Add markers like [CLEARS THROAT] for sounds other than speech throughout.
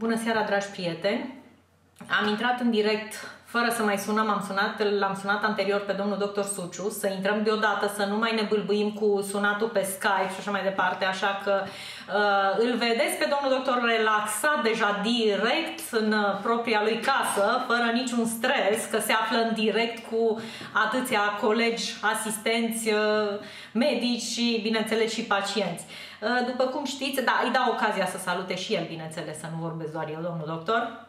Bună seara, dragi prieteni! Am intrat în direct fără să mai sunăm, am sunat, l-am sunat anterior pe domnul doctor Suciu, să intrăm deodată, să nu mai ne bâlbâim cu sunatul pe Skype și așa mai departe, așa că uh, îl vedeți pe domnul doctor relaxat deja direct în uh, propria lui casă, fără niciun stres, că se află în direct cu atâția colegi, asistenți, uh, medici și, bineînțeles, și pacienți. Uh, după cum știți, da, îi dau ocazia să salute și el, bineînțeles, să nu vorbesc doar eu, domnul doctor.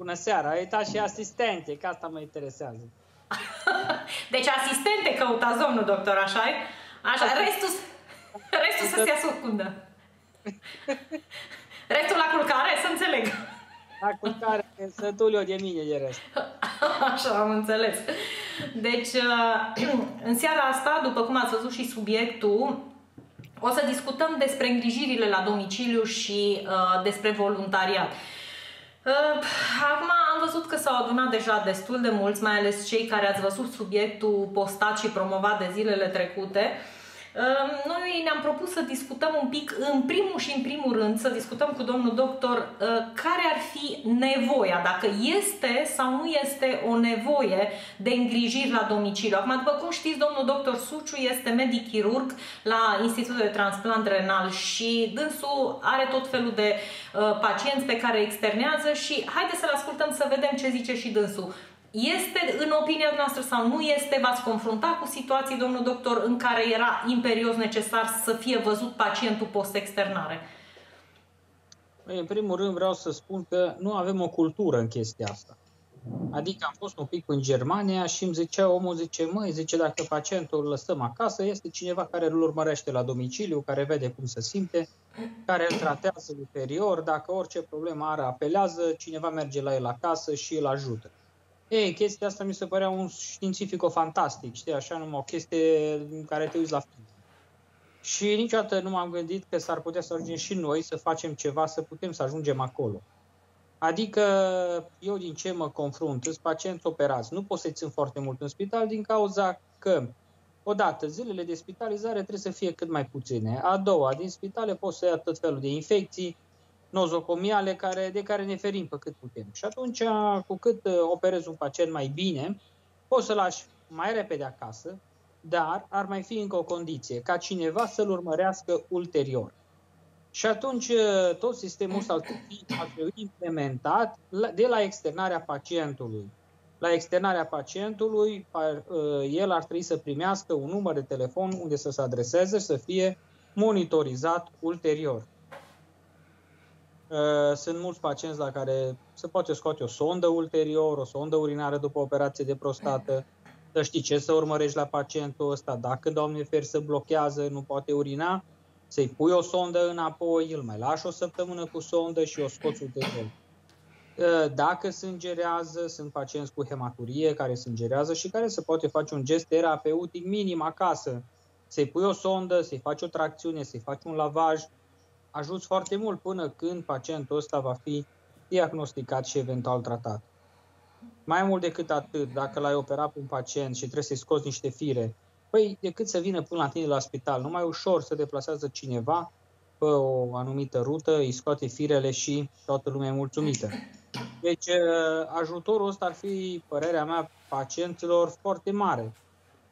Bună seara, ai uitat și asistente, că asta mă interesează. [LAUGHS] deci asistente căutați, domnul doctor, așa -i? Așa, restul, [LAUGHS] restul să se ascundă. [LAUGHS] Restul la culcare, să înțeleg. La culcare, să eu de mine de rest. Așa, am înțeles. Deci, uh, [CLEARS THROAT] în seara asta, după cum ați văzut și subiectul, o să discutăm despre îngrijirile la domiciliu și uh, despre voluntariat. Uh, acum am văzut că s-au adunat deja destul de mulți, mai ales cei care ați văzut subiectul postat și promovat de zilele trecute. Ehm, noi ne-am propus să discutăm un pic, în primul și în primul rând, să discutăm cu domnul doctor eh, care ar fi nevoia, dacă este sau nu este o nevoie de îngrijiri la domiciliu. Acum, după cum știți, domnul doctor Suciu este medic chirurg la Institutul de Transplant Renal și dânsul are tot felul de uh, pacienți pe care externează și haideți să-l ascultăm să vedem ce zice și dânsul. Este, în opinia noastră sau nu este, v-ați confruntat cu situații, domnul doctor, în care era imperios necesar să fie văzut pacientul post-externare? Păi, în primul rând vreau să spun că nu avem o cultură în chestia asta. Adică am fost un pic în Germania și îmi zicea omul, zice, măi, zice, dacă pacientul îl lăsăm acasă, este cineva care îl urmărește la domiciliu, care vede cum se simte, care îl tratează ulterior, dacă orice problemă are, apelează, cineva merge la el acasă și îl ajută. Ei, chestia asta mi se părea un științifico-fantastic, știi, așa numai o chestie în care te uiți la film. Și niciodată nu m-am gândit că s-ar putea să ajungem și noi să facem ceva, să putem să ajungem acolo. Adică eu din ce mă confrunt, sunt pacienți operați, nu pot să-i țin foarte mult în spital din cauza că, odată, zilele de spitalizare trebuie să fie cât mai puține. A doua, din spitale pot să ia tot felul de infecții, nozocomiale care, de care ne ferim pe cât putem. Și atunci, cu cât uh, operezi un pacient mai bine, poți să-l lași mai repede acasă, dar ar mai fi încă o condiție, ca cineva să-l urmărească ulterior. Și atunci uh, tot sistemul ăsta ar trebui implementat de la externarea pacientului. La externarea pacientului, uh, el ar trebui să primească un număr de telefon unde să se adreseze, să fie monitorizat ulterior. Uh, sunt mulți pacienți la care se poate scoate o sondă ulterior, o sondă urinară după operație de prostată, să știi ce să urmărești la pacientul ăsta, dacă, Doamne fer, se blochează, nu poate urina, să-i pui o sondă înapoi, îl mai lași o săptămână cu sondă și o scoți ulterior. Uh, dacă sângerează, sunt pacienți cu hematurie care sângerează și care se poate face un gest terapeutic minim acasă. Să-i pui o sondă, să-i faci o tracțiune, să-i faci un lavaj, ajuți foarte mult până când pacientul ăsta va fi diagnosticat și eventual tratat. Mai mult decât atât, dacă l-ai operat pe un pacient și trebuie să-i scoți niște fire, păi decât să vină până la tine la spital, numai ușor se deplasează cineva pe o anumită rută, îi scoate firele și toată lumea e mulțumită. Deci ă, ajutorul ăsta ar fi, părerea mea, pacienților foarte mare.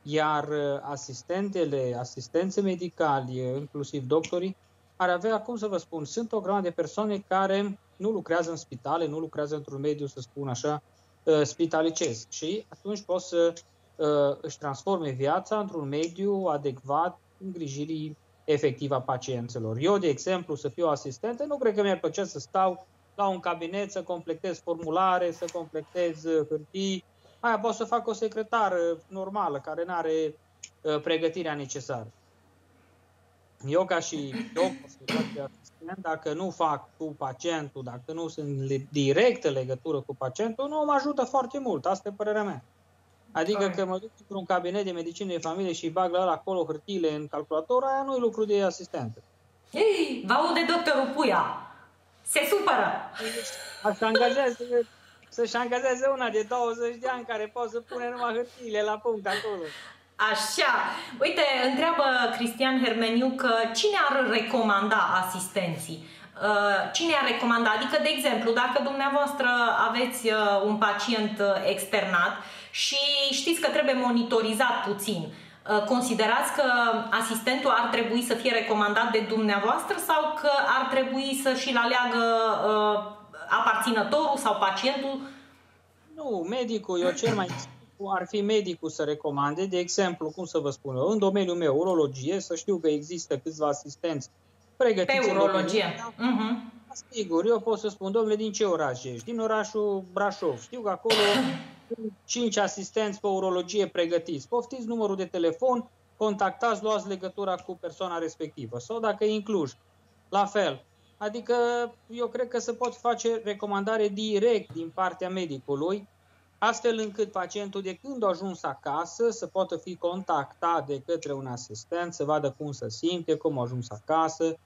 Iar ă, asistentele, asistențe medicali, inclusiv doctorii, ar avea, cum să vă spun, sunt o grămadă de persoane care nu lucrează în spitale, nu lucrează într-un mediu, să spun așa, uh, spitalicesc și atunci pot să uh, își transforme viața într-un mediu adecvat îngrijirii efectiv a pacienților. Eu, de exemplu, să fiu asistentă, nu cred că mi-ar plăcea să stau la un cabinet, să completez formulare, să completez uh, hârtii. Aia pot să fac o secretară normală, care nu are pregătirea necesară. Eu ca și doctor, dacă nu fac cu pacientul, dacă nu sunt directă legătură cu pacientul, nu mă ajută foarte mult. Asta e părerea mea. Adică Hai. că mă duc într-un cabinet de medicină de familie și bag la acolo hârtiile în calculator, aia nu e lucru de asistentă. Ei, vă aude doctorul Puia. Se supără. Așa angajează, să-și angajeze una de 20 de ani care poate să pune numai hârtiile la punct acolo. Așa. Uite, întreabă Cristian Hermeniu că cine ar recomanda asistenții? cine a recomandat? Adică, de exemplu, dacă dumneavoastră aveți un pacient externat și știți că trebuie monitorizat puțin, considerați că asistentul ar trebui să fie recomandat de dumneavoastră sau că ar trebui să și-l aleagă aparținătorul sau pacientul? Nu, medicul, eu cel mai ar fi medicul să recomande, de exemplu, cum să vă spun eu, în domeniul meu, urologie, să știu că există câțiva asistenți pregătiți Pe urologie. Uh-huh. Sigur, eu pot să spun, domnule, din ce oraș ești? Din orașul Brașov. Știu că acolo sunt [LAUGHS] cinci asistenți pe urologie pregătiți. Poftiți numărul de telefon, contactați, luați legătura cu persoana respectivă. Sau dacă e inclus, la fel. Adică eu cred că se pot face recomandare direct din partea medicului, astfel încât pacientul de când a ajuns acasă să poată fi contactat de către un asistent, să vadă cum se simte, cum a ajuns acasă,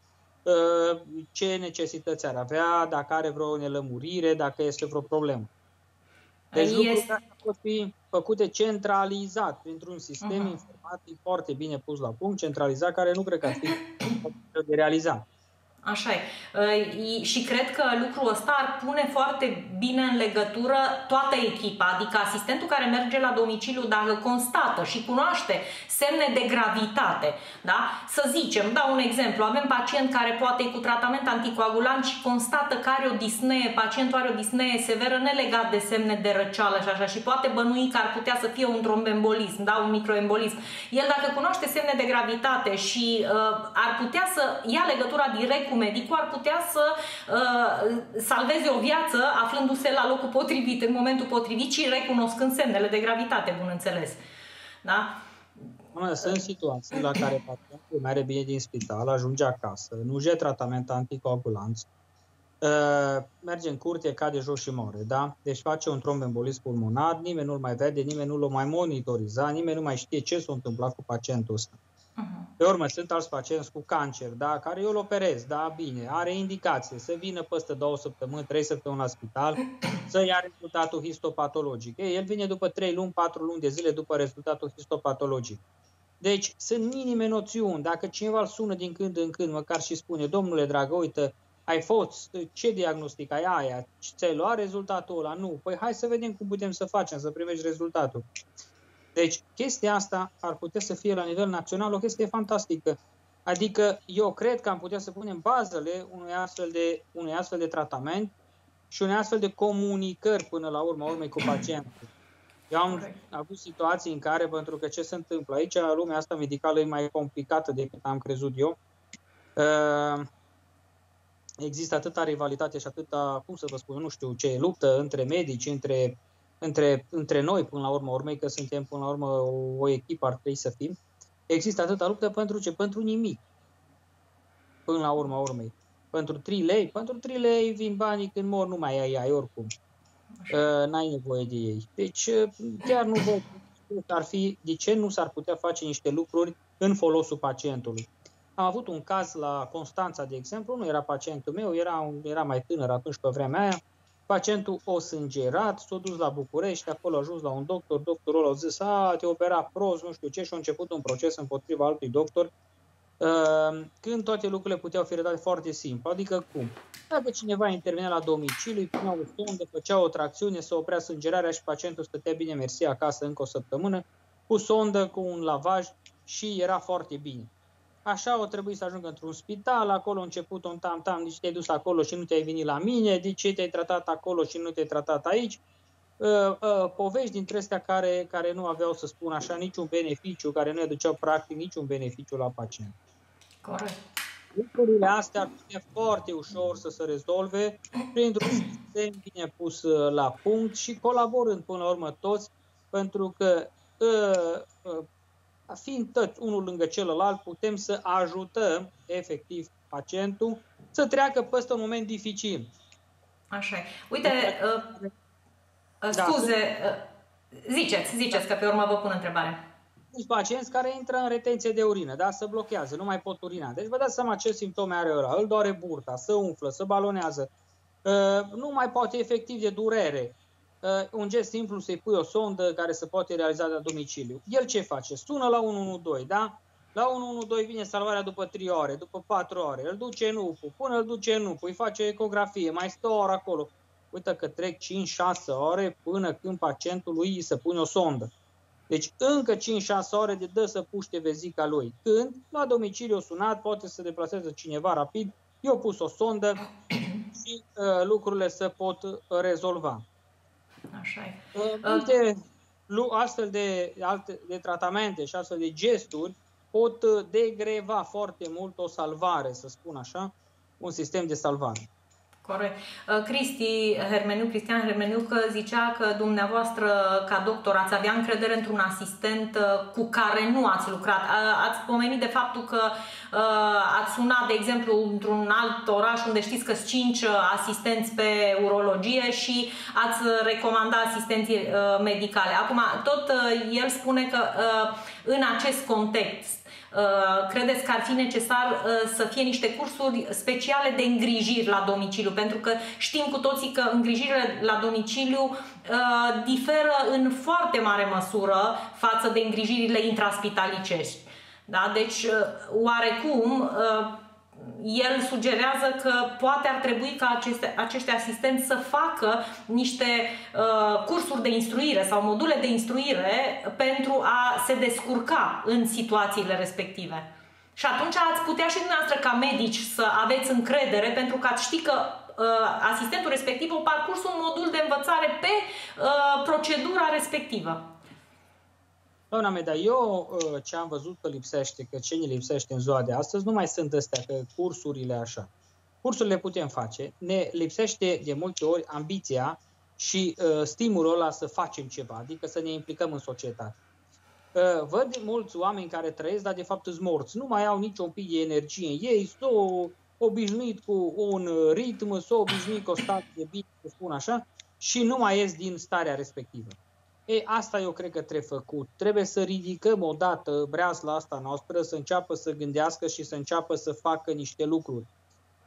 ă, ce necesități ar avea, dacă are vreo nelămurire, dacă este vreo problemă. Deci este... lucrurile pot fi făcute centralizat, printr-un sistem uh-huh. informatic foarte bine pus la punct, centralizat, care nu cred că ar fi [COUGHS] de realizat. Așa e. Ă, și cred că lucrul ăsta ar pune foarte bine în legătură toată echipa, adică asistentul care merge la domiciliu dacă constată și cunoaște semne de gravitate, da? Să zicem, dau un exemplu, avem pacient care poate cu tratament anticoagulant și constată că are o disnee, pacientul are o disnee severă nelegat de semne de răceală și așa și poate bănui că ar putea să fie un trombembolism, da? un microembolism. El dacă cunoaște semne de gravitate și uh, ar putea să ia legătura direct cu medicul ar putea să uh, salveze o viață aflându-se la locul potrivit, în momentul potrivit și recunoscând semnele de gravitate, bun înțeles. Da? Sunt situații la care pacientul merge bine din spital, ajunge acasă, nu je tratament anticoagulant, uh, merge în curte, cade jos și moare, da? Deci face un trombembolism pulmonar, nimeni nu-l mai vede, nimeni nu-l mai monitoriza, nimeni nu mai știe ce s-a întâmplat cu pacientul ăsta. Uh-huh. Pe urmă, sunt alți pacienți cu cancer, da, care eu îl operez, da, bine, are indicație să vină peste două săptămâni, trei săptămâni la spital, [CLEARS THROAT] să ia rezultatul histopatologic. Ei, el vine după trei luni, patru luni de zile după rezultatul histopatologic. Deci, sunt minime noțiuni. Dacă cineva îl sună din când în când, măcar și spune, domnule dragă, uite, ai fost, ce diagnostic ai aia, ți-ai luat rezultatul ăla? Nu. Păi hai să vedem cum putem să facem, să primești rezultatul. Deci, chestia asta ar putea să fie la nivel național o chestie fantastică. Adică, eu cred că am putea să punem bazele unui astfel de, unui astfel de tratament și unei astfel de comunicări până la urmă urmei cu pacientul. Eu am avut situații în care, pentru că ce se întâmplă aici, lumea asta medicală e mai complicată decât am crezut eu. Uh, există atâta rivalitate și atâta, cum să vă spun, nu știu ce, luptă între medici, între între, între noi, până la urmă, urmei că suntem, până la urmă, o, o echipă ar trebui să fim, există atâta luptă pentru ce? Pentru nimic. Până la urmă, urmei. Pentru 3 lei, pentru 3 lei vin banii când mor, nu mai ai ai oricum. Uh, n-ai nevoie de ei. Deci, uh, chiar nu văd ar fi, de ce nu s-ar putea face niște lucruri în folosul pacientului. Am avut un caz la Constanța, de exemplu, nu era pacientul meu, era, un, era mai tânăr atunci pe vremea aia, Pacientul o sângerat, s-a dus la București, acolo a ajuns la un doctor, doctorul a zis, a, te opera prost, nu știu ce, și a început un proces împotriva altui doctor, uh, când toate lucrurile puteau fi redate foarte simplu. Adică cum? Dacă cineva intervenea la domiciliu, îi punea o sondă, făcea o tracțiune, să oprea sângerarea și pacientul stătea bine mersi acasă încă o săptămână, cu sondă, cu un lavaj și era foarte bine. Așa o trebuie să ajungă într-un spital, acolo a început un tam-tam, deci te-ai dus acolo și nu te-ai venit la mine, de ce te-ai tratat acolo și nu te-ai tratat aici. Uh, uh, povești dintre astea care, care nu aveau, să spun așa, niciun beneficiu, care nu aduceau practic niciun beneficiu la pacient. Corect. Lucrurile astea ar fi foarte ușor să se rezolve printr-un sistem bine pus uh, la punct și colaborând până la urmă toți, pentru că uh, uh, fiind toți unul lângă celălalt, putem să ajutăm efectiv pacientul să treacă peste un moment dificil. Așa e. Uite, uh, uh, scuze, uh, ziceți, ziceți că pe urmă vă pun întrebare. Sunt pacienți care intră în retenție de urină, da? se blochează, nu mai pot urina. Deci vă dați seama ce simptome are ăla. Îl doare burta, să umflă, să balonează. Uh, nu mai poate efectiv de durere uh, un gest simplu să-i pui o sondă care se poate realiza de domiciliu. El ce face? Sună la 112, da? La 112 vine salvarea după 3 ore, după 4 ore, îl duce în UPU, până îl duce în UPU, îi face ecografie, mai stă o oră acolo. Uite că trec 5-6 ore până când pacientului îi se pune o sondă. Deci încă 5-6 ore de dă să puște vezica lui. Când la domiciliu sunat, poate să deplaseze cineva rapid, eu pus o sondă și uh, lucrurile se pot rezolva. Așa e. Uh, multe astfel de, alte, de tratamente și astfel de gesturi pot uh, degreva foarte mult o salvare, să spun așa, un sistem de salvare. Corect. Uh, Cristi Hermeniu, Cristian Hermeniu, că zicea că dumneavoastră, ca doctor, ați avea încredere într-un asistent uh, cu care nu ați lucrat. Ați pomenit de faptul că ați sunat, de exemplu, într-un alt oraș unde știți că sunt cinci asistenți pe urologie și ați recomanda asistenții medicale. Acum, tot el spune că în acest context Uh, credeți că ar fi necesar uh, să fie niște cursuri speciale de îngrijiri la domiciliu? Pentru că știm cu toții că îngrijirile la domiciliu uh, diferă în foarte mare măsură față de îngrijirile intraspitalicești. Da? Deci, oarecum, el sugerează că poate ar trebui ca aceste, acești asistenți să facă niște uh, cursuri de instruire sau module de instruire pentru a se descurca în situațiile respective. Și atunci ați putea și dumneavoastră ca medici să aveți încredere pentru că ați ști că uh, asistentul respectiv o parcurs un modul de învățare pe uh, procedura respectivă. Doamna Meda, eu uh, ce am văzut că lipsește, că ce ne lipsește în ziua de astăzi, nu mai sunt astea, că cursurile așa. Cursurile putem face, ne lipsește de multe ori ambiția și uh, stimulul ăla să facem ceva, adică să ne implicăm în societate. Uh, văd mulți oameni care trăiesc, dar de fapt sunt morți, nu mai au niciun pic de energie în ei, s-au obișnuit cu un ritm, s-au obișnuit cu o stare de bine, să spun așa, și nu mai ies din starea respectivă. E, asta eu cred că trebuie făcut. Trebuie să ridicăm odată breasla asta noastră, să înceapă să gândească și să înceapă să facă niște lucruri.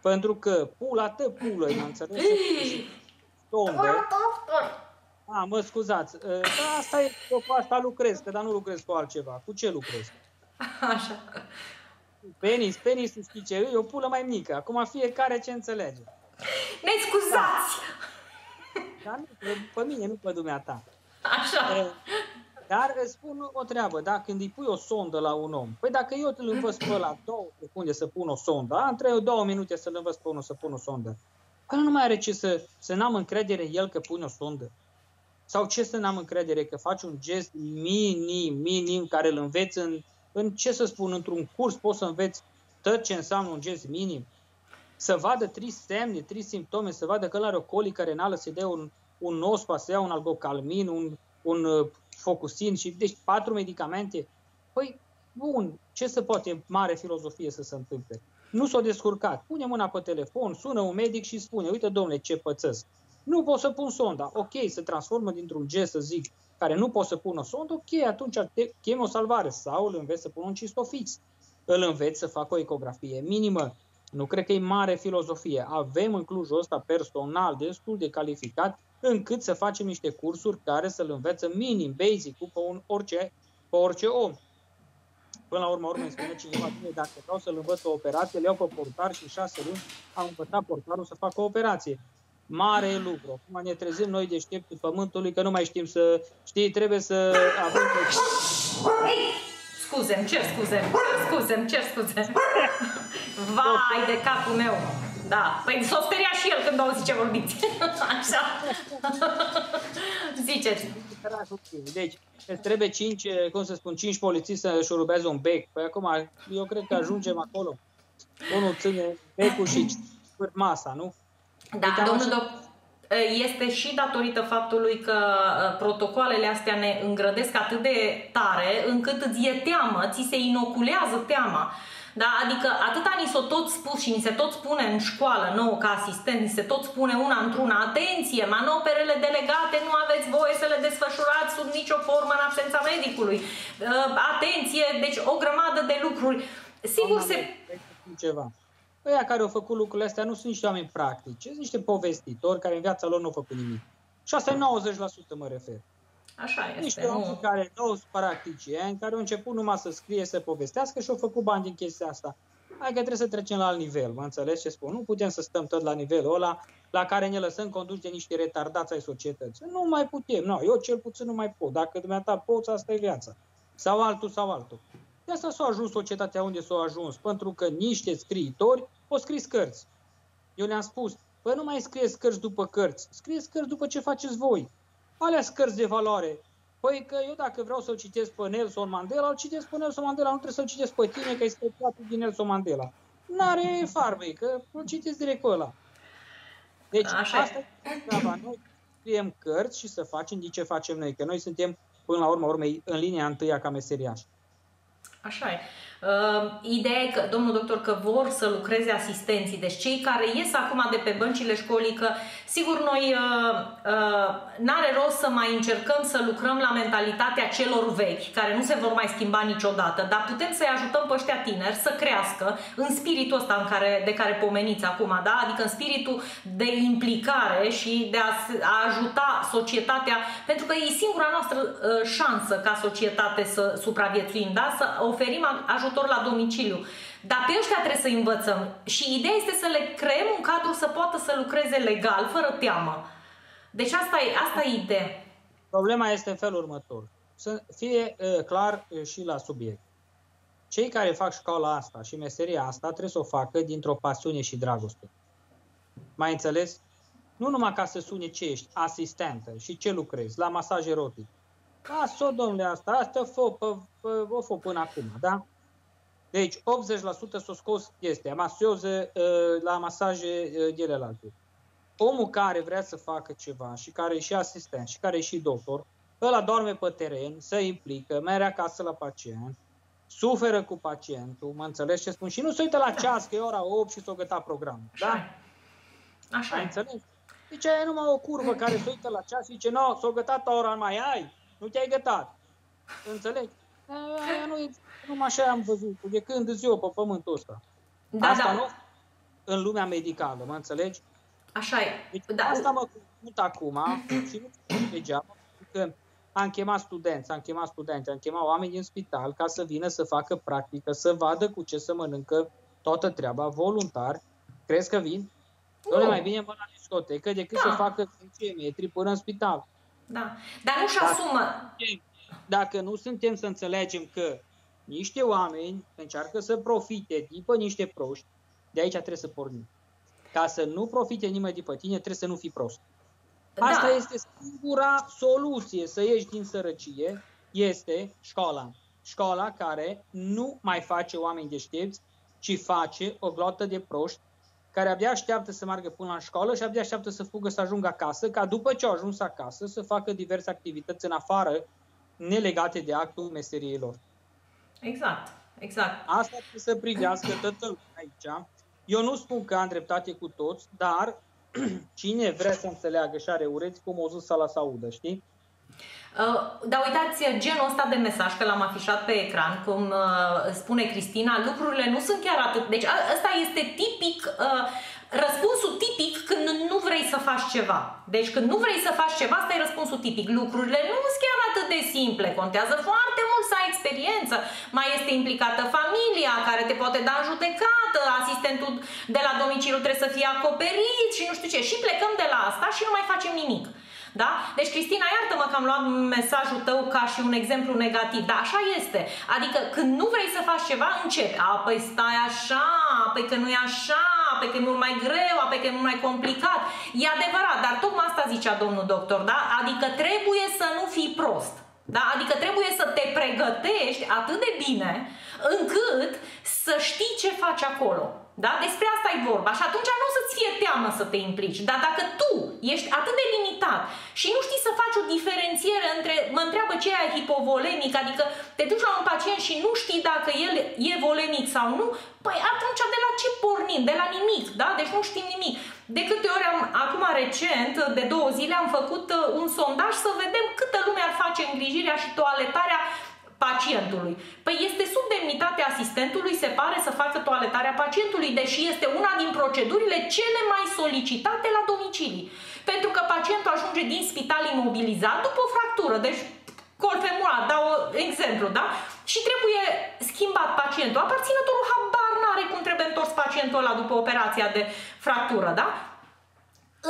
Pentru că pula tă pulă, mă înțeles? A, mă scuzați. Da, asta e, eu cu asta lucrez, că dar nu lucrez cu altceva. Cu ce lucrez? [LAUGHS] Așa. Penis, penis, știi ce? E o pulă mai mică. Acum fiecare ce înțelege. Ne scuzați! Da. Dar nu, pe mine, nu pe dumneata. Așa. Dar îți spun o treabă, da? când îi pui o sondă la un om, păi dacă eu îl învăț pe la două secunde să pun o sondă, am trei două minute să-l învăț pe unul să pun o sondă, păi nu mai are ce să, să n-am încredere în el că pune o sondă. Sau ce să n-am încredere că faci un gest minim, minim, care îl înveți în, în ce să spun, într-un curs poți să înveți tot ce înseamnă un gest minim. Să vadă trei semne, trei simptome, să vadă că el are o colică renală, să dea un, un ospa, să ia un algocalmin, un, un uh, focusin și deci patru medicamente. Păi, bun, ce se poate mare filozofie să se întâmple? Nu s-a descurcat. Pune mâna pe telefon, sună un medic și spune, uite domnule, ce pățesc. Nu pot să pun sonda. Ok, se transformă dintr-un gest, să zic, care nu pot să pun o sondă, ok, atunci chem o salvare sau îl înveți să pun un cistofix. Îl înveți să facă o ecografie minimă. Nu cred că e mare filozofie. Avem în Clujul ăsta personal destul de calificat încât să facem niște cursuri care să-l învețe minim, basic, pe, un, orice, pe orice om. Până la urmă, urmă îmi spune cineva, bine, dacă vreau să-l învăț o operație, le iau pe portar și șase luni am învățat portarul să facă o operație. Mare lucru. Acum ne trezim noi deșteptul pământului că nu mai știm să... Știi, trebuie să avem... Scuze, îmi cer scuze, scuze, îmi cer scuze. [LAUGHS] Vai de capul meu! Da, păi s-o speria și el când auzi ce vorbiți. [LAUGHS] Așa. Ziceți. Deci, îți trebuie cinci, cum să spun, cinci polițiști să șurubeze un bec. Păi acum, eu cred că ajungem acolo. Unul ține becul și masa, nu? Da, Uite, domnul doctor, este și datorită faptului că uh, protocoalele astea ne îngrădesc atât de tare încât îți e teamă, ți se inoculează teama. Da? Adică atâta ni s-o tot spus și ni se tot spune în școală nouă ca asistent, ni se tot spune una într-una, atenție, manoperele delegate nu aveți voie să le desfășurați sub nicio formă în absența medicului. Uh, atenție, deci o grămadă de lucruri. Sigur se... Ceva. Ăia care au făcut lucrurile astea nu sunt niște oameni practici, sunt niște povestitori care în viața lor nu au făcut nimic. Și asta e 90% mă refer. Așa este. Niște oameni care nu sunt practicieni, care au început numai să scrie, să povestească și au făcut bani din chestia asta. Hai că trebuie să trecem la alt nivel, mă înțeles ce spun? Nu putem să stăm tot la nivelul ăla la care ne lăsăm conduși de niște retardați ai societății. Nu mai putem, nu, eu cel puțin nu mai pot. Dacă dumneata poți, asta e viața. Sau altul, sau altul. De asta s-a ajuns societatea unde s-a ajuns, pentru că niște scriitori au scris cărți. Eu le-am spus, bă, nu mai scrieți cărți după cărți, scrieți cărți după ce faceți voi. Alea cărți de valoare. Păi că eu dacă vreau să-l citesc pe Nelson Mandela, îl citesc pe Nelson Mandela, nu trebuie să-l citesc pe tine, că este din Nelson Mandela. N-are farbe, că îl citesc direct pe ăla. Deci Așa asta e treaba. Noi scriem cărți și să facem din ce facem noi, că noi suntem, până la urmă, urmei, în linia întâia ca meseriași. Așa e. Uh, ideea e că, domnul doctor, că vor să lucreze asistenții, deci cei care ies acum de pe băncile școlii, că sigur noi uh, uh, n-are rost să mai încercăm să lucrăm la mentalitatea celor vechi, care nu se vor mai schimba niciodată, dar putem să-i ajutăm pe ăștia tineri să crească în spiritul ăsta în care, de care pomeniți acum, da? adică în spiritul de implicare și de a, a ajuta societatea, pentru că e singura noastră uh, șansă ca societate să supraviețuim, da? să oferim ajutor ajutor la domiciliu. Dar pe ăștia trebuie să învățăm. Și ideea este să le creăm un cadru să poată să lucreze legal, fără teamă. Deci asta e, asta e ideea. Problema este în felul următor. Să fie uh, clar uh, și la subiect. Cei care fac școala asta și meseria asta trebuie să o facă dintr-o pasiune și dragoste. Mai înțeles? Nu numai ca să sune ce ești, asistentă și ce lucrezi, la masaj erotic. Lasă-o, domnule, asta, asta o fă până acum, da? Deci 80% s-a scos chestia, masioze uh, la masaje uh, celelalte. Omul care vrea să facă ceva și care e și asistent și care e și doctor, ăla doarme pe teren, se implică, merge acasă la pacient, suferă cu pacientul, mă înțelegi ce spun? Și nu se uită la ceas, că e ora 8 și s-o gătat programul. Da? Așa înțeles? Deci e numai o curvă care se uită la ceas și zice, nu, s-o gătat ora, mai ai, nu te-ai gătat. Înțelegi? Aia nu numai așa am văzut, de când ziua pe pământul ăsta. Da, asta da. nu în lumea medicală, mă înțelegi? Așa e. Deci da. asta mă confrunt acum și nu degeaba, că am chemat studenți, am chemat studenți, am chemat oameni din spital ca să vină să facă practică, să vadă cu ce să mănâncă toată treaba, voluntar. Crezi că vin? Nu. mai bine mă la discotecă decât da. să facă 10 metri până în spital. Da, dar nu-și asumă. Dacă nu suntem să înțelegem că niște oameni încearcă să profite după niște proști, de aici trebuie să pornim. Ca să nu profite nimeni după tine, trebuie să nu fii prost. Da. Asta este singura soluție să ieși din sărăcie, este școala. Școala care nu mai face oameni deștepți, ci face o glotă de proști care abia așteaptă să meargă până la școală și abia așteaptă să fugă să ajungă acasă, ca după ce au ajuns acasă să facă diverse activități în afară, nelegate de actul meseriei lor. Exact, exact. Asta trebuie să privească toată lumea aici. Eu nu spun că am dreptate cu toți, dar [CLEARS THROAT] cine vrea să înțeleagă și are ureți, cum o zis la să audă, știi? Uh, dar uitați, genul ăsta de mesaj, că l-am afișat pe ecran, cum uh, spune Cristina, lucrurile nu sunt chiar atât. Deci ăsta este tipic uh, răspunsul tipic când nu vrei să faci ceva. Deci când nu vrei să faci ceva, asta e răspunsul tipic. Lucrurile nu sunt chiar atât de simple. Contează foarte mult să ai experiență. Mai este implicată familia care te poate da în judecată, asistentul de la domiciliu trebuie să fie acoperit și nu știu ce. Și plecăm de la asta și nu mai facem nimic. Da? Deci, Cristina, iartă-mă că am luat mesajul tău ca și un exemplu negativ, dar așa este. Adică când nu vrei să faci ceva, începi. A, păi stai așa, păi că nu e așa, păi că e mult mai greu, păi că e mult mai complicat. E adevărat, dar tocmai asta zicea domnul doctor, da? Adică trebuie să nu fii prost. Da? Adică trebuie să te pregătești atât de bine încât să știi ce faci acolo. Da? Despre asta e vorba. Și atunci nu o să-ți fie teamă să te implici. Dar dacă tu ești atât de limitat și nu știi să faci o diferențiere între, mă întreabă ce e hipovolemic, adică te duci la un pacient și nu știi dacă el e volemic sau nu, păi atunci de la ce pornim? De la nimic, da? Deci nu știm nimic. De câte ori am, acum recent, de două zile, am făcut uh, un sondaj să vedem câtă lume ar face îngrijirea și toaletarea pacientului? Păi este sub demnitatea asistentului, se pare, să facă toaletarea pacientului, deși este una din procedurile cele mai solicitate la domicilii. Pentru că pacientul ajunge din spital imobilizat după o fractură, deci col femural, dau exemplu, da? Și trebuie schimbat pacientul. Aparținătorul habar n-are cum trebuie întors pacientul ăla după operația de fractură, da?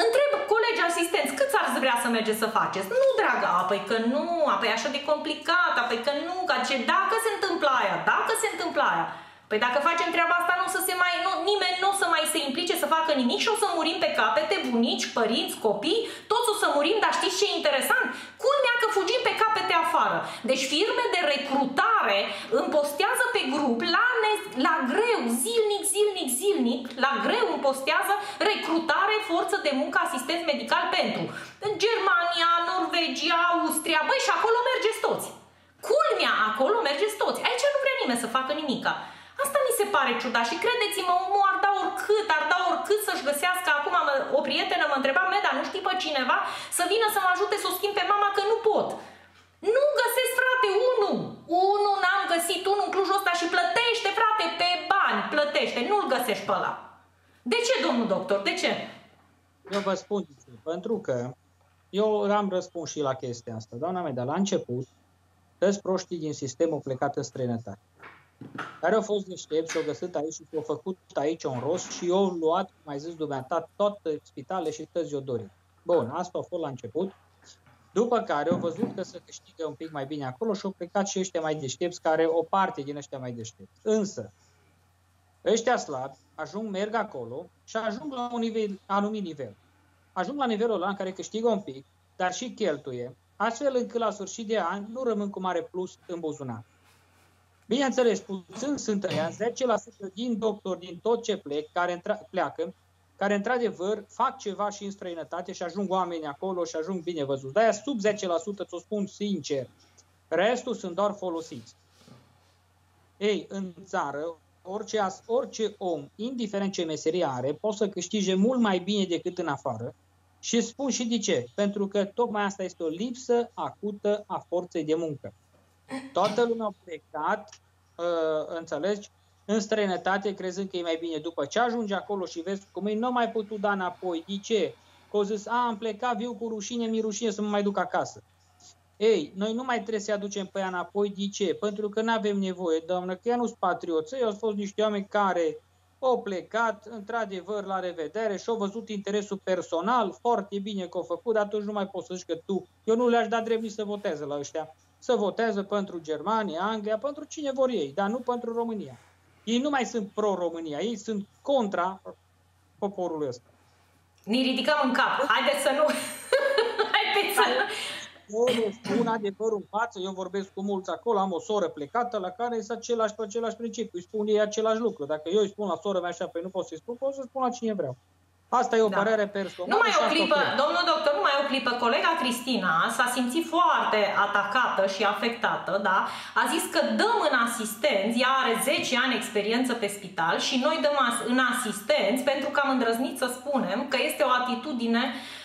Întreb colegi asistenți, câți ar vrea să mergeți să faceți? Nu, dragă, apoi că nu, apoi așa de complicat, apoi că nu, că ce, dacă se întâmplă aia, dacă se întâmplă aia. Păi dacă facem treaba asta, nu o să se mai, nu, nimeni nu o să mai se implice să facă nimic și o să murim pe capete, bunici, părinți, copii, toți o să murim, dar știți ce e interesant? Culmea că fugim pe capete afară. Deci firme de recrutare împostează pe grup la, ne, la greu, zilnic, zilnic, zilnic, la greu împostează recrutare, forță de muncă, asistent medical pentru în Germania, Norvegia, Austria, băi, și acolo mergeți toți. Culmea, acolo mergeți toți. Aici nu vrea nimeni să facă nimica. Asta mi se pare ciudat și credeți-mă, omul ar da oricât, ar da oricât să-și găsească, acum o prietenă mă întreba, Meda, nu știi pe cineva să vină să mă ajute să o schimb pe mama că nu pot. Nu găsesc, frate, unul. Unul n-am găsit, unul în Clujul ăsta și plătește, frate, pe bani, plătește, nu-l găsești pe ăla. De ce, domnul doctor, de ce? Eu vă spun, pentru că eu am răspuns și la chestia asta. Doamna Meda, la început, toți proștii din sistem au plecat în străinătate care au fost deștepți și au găsit aici și au făcut aici un rost și au luat, mai zis dumneata, toate spitale și toți iodorii. Bun, asta a fost la început. După care au văzut că se câștigă un pic mai bine acolo și au plecat și ăștia mai deștepți, care o parte din ăștia mai deștepți. Însă, ăștia slabi ajung, merg acolo și ajung la un nivel, anumit nivel. Ajung la nivelul ăla în care câștigă un pic, dar și cheltuie, astfel încât la sfârșit de an nu rămân cu mare plus în buzunar. Bineînțeles, puțin sunt ăia, 10% din doctori, din tot ce plec, care intra- pleacă, care într-adevăr fac ceva și în străinătate și ajung oameni acolo și ajung bine văzuți. De-aia sub 10%, ți-o spun sincer, restul sunt doar folosiți. Ei, în țară, orice, orice om, indiferent ce meserie are, poate să câștige mult mai bine decât în afară și spun și de ce. Pentru că tocmai asta este o lipsă acută a forței de muncă. Toată lumea a plecat, uh, înțelegi, în străinătate, crezând că e mai bine. După ce ajungi acolo și vezi cum ei nu mai putut da înapoi, de ce? Că au zis, a, am plecat, viu cu rușine, mi rușine să mă mai duc acasă. Ei, noi nu mai trebuie să aducem pe ea înapoi, de ce? Pentru că nu avem nevoie, doamnă, că ea nu sunt patrioți, ei au fost niște oameni care au plecat, într-adevăr, la revedere și au văzut interesul personal, foarte bine că au făcut, dar atunci nu mai poți să zici că tu, eu nu le-aș da drept nici să voteze la ăștia, să voteze pentru Germania, Anglia, pentru cine vor ei, dar nu pentru România. Ei nu mai sunt pro-România, ei sunt contra poporului ăsta. Ne ridicăm în cap. Haideți să nu... [LAUGHS] Haideți să nu... Eu spun adevărul în față, eu vorbesc cu mulți acolo, am o soră plecată la care este același pe același principiu, îi spun ei același lucru. Dacă eu îi spun la soră mea așa, păi nu pot să-i spun, pot să spun la cine vreau. Asta e o da. părere personală. Nu mai o clipă, domnul doctor, nu mai o clipă. Colega Cristina s-a simțit foarte atacată și afectată, da? A zis că dăm în asistenți, ea are 10 ani experiență pe spital și noi dăm în asistenți pentru că am îndrăznit să spunem că este o atitudine uh, Uh,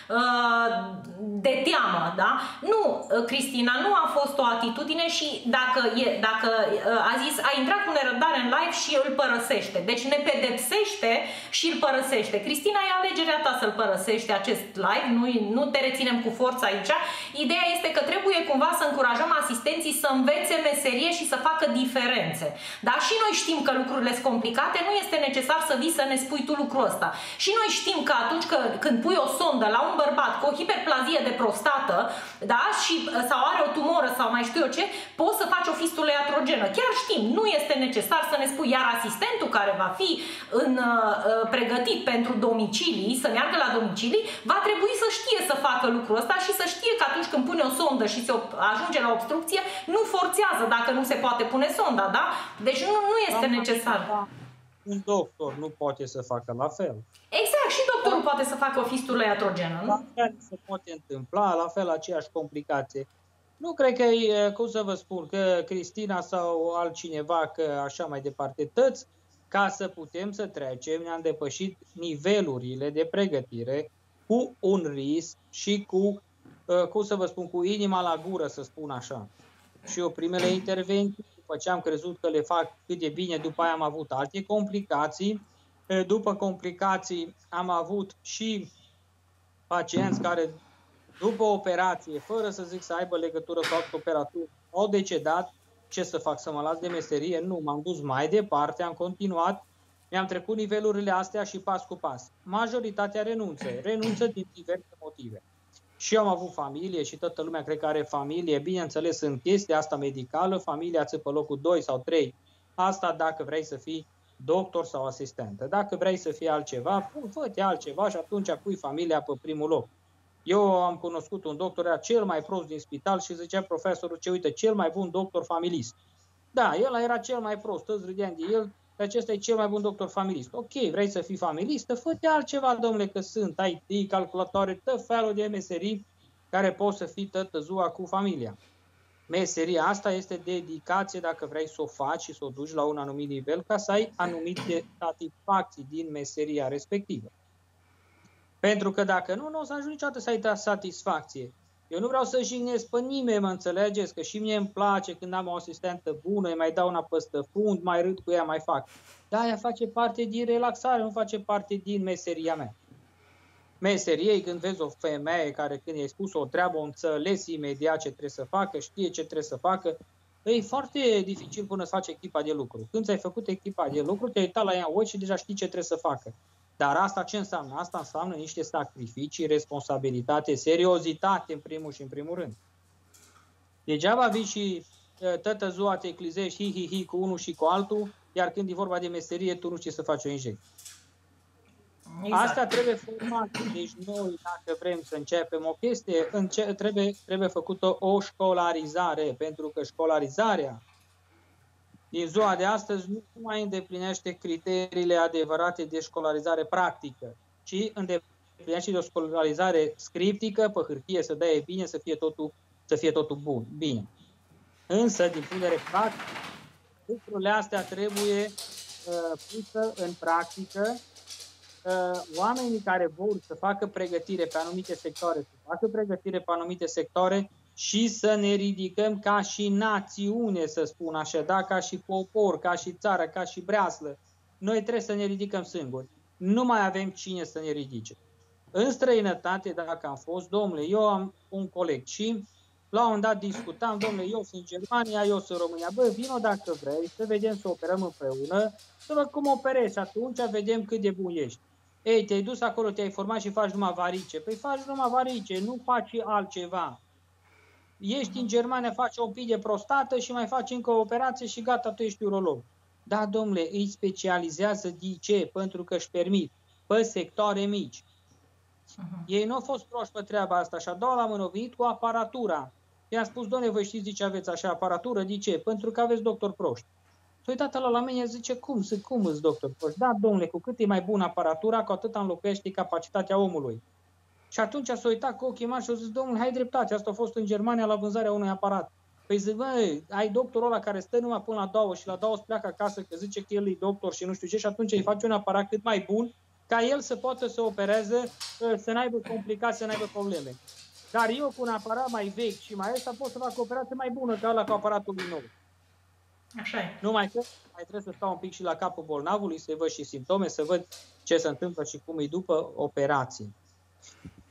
de teamă, da? Nu, uh, Cristina, nu a fost o atitudine și dacă, e, dacă uh, a zis, a intrat cu nerăbdare în live și îl părăsește. Deci ne pedepsește și îl părăsește. Cristina, e alegerea ta să-l părăsește acest live, nu, nu te reținem cu forța aici. Ideea este că trebuie cumva să încurajăm asistenții să învețe meserie și să facă diferențe. Da? Și noi știm că lucrurile sunt complicate, nu este necesar să vii să ne spui tu lucrul ăsta. Și noi știm că atunci că, când pui o sondă la un bărbat cu o hiperplazie de prostată, da, și, uh, sau are o tumoră sau mai știu eu ce, poți să faci o fistulă iatrogenă. Chiar știm, nu este necesar să ne spui, iar asistentul care va fi în, uh, uh, pregătit pentru domicilii, să meargă la domicilii, va trebui să știe să facă lucrul ăsta și să știe că atunci când pune o sondă și se ajunge la obstrucție, nu forțează dacă nu se poate pune sonda, da? Deci nu, nu este necesar. Da un doctor nu poate să facă la fel. Exact, și doctorul da. poate să facă o fistulă iatrogenă, nu? La fel se poate întâmpla, la fel aceeași complicație. Nu cred că e, cum să vă spun, că Cristina sau altcineva, că așa mai departe, tăți, ca să putem să trecem, ne-am depășit nivelurile de pregătire cu un risc și cu, cum să vă spun, cu inima la gură, să spun așa. și eu primele intervenții, după ce am crezut că le fac cât de bine, după aia am avut alte complicații. După complicații am avut și pacienți care după operație, fără să zic să aibă legătură cu altă operatură, au decedat. Ce să fac, să mă las de meserie? Nu, m-am dus mai departe, am continuat, mi-am trecut nivelurile astea și pas cu pas. Majoritatea renunță, renunță din diverse motive. Și eu am avut familie și toată lumea cred că are familie, bineînțeles în chestia asta medicală, familia țipă locul 2 sau 3. Asta dacă vrei să fii doctor sau asistentă. Dacă vrei să fii altceva, fă-te altceva și atunci pui familia pe primul loc. Eu am cunoscut un doctor, era cel mai prost din spital și zicea profesorul ce uite, cel mai bun doctor familist. Da, el era cel mai prost, toți râdeam de el, că acesta e cel mai bun doctor familist. Ok, vrei să fii familist? Fă-te altceva, domnule, că sunt IT, calculatoare, tot felul de meserii care poți să fii toată ziua cu familia. Meseria asta este dedicație dacă vrei să o faci și să o duci la un anumit nivel ca să ai anumite satisfacții din meseria respectivă. Pentru că dacă nu, nu o să ajungi niciodată să ai satisfacție. Eu nu vreau să jignesc pe nimeni, mă înțelegeți, că și mie îmi place când am o asistentă bună, îi mai dau una păstă fund, mai râd cu ea, mai fac. Da, ea face parte din relaxare, nu face parte din meseria mea. Meseriei, când vezi o femeie care când i-ai spus o treabă, o înțeles imediat ce trebuie să facă, știe ce trebuie să facă, e foarte dificil până să faci echipa de lucru. Când ți-ai făcut echipa de lucru, te-ai uitat la ea în ochi și deja știi ce trebuie să facă. Dar asta ce înseamnă? Asta înseamnă niște sacrificii, responsabilitate, seriozitate în primul și în primul rând. Degeaba vii și toată ziua te eclizești hi-hi-hi cu unul și cu altul, iar când e vorba de meserie, tu nu știi să faci o injecție. Exact. Asta trebuie format. Deci noi, dacă vrem să începem o chestie, înce- trebuie, trebuie făcută o școlarizare, pentru că școlarizarea din ziua de astăzi nu mai îndeplinește criteriile adevărate de școlarizare practică, ci îndeplinește de o școlarizare scriptică, pe hârtie, să dea bine, să fie totul, să fie totul bun, bine. Însă, din punct de vedere practic, lucrurile astea trebuie uh, pusă în practică. Uh, oamenii care vor să facă pregătire pe anumite sectoare, să facă pregătire pe anumite sectoare, și să ne ridicăm ca și națiune, să spun așa, da? ca și popor, ca și țară, ca și breaslă. Noi trebuie să ne ridicăm singuri. Nu mai avem cine să ne ridice. În străinătate, dacă am fost, domnule, eu am un coleg și la un moment dat discutam, domnule, eu sunt Germania, eu sunt România. Bă, vino dacă vrei, să vedem să operăm împreună, să văd cum operezi atunci vedem cât de bun ești. Ei, te-ai dus acolo, te-ai format și faci numai varice. Păi faci numai varice, nu faci altceva ești în Germania, faci o pic de prostată și mai faci încă o operație și gata, tu ești urolog. Da, domnule, îi specializează de ce? Pentru că își permit pe sectoare mici. Uh-huh. Ei nu au fost proști pe treaba asta și a doua la mână venit cu aparatura. I-am spus, domnule, voi știți de ce aveți așa aparatură? De ce? Pentru că aveți doctor proști. Păi tata la mine zice, cum, sunt, cum îți doctor proști? Da, domnule, cu cât e mai bună aparatura, cu atât înlocuiește capacitatea omului. Și atunci s-a uitat cu ochii mari și a zis, domnule, hai dreptate, asta a fost în Germania la vânzarea unui aparat. Păi zic, bă, ai doctorul ăla care stă numai până la două și la două îți pleacă acasă că zice că el e doctor și nu știu ce și atunci îi face un aparat cât mai bun ca el să poată să opereze, să n-aibă complicații, să n-aibă probleme. Dar eu cu un aparat mai vechi și mai ăsta pot să fac o operație mai bună ca ăla cu aparatul nou. Așa e. Numai că mai trebuie să stau un pic și la capul bolnavului, să văd și simptome, să văd ce se întâmplă și cum e după operație.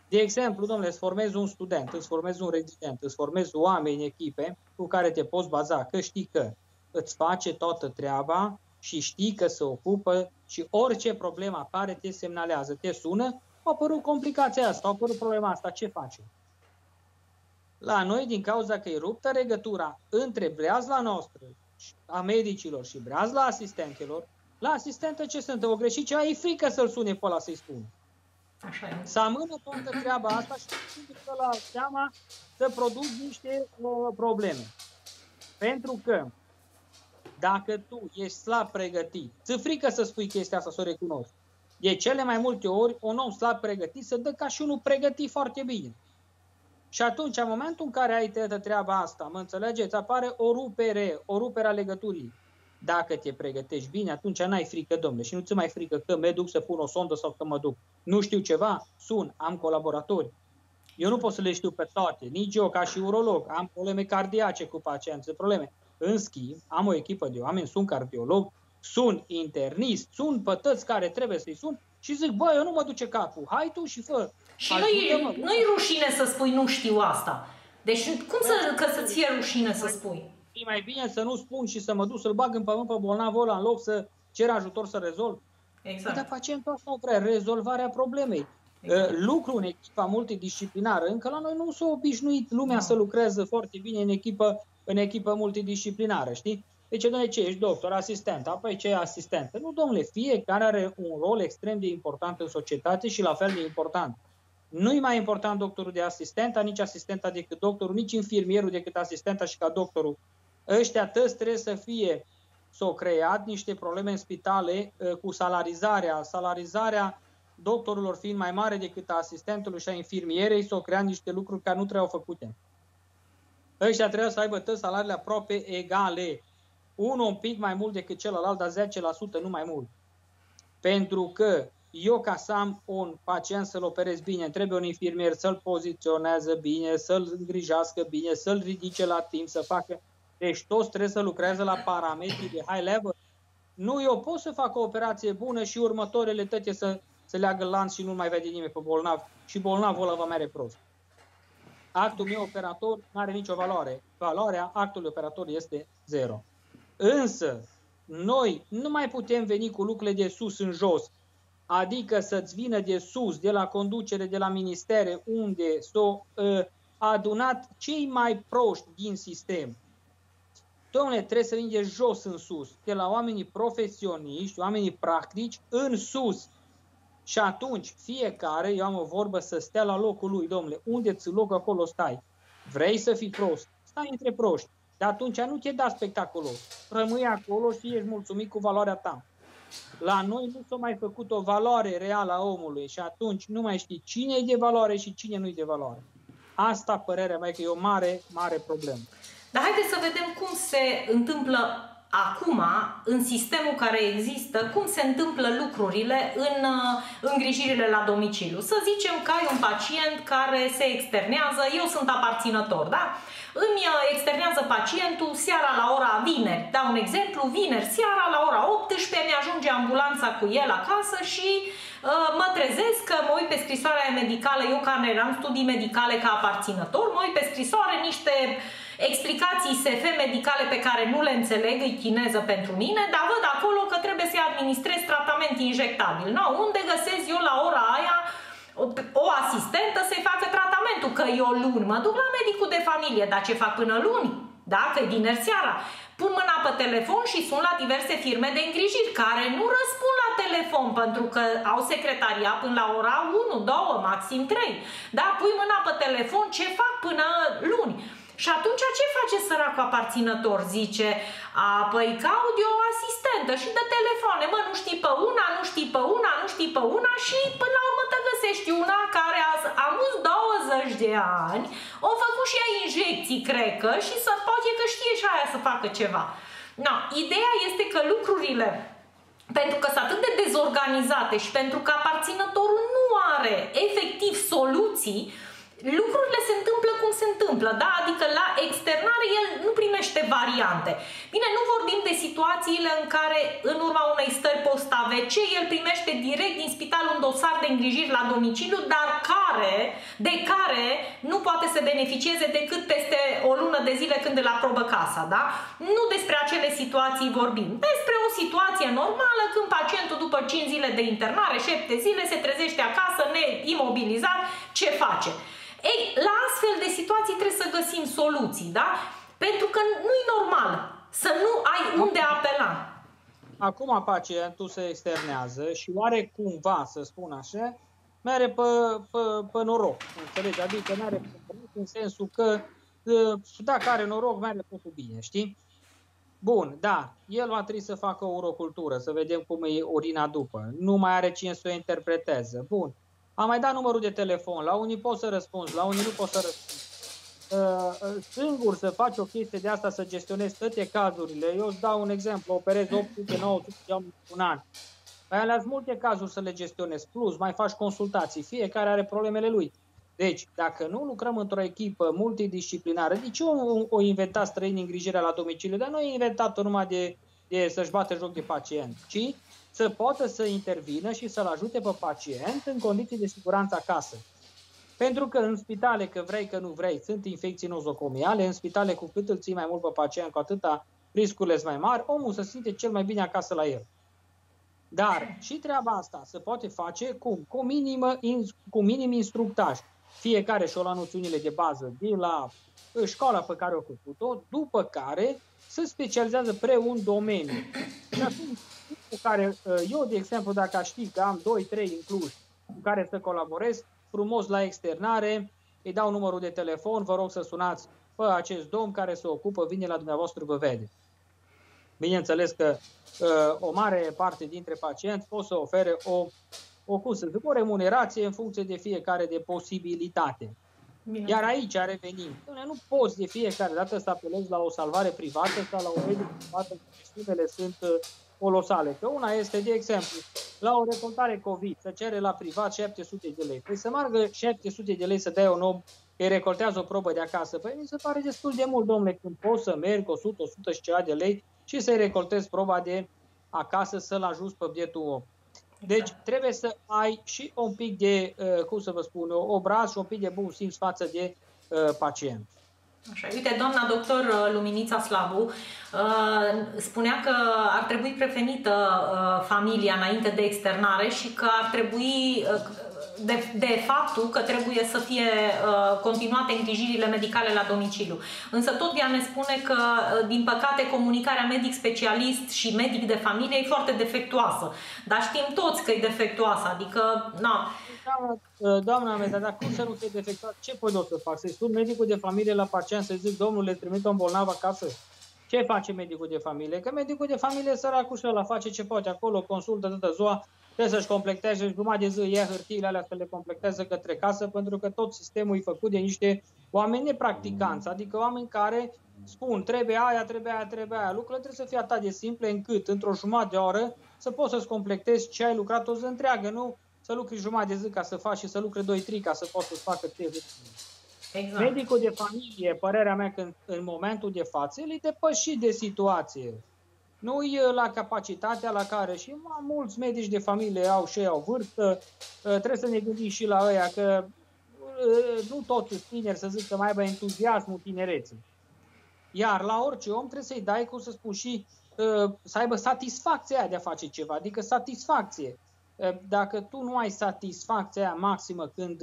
De exemplu, domnule, îți formezi un student, îți formezi un rezident, îți formezi oameni, echipe cu care te poți baza, că știi că îți face toată treaba și știi că se ocupă și orice problemă apare te semnalează, te sună, a apărut complicația asta, a apărut problema asta, ce facem? La noi, din cauza că e ruptă legătura între breazla noastră a medicilor și breazla asistentelor, la asistentă ce se întâmplă? Greșit ceva, e frică să-l sune pe ăla să-i spună. Așa e. Să amână toată treaba asta și să la seama să produc niște uh, probleme. Pentru că dacă tu ești slab pregătit, ți frică să spui chestia asta, să o recunosc. De cele mai multe ori, un om slab pregătit se dă ca și unul pregătit foarte bine. Și atunci, în momentul în care ai tăiată treaba asta, mă înțelegeți, apare o rupere, o rupere a legăturii. Dacă te pregătești bine, atunci n-ai frică, domnule, și nu ți mai frică că mă duc să pun o sondă sau că mă duc. Nu știu ceva, sun, am colaboratori. Eu nu pot să le știu pe toate, nici eu ca și urolog. Am probleme cardiace cu pacienți, probleme. În schimb, am o echipă de oameni, sunt cardiolog, sunt internist, sunt pătăți care trebuie să-i sun și zic, bă, eu nu mă duce capul, hai tu și fă. Și nu-i, nu-i rușine să spui nu știu asta. Deci cum să, că să-ți fie rușine să spui? E mai bine să nu spun și să mă duc să-l bag în pământ pe bolnavul ăla în loc să cer ajutor să rezolv. Exact. Dar pacientul asta nu vrea rezolvarea problemei. Exact. Uh, lucru în echipa multidisciplinară, încă la noi nu s-a obișnuit lumea no. să lucreze foarte bine în echipă, în echipă multidisciplinară, știi? Deci, domnule, ce ești doctor, asistent, apoi ce e asistentă? Nu, domnule, fiecare are un rol extrem de important în societate și la fel de important. Nu e mai important doctorul de asistenta, nici asistenta decât doctorul, nici infirmierul decât asistenta și ca doctorul. Ăștia tăți trebuie să fie, s-au creat niște probleme în spitale uh, cu salarizarea. Salarizarea doctorilor fiind mai mare decât a asistentului și a infirmierei, s-au creat niște lucruri care nu trebuiau făcute. Ăștia trebuie să aibă toți salariile aproape egale. Unul un pic mai mult decât celălalt, dar 10% nu mai mult. Pentru că eu ca să am un pacient să-l operez bine, trebuie un infirmier să-l poziționează bine, să-l îngrijească bine, să-l ridice la timp, să facă... Deci toți trebuie să lucreze la parametri de high level. Nu, eu pot să fac o operație bună și următoarele tăte să, să leagă lanț și nu mai vede nimeni pe bolnav și bolnavul ăla va mere prost. Actul meu operator nu are nicio valoare. Valoarea actului operator este zero. Însă, noi nu mai putem veni cu lucrurile de sus în jos, adică să-ți vină de sus, de la conducere, de la ministere, unde s-au uh, adunat cei mai proști din sistem. Domnule, trebuie să vin de jos în sus, de la oamenii profesioniști, oamenii practici, în sus. Și atunci, fiecare, eu am o vorbă, să stea la locul lui, domnule, unde ți loc, acolo stai. Vrei să fii prost? Stai între proști. Dar atunci nu te da spectacolul. Rămâi acolo și ești mulțumit cu valoarea ta. La noi nu s-a mai făcut o valoare reală a omului și atunci nu mai știi cine e de valoare și cine nu e de valoare. Asta, părerea mea, că e o mare, mare problemă. Dar haideți să vedem cum se întâmplă acum, în sistemul care există, cum se întâmplă lucrurile în uh, îngrijirile la domiciliu. Să zicem că ai un pacient care se externează, eu sunt aparținător, da? Îmi uh, externează pacientul seara la ora vineri. Dau un exemplu, vineri seara la ora 18 mi-ajunge ambulanța cu el acasă și uh, mă trezesc că mă uit pe scrisoarea medicală, eu care eram studii medicale ca aparținător, mă uit pe scrisoare niște explicații SF medicale pe care nu le înțeleg, e chineză pentru mine, dar văd acolo că trebuie să-i administrez tratament injectabil. No, unde găsesc eu la ora aia o, o asistentă să-i facă tratamentul, că eu luni mă duc la medicul de familie, dar ce fac până luni? Da, că e vineri seara. Pun mâna pe telefon și sun la diverse firme de îngrijiri care nu răspund la telefon pentru că au secretaria până la ora 1, 2, maxim 3. Da, pui mâna pe telefon, ce fac până luni? Și atunci ce face săracul aparținător? Zice, a, păi caut eu o asistentă și de telefoane, mă, nu știi pe una, nu știi pe una, nu știi pe una și până la urmă te găsești una care a avut 20 de ani, o făcut și ea injecții, cred că, și să poate că știe și aia să facă ceva. No, ideea este că lucrurile pentru că sunt atât de dezorganizate și pentru că aparținătorul nu are efectiv soluții, lucrurile se întâmplă cum se întâmplă, da? Adică la externare el nu primește variante. Bine, nu vorbim de situațiile în care în urma unei stări post-AVC el primește direct din spital un dosar de îngrijiri la domiciliu, dar care, de care nu poate să beneficieze decât peste o lună de zile când îl aprobă casa, da? Nu despre acele situații vorbim, despre o situație normală când pacientul după 5 zile de internare, 7 zile, se trezește acasă, neimobilizat, ce face? Ei, la astfel de situații trebuie să găsim soluții, da? Pentru că nu e normal să nu ai unde apela. Acum pacientul se externează și oare cumva, să spun așa, mere pe, pe, pe noroc, înțelegi? Adică mere pe noroc în sensul că ă, dacă are noroc, mere totul bine, știi? Bun, da, el va trebui să facă o urocultură, să vedem cum e urina după. Nu mai are cine să o interpreteze. Bun, am mai dat numărul de telefon, la unii pot să răspunzi, la unii nu pot să răspunzi. Uh, uh, singur să faci o chestie de asta, să gestionezi toate cazurile. Eu îți dau un exemplu, operez 800, 900 de un an. Mai ales multe cazuri să le gestionezi, plus mai faci consultații, fiecare are problemele lui. Deci, dacă nu lucrăm într-o echipă multidisciplinară, de ce o, o inventat străini îngrijirea la domiciliu? Dar nu e inventat numai de, de să-și bată joc de pacient, ci să poată să intervină și să-l ajute pe pacient în condiții de siguranță acasă. Pentru că în spitale, că vrei, că nu vrei, sunt infecții nozocomiale, în spitale cu cât îl ții mai mult pe pacient, cu atâta riscurile sunt mai mari, omul se simte cel mai bine acasă la el. Dar și treaba asta se poate face cum? Cu, minimă, cu minim instructaj. Fiecare și-o la noțiunile de bază de la școala pe care o făcut-o, după care se specializează pre un domeniu. Și atunci, cu care eu, de exemplu, dacă aș ști că am 2-3 în Cluj cu care să colaborez, frumos la externare, îi dau numărul de telefon, vă rog să sunați pe acest domn care se ocupă, vine la dumneavoastră, vă vede. Bineînțeles că uh, o mare parte dintre pacienți pot să ofere o, o, cum să zic, o remunerație în funcție de fiecare de posibilitate. Bine. Iar aici revenim. Nu poți de fiecare dată să apelezi la o salvare privată sau la o medie privată, sumele sunt uh, colosale. Că una este, de exemplu, la o recoltare COVID, să cere la privat 700 de lei. Păi să margă 700 de lei să dai un om că recoltează o probă de acasă. Păi mi se pare destul de mult, domnule, când poți să merg 100, 100 și ceva de lei și să-i recoltezi proba de acasă să-l ajuți pe bietul om. Deci exact. trebuie să ai și un pic de, uh, cum să vă spun, obraz și un pic de bun simț față de uh, pacient. Așa, uite, doamna doctor uh, Luminița Slavu uh, spunea că ar trebui prevenită uh, familia înainte de externare și că ar trebui de, de faptul că trebuie să fie uh, continuate îngrijirile medicale la domiciliu. Însă tot ea ne spune că, uh, din păcate, comunicarea medic-specialist și medic de familie e foarte defectuoasă. Dar știm toți că e defectuoasă, adică, na, Doamna, doamna mea, dar cum să nu fie defectuat? Ce pot eu să fac? Să-i spun medicul de familie la pacient să zic, domnule, trimit un bolnav acasă? Ce face medicul de familie? Că medicul de familie săracul și ăla face ce poate acolo, consultă toată ziua, trebuie să-și completeze jumătate de zi, ia hârtiile alea să le completeze către casă, pentru că tot sistemul e făcut de niște oameni nepracticanți, adică oameni care spun trebuie aia, trebuie aia, trebuie aia. Lucrurile trebuie să fie atât de simple încât într-o jumătate de oră să poți să-ți completezi ce ai lucrat o zi întreagă, nu să lucri jumătate de zi ca să faci și să lucre 2-3 ca să poți să-ți facă trebuie. Exact. Medicul de familie, părerea mea că în, în momentul de față, el e depășit de situație. Nu e la capacitatea la care și mulți medici de familie au și ei au vârstă, ă, trebuie să ne gândim și la ăia că ă, nu toți sunt tineri să zic că mai aibă entuziasmul tinereții. Iar la orice om trebuie să-i dai, cum să spun, și ă, să aibă satisfacția de a face ceva, adică satisfacție. Dacă tu nu ai satisfacția aia maximă când,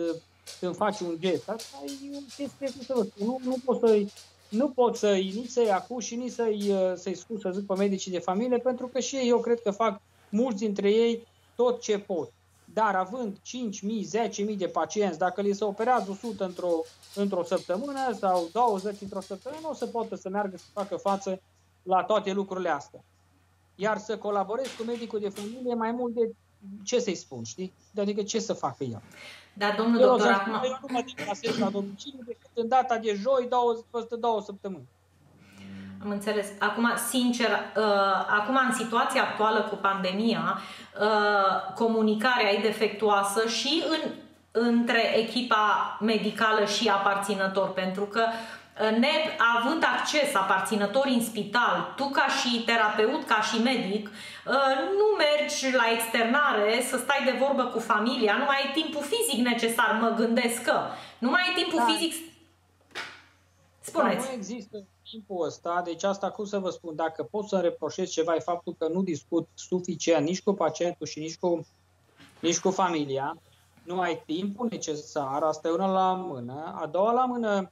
când faci un gest, asta e o chestie, să vă spun, nu, nu poți să-i nu pot să-i, nici să-i acuz și nici să-i, uh, să-i scuz, să zic, pe medicii de familie, pentru că și ei, eu cred că fac mulți dintre ei tot ce pot. Dar având 5.000, 10.000 de pacienți, dacă li se operează 100 într-o, într-o săptămână sau 20 într-o săptămână, nu o să poată să meargă să facă față la toate lucrurile astea. Iar să colaborez cu medicul de familie mai mult de ce să-i spun, știi? Adică ce să facă el. Dar domnul eu doctor, acum... Eu nu mă deplasez la domiciliu decât în data de joi, două, peste două săptămâni. Am înțeles. Acum, sincer, uh, acum în situația actuală cu pandemia, uh, comunicarea e defectuoasă și în, între echipa medicală și aparținător, pentru că ne, având acces aparținători în spital, tu ca și terapeut, ca și medic, uh, nu mergi la externare să stai de vorbă cu familia, nu mai ai timpul fizic necesar, mă gândesc că. Nu mai ai timpul da. fizic... Spuneți. Da, nu există timpul ăsta, deci asta cum să vă spun, dacă pot să reproșez ceva e faptul că nu discut suficient nici cu pacientul și nici cu, nici cu familia, nu ai timpul necesar, asta e una la mână. A doua la mână,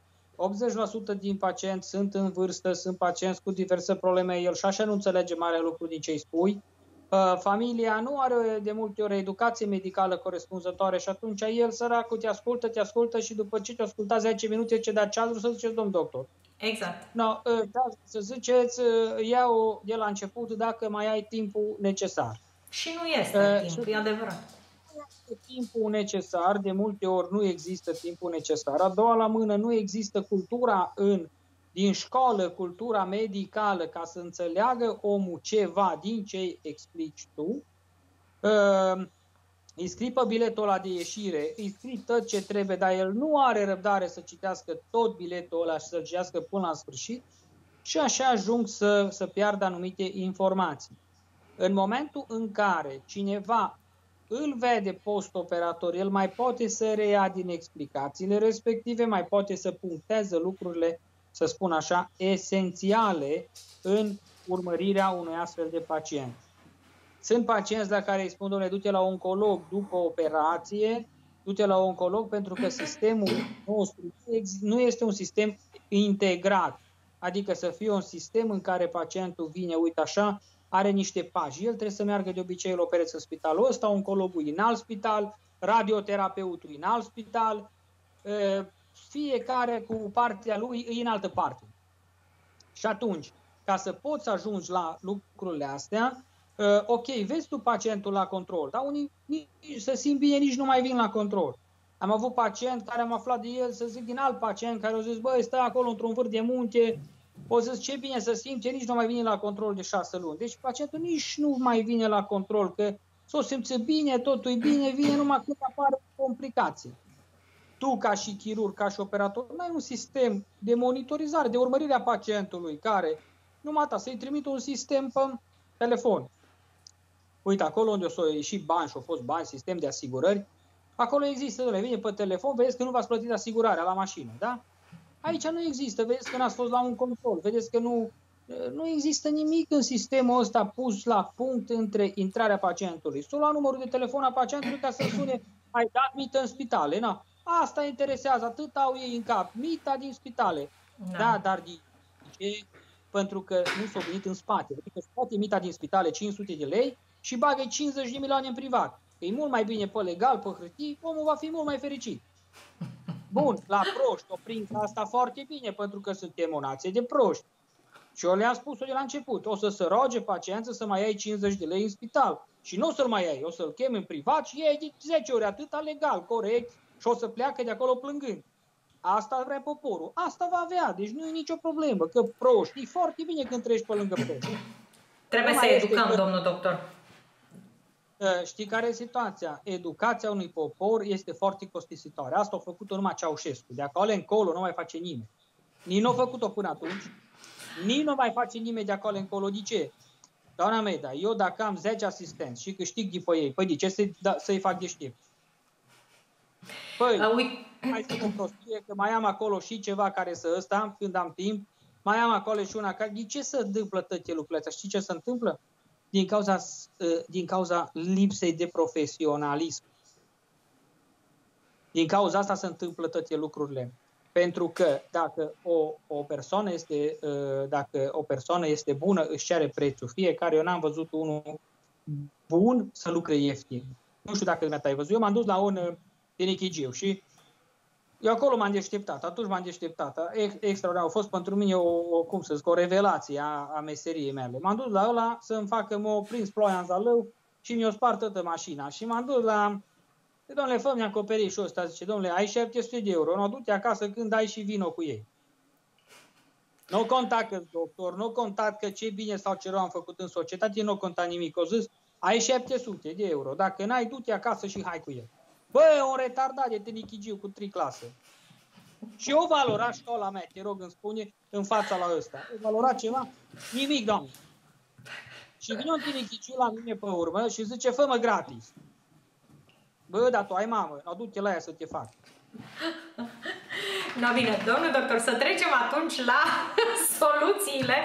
80% din pacienți sunt în vârstă, sunt pacienți cu diverse probleme, el și așa nu înțelege mare lucru din ce îi spui. Uh, familia nu are de multe ori educație medicală corespunzătoare și atunci el săracul te ascultă, te ascultă și după ce te asculta 10 minute ce da ce ați să ziceți, domn doctor. Exact. No, uh, da, să ziceți, uh, iau de la început dacă mai ai timpul necesar. Și nu este uh, timp, e adevărat timpul necesar, de multe ori nu există timpul necesar. A doua la mână, nu există cultura în, din școală, cultura medicală, ca să înțeleagă omul ceva din ce explici tu. Ehm, îi scrii pe biletul ăla de ieșire, îi scrii tot ce trebuie, dar el nu are răbdare să citească tot biletul ăla și să-l citească până la sfârșit și așa ajung să, să piardă anumite informații. În momentul în care cineva îl vede post-operator, el mai poate să reia din explicațiile respective, mai poate să puncteze lucrurile, să spun așa, esențiale în urmărirea unui astfel de pacient. Sunt pacienți la care îi spun, domnule, du-te la oncolog după operație, du-te la oncolog pentru că sistemul nostru nu este un sistem integrat. Adică să fie un sistem în care pacientul vine, uite așa, are niște pași. El trebuie să meargă de obicei la opereți în spitalul ăsta, oncologul în alt spital, radioterapeutul în alt spital, fiecare cu partea lui în altă parte. Și atunci, ca să poți să ajungi la lucrurile astea, ok, vezi tu pacientul la control, dar unii nici, să simt bine nici nu mai vin la control. Am avut pacient care am aflat de el, să zic, din alt pacient care au zis, băi, stai acolo într-un vârf de munte, o să ce bine să simte, nici nu mai vine la control de șase luni. Deci pacientul nici nu mai vine la control, că s-o simțe bine, totul e bine, vine numai când apare complicații. Tu, ca și chirurg, ca și operator, nu ai un sistem de monitorizare, de urmărire a pacientului, care, numai ta, să-i trimit un sistem pe telefon. Uite, acolo unde o să ieși bani și au fost bani, sistem de asigurări, acolo există, le vine pe telefon, vezi că nu v-ați plătit asigurarea la mașină, da? Aici nu există, vedeți că n-ați fost la un control, vedeți că nu, nu există nimic în sistemul ăsta pus la punct între intrarea pacientului. Sunt la numărul de telefon a pacientului ca să sune, ai dat mită în spitale, na? Asta interesează, atât au ei în cap, mita din spitale. Da, da dar de ce? Pentru că nu s-au venit în spate. Adică scoate mita din spitale 500 de lei și bagă 50 de milioane în privat. E mult mai bine pe legal, pe hârtii, omul va fi mult mai fericit. Bun, la proști o prins asta foarte bine, pentru că suntem o nație de proști. Și eu le-am spus-o de la început. O să se roage paciență să mai ai 50 de lei în spital. Și nu o să-l mai ai, o să-l chem în privat și iei de 10 ori atâta legal, corect, și o să pleacă de acolo plângând. Asta vrea poporul. Asta va avea, deci nu e nicio problemă. Că proști, e foarte bine când treci pe lângă proști. Trebuie să educăm, că... domnul doctor. Știi care e situația? Educația unui popor este foarte costisitoare. Asta a făcut-o numai Ceaușescu. De acolo încolo nu mai face nimeni. Nici nu a făcut-o până atunci. Nici nu mai face nimeni de acolo încolo. De ce? Doamna Meda, eu dacă am 10 asistenți și câștig după ei, păi de ce să-i, da, să-i fac deștept? Păi, uh, mai să o prostie, că mai am acolo și ceva care să ăsta, când am timp, mai am acolo și una care... De ce să întâmplă tăte lucrurile Știi ce se întâmplă? Din cauza, ă, din cauza lipsei de profesionalism. Din cauza asta se întâmplă toate lucrurile. Pentru că dacă o, o persoană este ă, dacă o persoană este bună, își cere prețul. Fiecare, eu n-am văzut unul bun să lucre ieftin. Nu știu dacă dumneata ai văzut. Eu m-am dus la un tenichigiu și eu acolo m-am deșteptat, atunci m-am deșteptat. Extraordinar, a fost pentru mine o, o cum să zic, o revelație a, a meseriei mele. M-am dus la ăla să-mi facă, m-o prins ploaia în zalău și mi-o spart toată mașina. Și m-am dus la, domnule, fă-mi acoperișul ăsta, zice, domnule, ai 700 de euro, nu du-te acasă când ai și vino cu ei. Nu conta că doctor, nu conta că ce bine sau ce rău am făcut în societate, nu conta nimic. O zis, ai 700 de euro, dacă n-ai, du-te acasă și hai cu el. Bă, un retardat de tenichigiu cu trei clase. Și o valora școala mea, te rog, îmi spune în fața la ăsta. O valora ceva? Nimic, doamne. Și vine un tinichiciu la mine pe urmă și zice, fă-mă gratis. Bă, dar tu ai mamă, adu-te la ea să te fac. No, bine, domnul doctor, să trecem atunci la [LAUGHS] soluțiile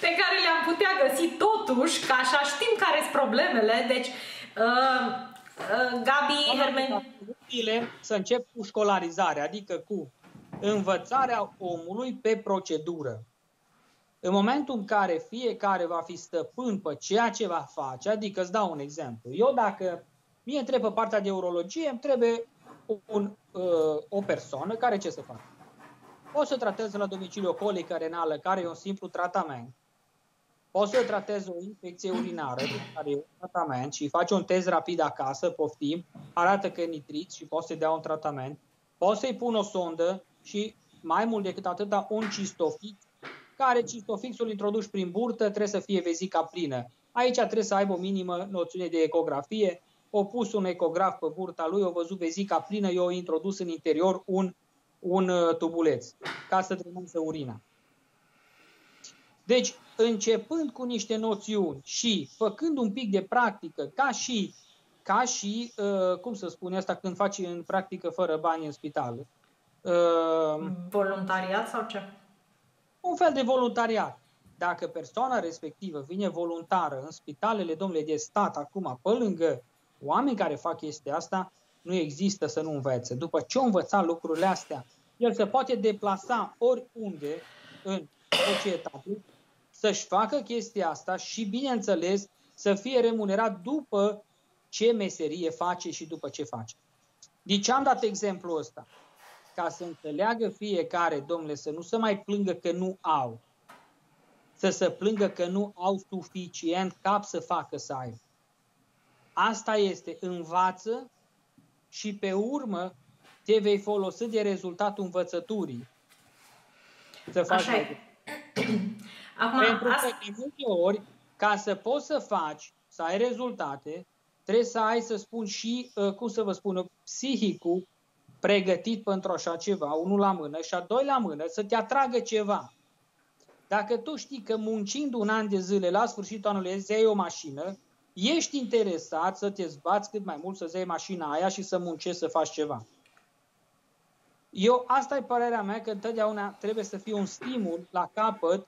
pe care le-am putea găsi totuși, ca așa știm care sunt problemele. Deci, uh, Uh, Gabi Hermen... Să încep cu școlarizarea, adică cu învățarea omului pe procedură. În momentul în care fiecare va fi stăpân pe ceea ce va face, adică îți dau un exemplu. Eu dacă mie întreb pe partea de urologie, îmi trebuie un, uh, o persoană care ce să facă? O să tratez la domiciliu o colică renală, care e un simplu tratament. Poți să tratezi o infecție urinară, care e un tratament și faci un test rapid acasă, poftim, arată că e nitrit și poți să-i dea un tratament. Poți să-i pun o sondă și mai mult decât atât, un cistofix, care cistofixul introduci prin burtă trebuie să fie vezica plină. Aici trebuie să aibă o minimă noțiune de ecografie, o pus un ecograf pe burta lui, o văzut vezica plină, i-a introdus în interior un, un uh, tubuleț ca să dreneze urina. Deci, începând cu niște noțiuni și făcând un pic de practică, ca și, ca și uh, cum să spune asta, când faci în practică fără bani în spital. Uh, voluntariat sau ce? Un fel de voluntariat. Dacă persoana respectivă vine voluntară în spitalele, domnule, de stat, acum, pe lângă oameni care fac chestia asta, nu există să nu învețe. După ce o învăța lucrurile astea, el se poate deplasa oriunde în societate să-și facă chestia asta și, bineînțeles, să fie remunerat după ce meserie face și după ce face. De ce am dat exemplul ăsta? Ca să înțeleagă fiecare, domnule, să nu se mai plângă că nu au, să se plângă că nu au suficient cap să facă să aibă. Asta este, învață și pe urmă te vei folosi de rezultatul învățăturii. Să faci Așa e. Acum, Pentru asta... că de multe ori, ca să poți să faci, să ai rezultate, trebuie să ai, să spun, și, uh, cum să vă spun, psihicul pregătit pentru așa ceva, unul la mână și a doi la mână, să te atragă ceva. Dacă tu știi că muncind un an de zile, la sfârșitul anului îți iei o mașină, ești interesat să te zbați cât mai mult să iei mașina aia și să muncești să faci ceva. Eu, asta e părerea mea, că întotdeauna trebuie să fie un stimul la capăt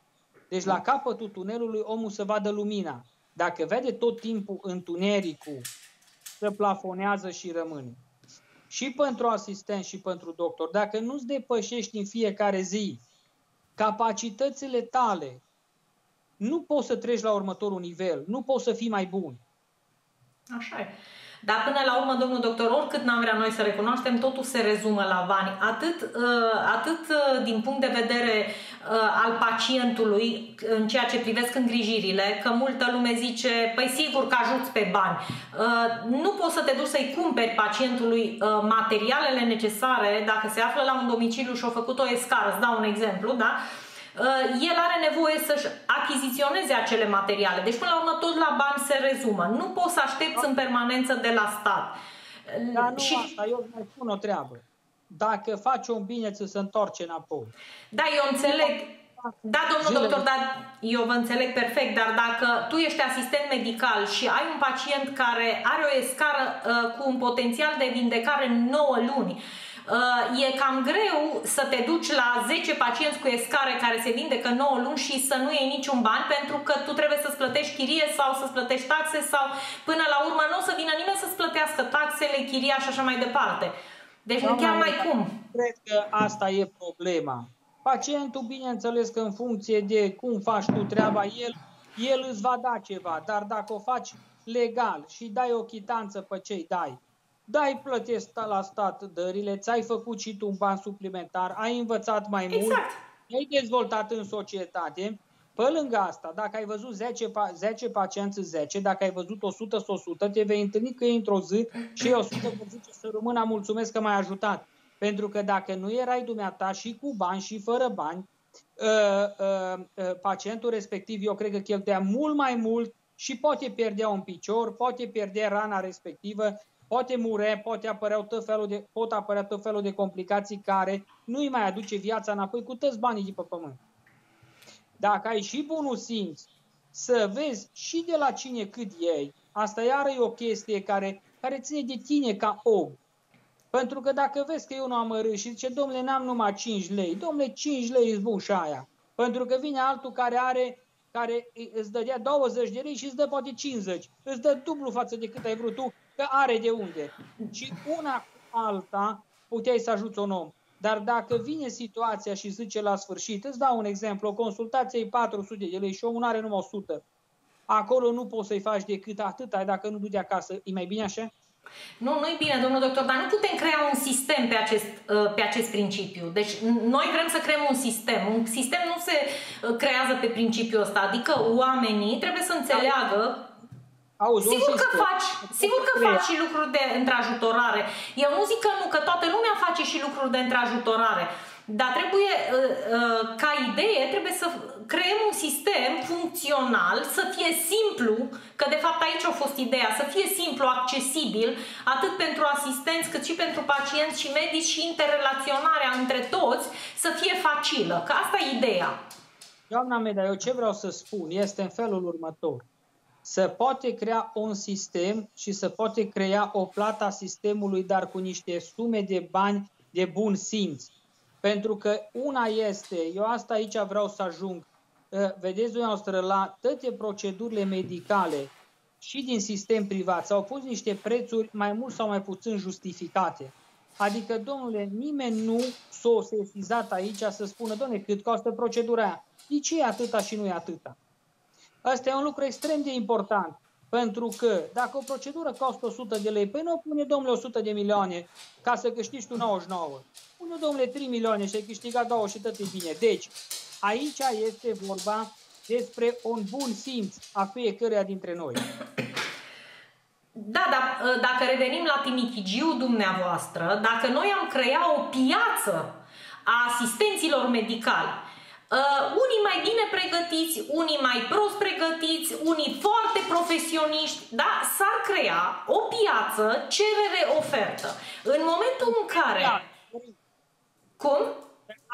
deci la capătul tunelului omul să vadă lumina. Dacă vede tot timpul întunericul, se plafonează și rămâne. Și pentru asistent și pentru doctor, dacă nu-ți depășești în fiecare zi capacitățile tale, nu poți să treci la următorul nivel, nu poți să fii mai bun. Așa e. Dar până la urmă, domnul doctor, oricât n-am vrea noi să recunoaștem, totul se rezumă la bani. Atât, uh, atât uh, din punct de vedere uh, al pacientului, în ceea ce privesc îngrijirile, că multă lume zice, păi sigur că ajuți pe bani. Nu poți să te duci să-i cumperi pacientului materialele necesare dacă se află la un domiciliu și a făcut o escară, îți dau un exemplu, da? Uh, el are nevoie să-și achiziționeze acele materiale. Deci, până la urmă, tot la bani se rezumă. Nu poți să aștepți în permanență de la stat. Dar nu și... asta, eu mai spun o treabă. Dacă faci un bine, ți se întorce înapoi. Da, eu înțeleg. Da, domnul Zile. doctor, dar eu vă înțeleg perfect, dar dacă tu ești asistent medical și ai un pacient care are o escară uh, cu un potențial de vindecare 9 luni, Uh, e cam greu să te duci la 10 pacienți cu escare care se vindecă 9 luni și să nu iei niciun ban pentru că tu trebuie să-ți plătești chirie sau să-ți plătești taxe sau până la urmă nu o să vină nimeni să-ți plătească taxele, chiria și așa mai departe. Deci nu chiar mai cum. Cred că asta e problema. Pacientul, bineînțeles că în funcție de cum faci tu treaba, el, el îți va da ceva, dar dacă o faci legal și dai o chitanță pe ce dai, dai plătesc la stat dările, ți-ai făcut și tu un ban suplimentar, ai învățat mai exact. mult, ai dezvoltat în societate. Pe lângă asta, dacă ai văzut 10, 10 pacienți 10, dacă ai văzut 100 100, te vei întâlni că e într-o zi și 100 vor zice să rămână, mulțumesc că m-ai ajutat. Pentru că dacă nu erai dumneata și cu bani și fără bani, uh, uh, uh, pacientul respectiv, eu cred că cheltuia mult mai mult și poate pierdea un picior, poate pierdea rana respectivă poate mure, poate apărea tot felul de, pot apărea tot felul de complicații care nu îi mai aduce viața înapoi cu toți banii de pe pământ. Dacă ai și bunul simț să vezi și de la cine cât ei, asta iară e o chestie care, care ține de tine ca om. Pentru că dacă vezi că eu nu am râs și zice, domnule, n-am numai 5 lei, domnule, 5 lei îți bun și aia. Pentru că vine altul care are care îți dădea 20 de lei și îți dă poate 50. Îți dă dublu față de cât ai vrut tu că are de unde. Și una cu alta puteai să ajuți un om. Dar dacă vine situația și zice la sfârșit, îți dau un exemplu, o consultație e 400 de lei și omul are numai 100. Acolo nu poți să-i faci decât atâta, dacă nu du de acasă. E mai bine așa? Nu, nu e bine, domnul doctor, dar nu putem crea un sistem pe acest, uh, pe acest principiu. Deci noi vrem să creăm un sistem. Un sistem nu se uh, creează pe principiul ăsta, adică oamenii trebuie să înțeleagă Auzi, sigur că faci, sigur că faci și lucruri de întrajutorare. Eu nu zic că nu, că toată lumea face și lucruri de întrajutorare. Dar trebuie, ca idee, trebuie să creăm un sistem funcțional, să fie simplu, că de fapt aici a fost ideea, să fie simplu, accesibil, atât pentru asistenți cât și pentru pacienți și medici și interrelaționarea între toți să fie facilă, că asta e ideea. Doamna Meda, eu ce vreau să spun este în felul următor. Să poate crea un sistem și să poate crea o plată a sistemului, dar cu niște sume de bani de bun simț. Pentru că una este, eu asta aici vreau să ajung, ă, vedeți dumneavoastră, la toate procedurile medicale și din sistem privat s-au pus niște prețuri mai mult sau mai puțin justificate. Adică, domnule, nimeni nu s-a sesizat aici să spună, domnule, cât costă procedura aia. De ce e atâta și nu e atâta? Asta e un lucru extrem de important. Pentru că dacă o procedură costă 100 de lei, păi nu pune, domnule, 100 de milioane ca să câștigi tu 99. Pune, domnule, 3 milioane și ai câștigat 2 și tot e bine. Deci, aici este vorba despre un bun simț a fiecăruia dintre noi. Da, dar ă, dacă revenim la timichigiu dumneavoastră, dacă noi am creat o piață a asistenților medicali, Uh, unii mai bine pregătiți, unii mai prost pregătiți, unii foarte profesioniști, da? S-ar crea o piață cerere-ofertă. În momentul în care... Da. Cum?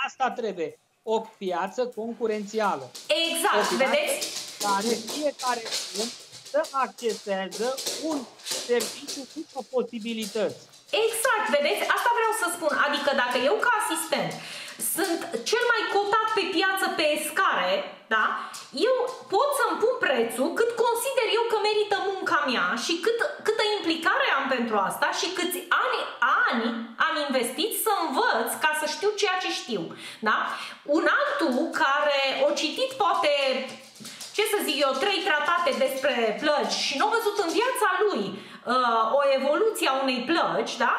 Asta trebuie. O piață concurențială. Exact, o vedeți? Care fiecare om să acceseze un serviciu cu posibilități. Exact, vedeți? Asta vreau să spun. Adică dacă eu ca asistent sunt cel mai cotat pe piață pe escare, da? Eu pot să-mi pun prețul cât consider eu că merită munca mea și cât, câtă implicare am pentru asta și câți ani, ani am investit să învăț ca să știu ceea ce știu, da? Un altul care o citit poate ce să zic eu, trei tratate despre plăci și nu a văzut în viața lui uh, o evoluție a unei plăci, da?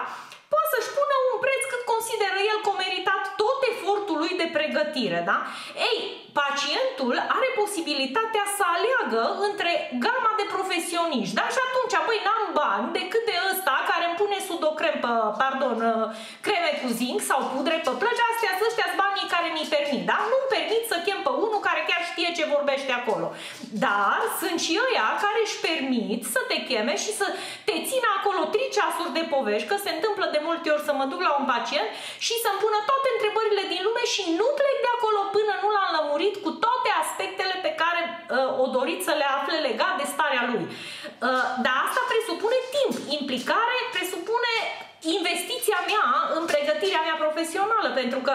Poate să-și pună un preț cât consideră el că a meritat tot efortul lui de pregătire, da? Ei, pacientul are posibilitatea să aleagă între gama de profesioniști, da? Și atunci, băi, n-am bani decât de ăsta care îmi pune sudocrem pe, pardon, uh, creme cu zinc sau pudre pe plăci, astea sunt ăștia banii care mi permit, da? Nu-mi permit să chem pe unul care chiar știe ce vorbește acolo. Dar sunt și ăia care își permit să te cheme și să te țină acolo 3 ceasuri de povești, că se întâmplă de multe ori să mă duc la un pacient și să-mi pună toate întrebările din lume și nu plec de acolo până nu l-am lămurit cu toate aspectele pe care uh, o dorit să le afle legat de starea lui. Uh, dar asta presupune timp, implicare, presupune investiția mea în pregătirea mea profesională, pentru că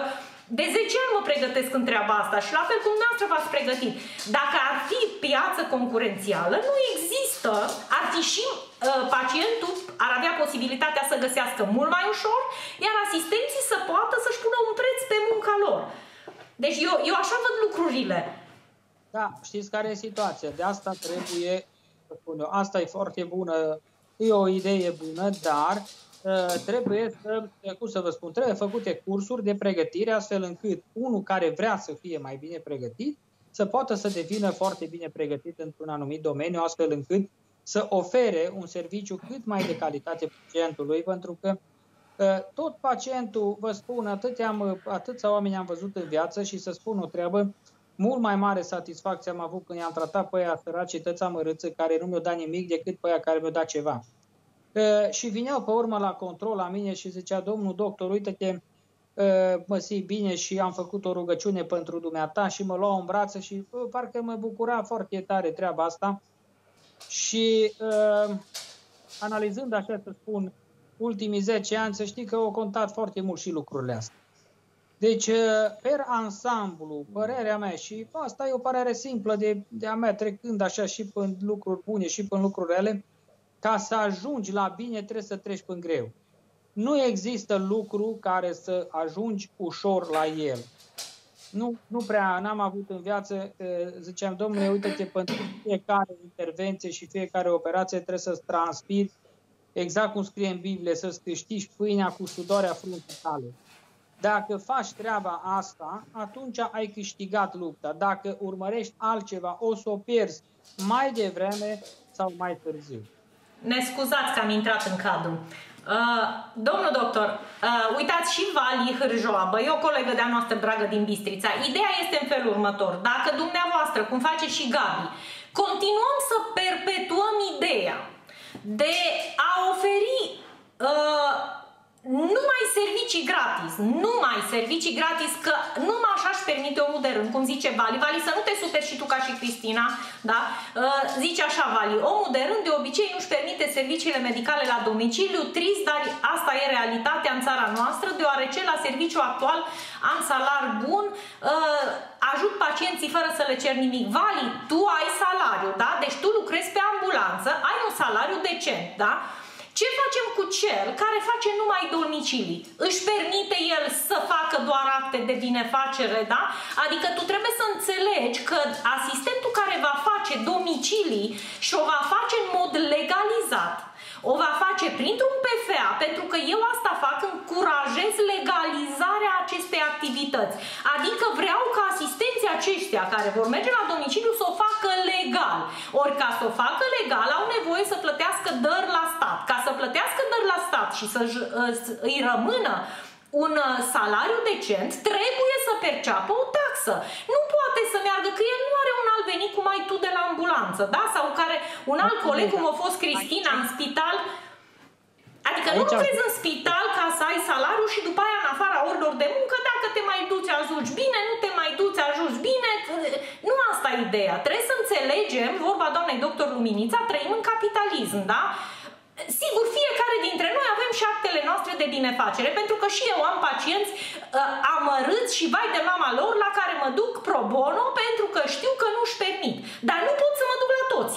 de 10 ani mă pregătesc în treaba asta și la fel cum dumneavoastră v-ați pregătit. Dacă ar fi piață concurențială, nu există, ar fi și uh, pacientul ar avea posibilitatea să găsească mult mai ușor, iar asistenții să poată să-și pună un preț pe munca lor. Deci eu, eu așa văd lucrurile. Da, știți care e situația. De asta trebuie, să spun eu, asta e foarte bună, e o idee bună, dar uh, trebuie să, cum să vă spun, trebuie făcute cursuri de pregătire astfel încât unul care vrea să fie mai bine pregătit să poată să devină foarte bine pregătit într-un anumit domeniu, astfel încât să ofere un serviciu cât mai de calitate pacientului, pentru că tot pacientul, vă spun, atâția, atâția oameni am văzut în viață și să spun o treabă, mult mai mare satisfacție am avut când i-am tratat pe aia săraci, tăți amărâță, care nu mi-au dat nimic decât pe aia care mi-au dat ceva. Și vineau pe urmă la control la mine și zicea, domnul doctor, uite-te, mă simt bine și am făcut o rugăciune pentru dumneata și mă luau în brațe și parcă mă bucura foarte tare treaba asta. Și uh, analizând, așa să spun, ultimii 10 ani, să știi că au contat foarte mult și lucrurile astea. Deci, uh, per ansamblu, părerea mea, și asta e o părere simplă de, de a mea, trecând așa și pe lucruri bune și pe lucruri rele, ca să ajungi la bine trebuie să treci pe greu. Nu există lucru care să ajungi ușor la el nu, nu prea n-am avut în viață, ziceam, domnule, uite-te, pentru fiecare intervenție și fiecare operație trebuie să-ți transpiri, exact cum scrie în Biblie, să-ți câștigi pâinea cu sudoarea frunții tale. Dacă faci treaba asta, atunci ai câștigat lupta. Dacă urmărești altceva, o să o pierzi mai devreme sau mai târziu. Ne scuzați că am intrat în cadru. Uh, domnul doctor, uh, uitați și Vali Hârjoabă, e o colegă de-a noastră dragă din Bistrița. Ideea este în felul următor. Dacă dumneavoastră, cum face și Gabi, continuăm să perpetuăm ideea de a oferi uh, numai servicii gratis, numai servicii gratis, că numai așa își permite omul de rând, cum zice Vali. Vali, să nu te superi și tu ca și Cristina, da? Uh, zice așa Vali, omul de rând de obicei nu-și permite serviciile medicale la domiciliu, trist, dar asta e realitatea în țara noastră, deoarece la serviciu actual am salar bun, uh, ajut pacienții fără să le cer nimic. Vali, tu ai salariu, da? Deci tu lucrezi pe ambulanță, ai un salariu decent, da? Ce facem cu cel care face numai domicilii? Își permite el să facă doar acte de binefacere, da? Adică tu trebuie să înțelegi că asistentul care va face domicilii și o va face în mod legalizat, o va face printr-un PFA, pentru că eu asta fac, încurajez legalizarea acestei activități. Adică vreau ca asistenții aceștia care vor merge la domiciliu să o facă legal. Ori ca să o facă legal au nevoie să plătească dări la stat. Ca să plătească dări la stat și să îi rămână un uh, salariu decent, trebuie să perceapă o taxă. Nu poate să meargă, că el nu are un alt venit cum ai tu de la ambulanță, da? Sau care un alt coleg, cum a fost Cristina în spital, Adică Aici... nu lucrezi în spital ca să ai salariu și după aia în afara orilor de muncă, dacă te mai duci, ajungi bine, nu te mai duci, ajungi bine. Nu asta e ideea. Trebuie să înțelegem, vorba doamnei doctor Luminița, trăim în capitalism, da? Sigur, fiecare dintre noi avem și actele noastre de binefacere, pentru că și eu am pacienți uh, amărâți și vai de mama lor la care mă duc pro bono pentru că știu că nu-și permit. Dar nu pot să mă duc la toți.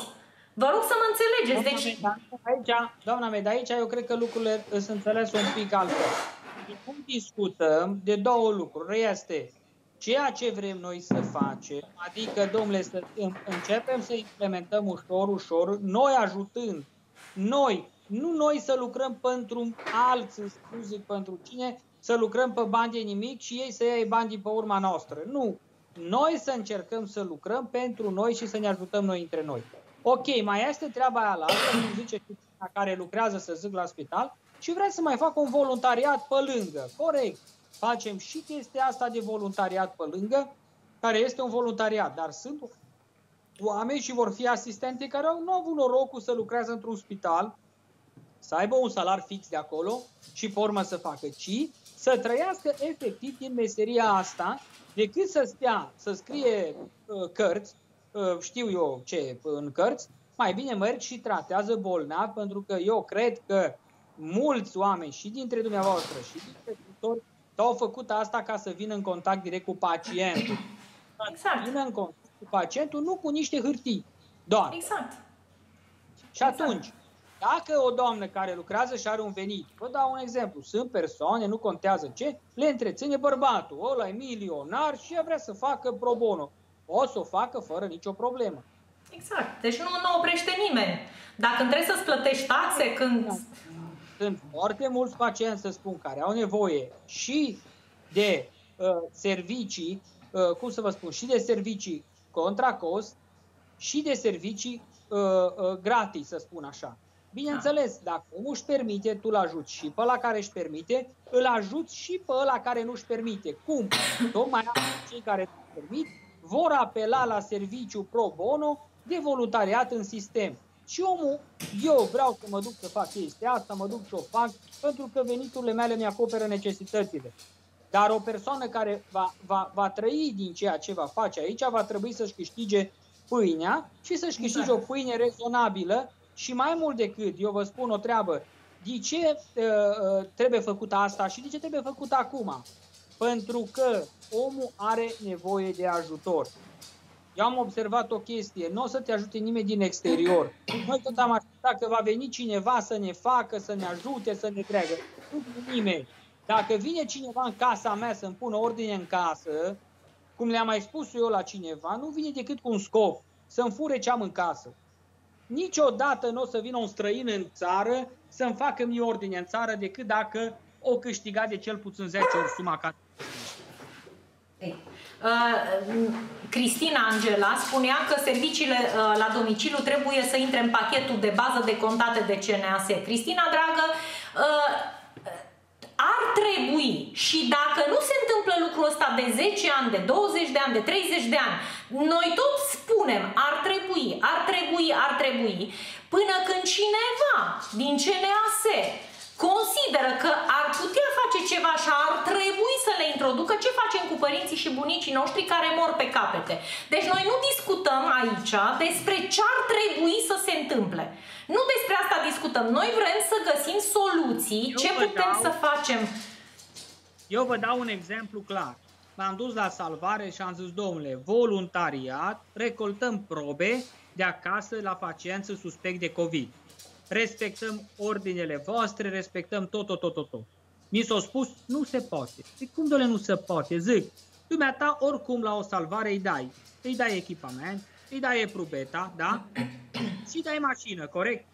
Vă rog să mă înțelegeți. Doamna deci... Meda, aici, doamna Meda, aici eu cred că lucrurile sunt înțeles un pic altfel. Cum discutăm de două lucruri. Este ceea ce vrem noi să facem, adică, domnule, să începem să implementăm ușor, ușor, noi ajutând, noi nu noi să lucrăm pentru alții, scuze, pentru cine, să lucrăm pe bani de nimic și ei să iei bani pe urma noastră. Nu. Noi să încercăm să lucrăm pentru noi și să ne ajutăm noi între noi. Ok, mai este treaba aia la altă, cum zice cine care lucrează, să zic, la spital și vrea să mai facă un voluntariat pe lângă. Corect. Facem și chestia asta de voluntariat pe lângă, care este un voluntariat, dar sunt oameni și vor fi asistente care nu au avut norocul să lucrează într-un spital, să aibă un salar fix de acolo și formă să facă, ci să trăiască efectiv din meseria asta, decât să stea, să scrie uh, cărți, uh, știu eu ce în cărți, mai bine merg și tratează bolnavi, pentru că eu cred că mulți oameni și dintre dumneavoastră și dintre doctori au făcut asta ca să vină în contact direct cu pacientul. Exact. Vină în contact cu pacientul, nu cu niște hârtii, doar. Exact. Și atunci, exact dacă o doamnă care lucrează și are un venit, vă dau un exemplu, sunt persoane, nu contează ce, le întreține bărbatul, ăla e milionar și ea vrea să facă pro bono. O să o facă fără nicio problemă. Exact. Deci nu, nu oprește nimeni. Dacă trebuie să-ți plătești taxe când... Sunt foarte mulți pacienți, să spun, care au nevoie și de uh, servicii, uh, cum să vă spun, și de servicii contra cost și de servicii uh, uh, gratis, să spun așa. Bineînțeles, dacă omul își permite, tu îl ajuți și pe ăla care își permite, îl ajuți și pe ăla care nu își permite. Cum? [COUGHS] Tocmai cei care își permit vor apela la serviciu pro bono de voluntariat în sistem. Și omul, eu vreau să mă duc să fac chestia asta, mă duc și o fac, pentru că veniturile mele mi-acoperă necesitățile. Dar o persoană care va, va, va trăi din ceea ce va face aici, va trebui să-și câștige pâinea și să-și câștige exact. o pâine rezonabilă și mai mult decât, eu vă spun o treabă, de ce uh, uh, trebuie făcut asta și de ce trebuie făcut acum? Pentru că omul are nevoie de ajutor. Eu am observat o chestie, nu o să te ajute nimeni din exterior. Noi tot am așteptat că va veni cineva să ne facă, să ne ajute, să ne treagă. Nu nimeni. Dacă vine cineva în casa mea să-mi pună ordine în casă, cum le-am mai spus eu la cineva, nu vine decât cu un scop, să-mi fure ce am în casă. Niciodată nu o să vină un străin în țară să-mi facă mie ordine în țară decât dacă o câștiga de cel puțin 10 ori suma ca Cristina Angela spunea că serviciile la domiciliu trebuie să intre în pachetul de bază de contate de CNAS. Cristina, dragă, ar trebui. Și dacă nu se întâmplă lucrul ăsta de 10 ani, de 20 de ani, de 30 de ani, noi tot spunem ar trebui, ar trebui, ar trebui, până când cineva din CNAS consideră că ar putea face ceva și ar trebui să le introducă, ce facem cu părinții și bunicii noștri care mor pe capete? Deci noi nu discutăm aici despre ce ar trebui să se întâmple. Nu despre asta discutăm. Noi vrem să găsim soluții, Eu ce putem dau, să facem. Eu vă dau un exemplu clar. M-am dus la salvare și am zis, domnule, voluntariat, recoltăm probe de acasă la pacienți suspect de COVID respectăm ordinele voastre, respectăm tot, tot, tot, tot. tot. Mi s-a spus, nu se poate. De cum, dole nu se poate? Zic, ta oricum la o salvare îi dai. Îi dai echipament, îi dai eprubeta, da? [CLEARS THROAT] Și dai mașină, corect?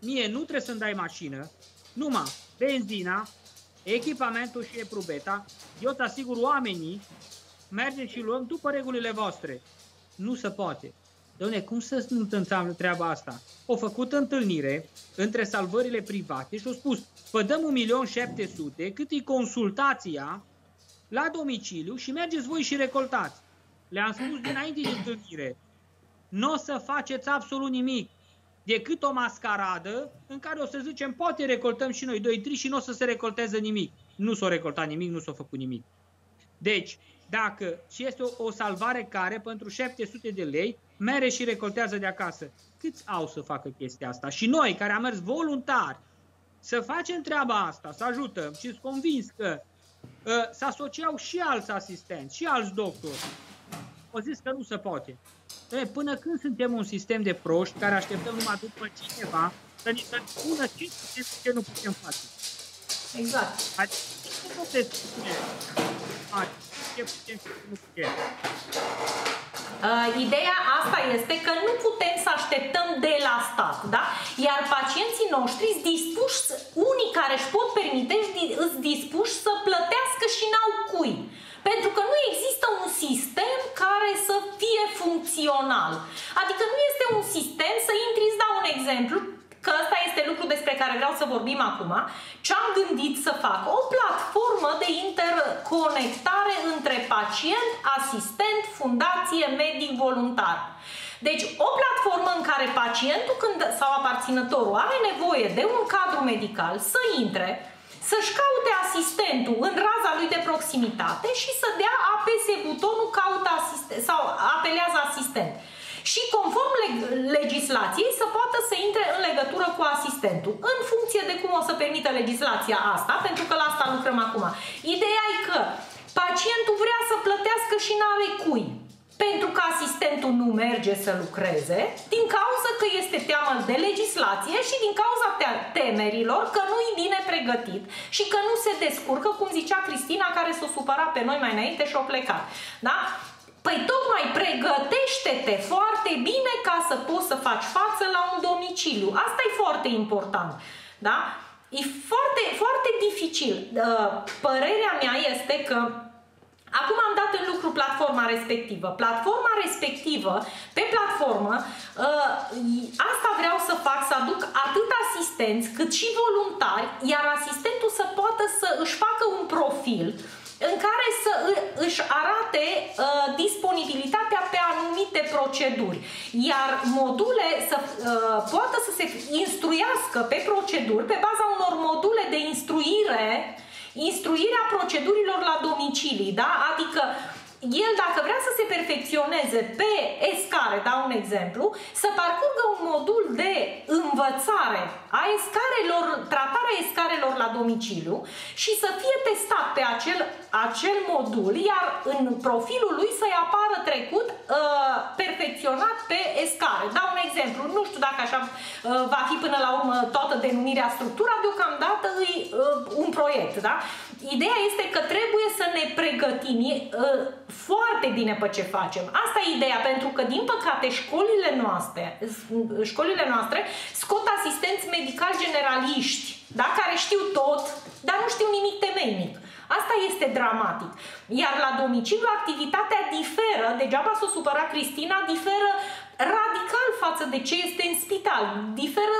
Mie nu trebuie să-mi dai mașină, numai benzina, echipamentul și eprubeta. Eu te asigur oamenii, mergem și luăm după regulile voastre. Nu se poate. Doamne, cum să nu întâmplă treaba asta? O făcut întâlnire între salvările private și au spus, vă dăm 1.700.000, cât e consultația la domiciliu și mergeți voi și recoltați. Le-am spus dinainte de întâlnire, nu o să faceți absolut nimic decât o mascaradă în care o să zicem, poate recoltăm și noi 2-3 și nu o să se recolteze nimic. Nu s-a recoltat nimic, nu s-a făcut nimic. Deci, dacă și este o, o salvare care pentru 700 de lei mere și recoltează de acasă. Câți au să facă chestia asta? Și noi, care am mers voluntari, să facem treaba asta, să ajutăm și sunt convins că uh, să asociau și alți asistenți, și alți doctori. Au zis că nu se poate. E, până când suntem un sistem de proști care așteptăm numai după cineva să ne spună ce putem și ce nu putem face? Exact. Adică nu putem spune ce putem și ce nu putem. Uh, ideea asta este că nu putem să așteptăm de la stat, da? Iar pacienții noștri sunt dispuși, unii care își pot permite, sunt dispuși să plătească și n-au cui. Pentru că nu există un sistem care să fie funcțional. Adică nu este un sistem, să intri, îți dau un exemplu, că ăsta este lucru despre care vreau să vorbim acum, ce am gândit să fac? O platformă de interconectare între pacient, asistent, fundație, medic, voluntar. Deci o platformă în care pacientul când, sau aparținătorul are nevoie de un cadru medical să intre, să-și caute asistentul în raza lui de proximitate și să dea apese butonul caută asistent sau apelează asistent și conform leg- legislației să poată să intre în legătură cu asistentul, în funcție de cum o să permită legislația asta, pentru că la asta lucrăm acum. Ideea e că pacientul vrea să plătească și n-are cui pentru că asistentul nu merge să lucreze, din cauza că este teamă de legislație și din cauza temerilor că nu e bine pregătit și că nu se descurcă, cum zicea Cristina, care s-o supăra pe noi mai înainte și-o plecat. Da? Păi tocmai pregătește-te foarte bine ca să poți să faci față la un domiciliu. Asta e foarte important. Da? E foarte, foarte dificil. Uh, părerea mea este că Acum am dat în lucru platforma respectivă. Platforma respectivă, pe platformă, uh, asta vreau să fac, să aduc atât asistenți cât și voluntari, iar asistentul să poată să își facă un profil în care să își arate uh, disponibilitatea pe anumite proceduri, iar module să uh, poată să se instruiască pe proceduri pe baza unor module de instruire, instruirea procedurilor la domicilii, da? Adică el dacă vrea să se perfecționeze pe escare, dau un exemplu, să parcurgă un modul de învățare a escarelor, tratarea escarelor la domiciliu și să fie testat pe acel, acel modul, iar în profilul lui să-i apară trecut uh, perfecționat pe escare. Dau un exemplu, nu știu dacă așa uh, va fi până la urmă toată denumirea structura, deocamdată e uh, un proiect, da? Ideea este că trebuie să ne pregătim uh, foarte bine pe ce facem. Asta e ideea, pentru că, din păcate, școlile noastre, școlile noastre scot asistenți medicali generaliști, da? care știu tot, dar nu știu nimic temeinic. Asta este dramatic. Iar la domiciliu activitatea diferă, degeaba s-o supăra Cristina, diferă radical față de ce este în spital. Diferă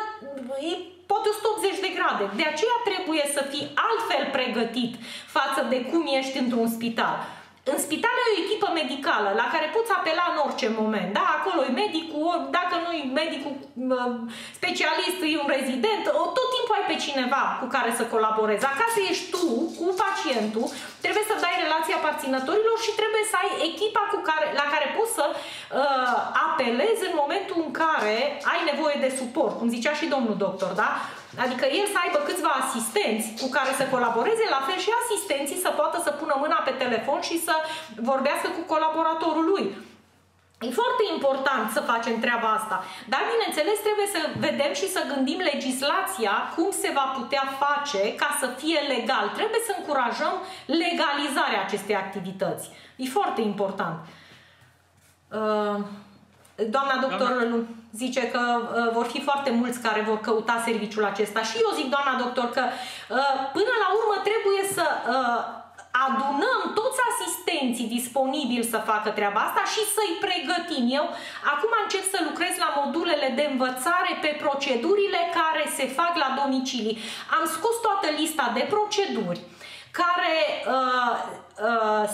e poate 180 de grade. De aceea trebuie să fii altfel pregătit față de cum ești într-un spital. În spital e o echipă medicală la care poți apela în orice moment. Da, acolo e medicul, dacă nu e medicul specialist, e un rezident, tot timpul ai pe cineva cu care să colaborezi. Acasă ești tu cu pacientul, trebuie să dai relația aparținătorilor și trebuie să ai echipa cu care, la care poți să uh, apelezi în momentul în care ai nevoie de suport, cum zicea și domnul doctor, da? Adică el să aibă câțiva asistenți cu care să colaboreze, la fel și asistenții să poată să pună mâna pe telefon și să vorbească cu colaboratorul lui. E foarte important să facem treaba asta, dar bineînțeles trebuie să vedem și să gândim legislația cum se va putea face ca să fie legal. Trebuie să încurajăm legalizarea acestei activități. E foarte important. Uh... Doamna doctor Doamna. Zice că uh, vor fi foarte mulți care vor căuta serviciul acesta și eu zic, doamna doctor, că uh, până la urmă trebuie să uh, adunăm toți asistenții disponibili să facă treaba asta și să-i pregătim. Eu acum încep să lucrez la modulele de învățare pe procedurile care se fac la domicilii. Am scos toată lista de proceduri care uh, uh,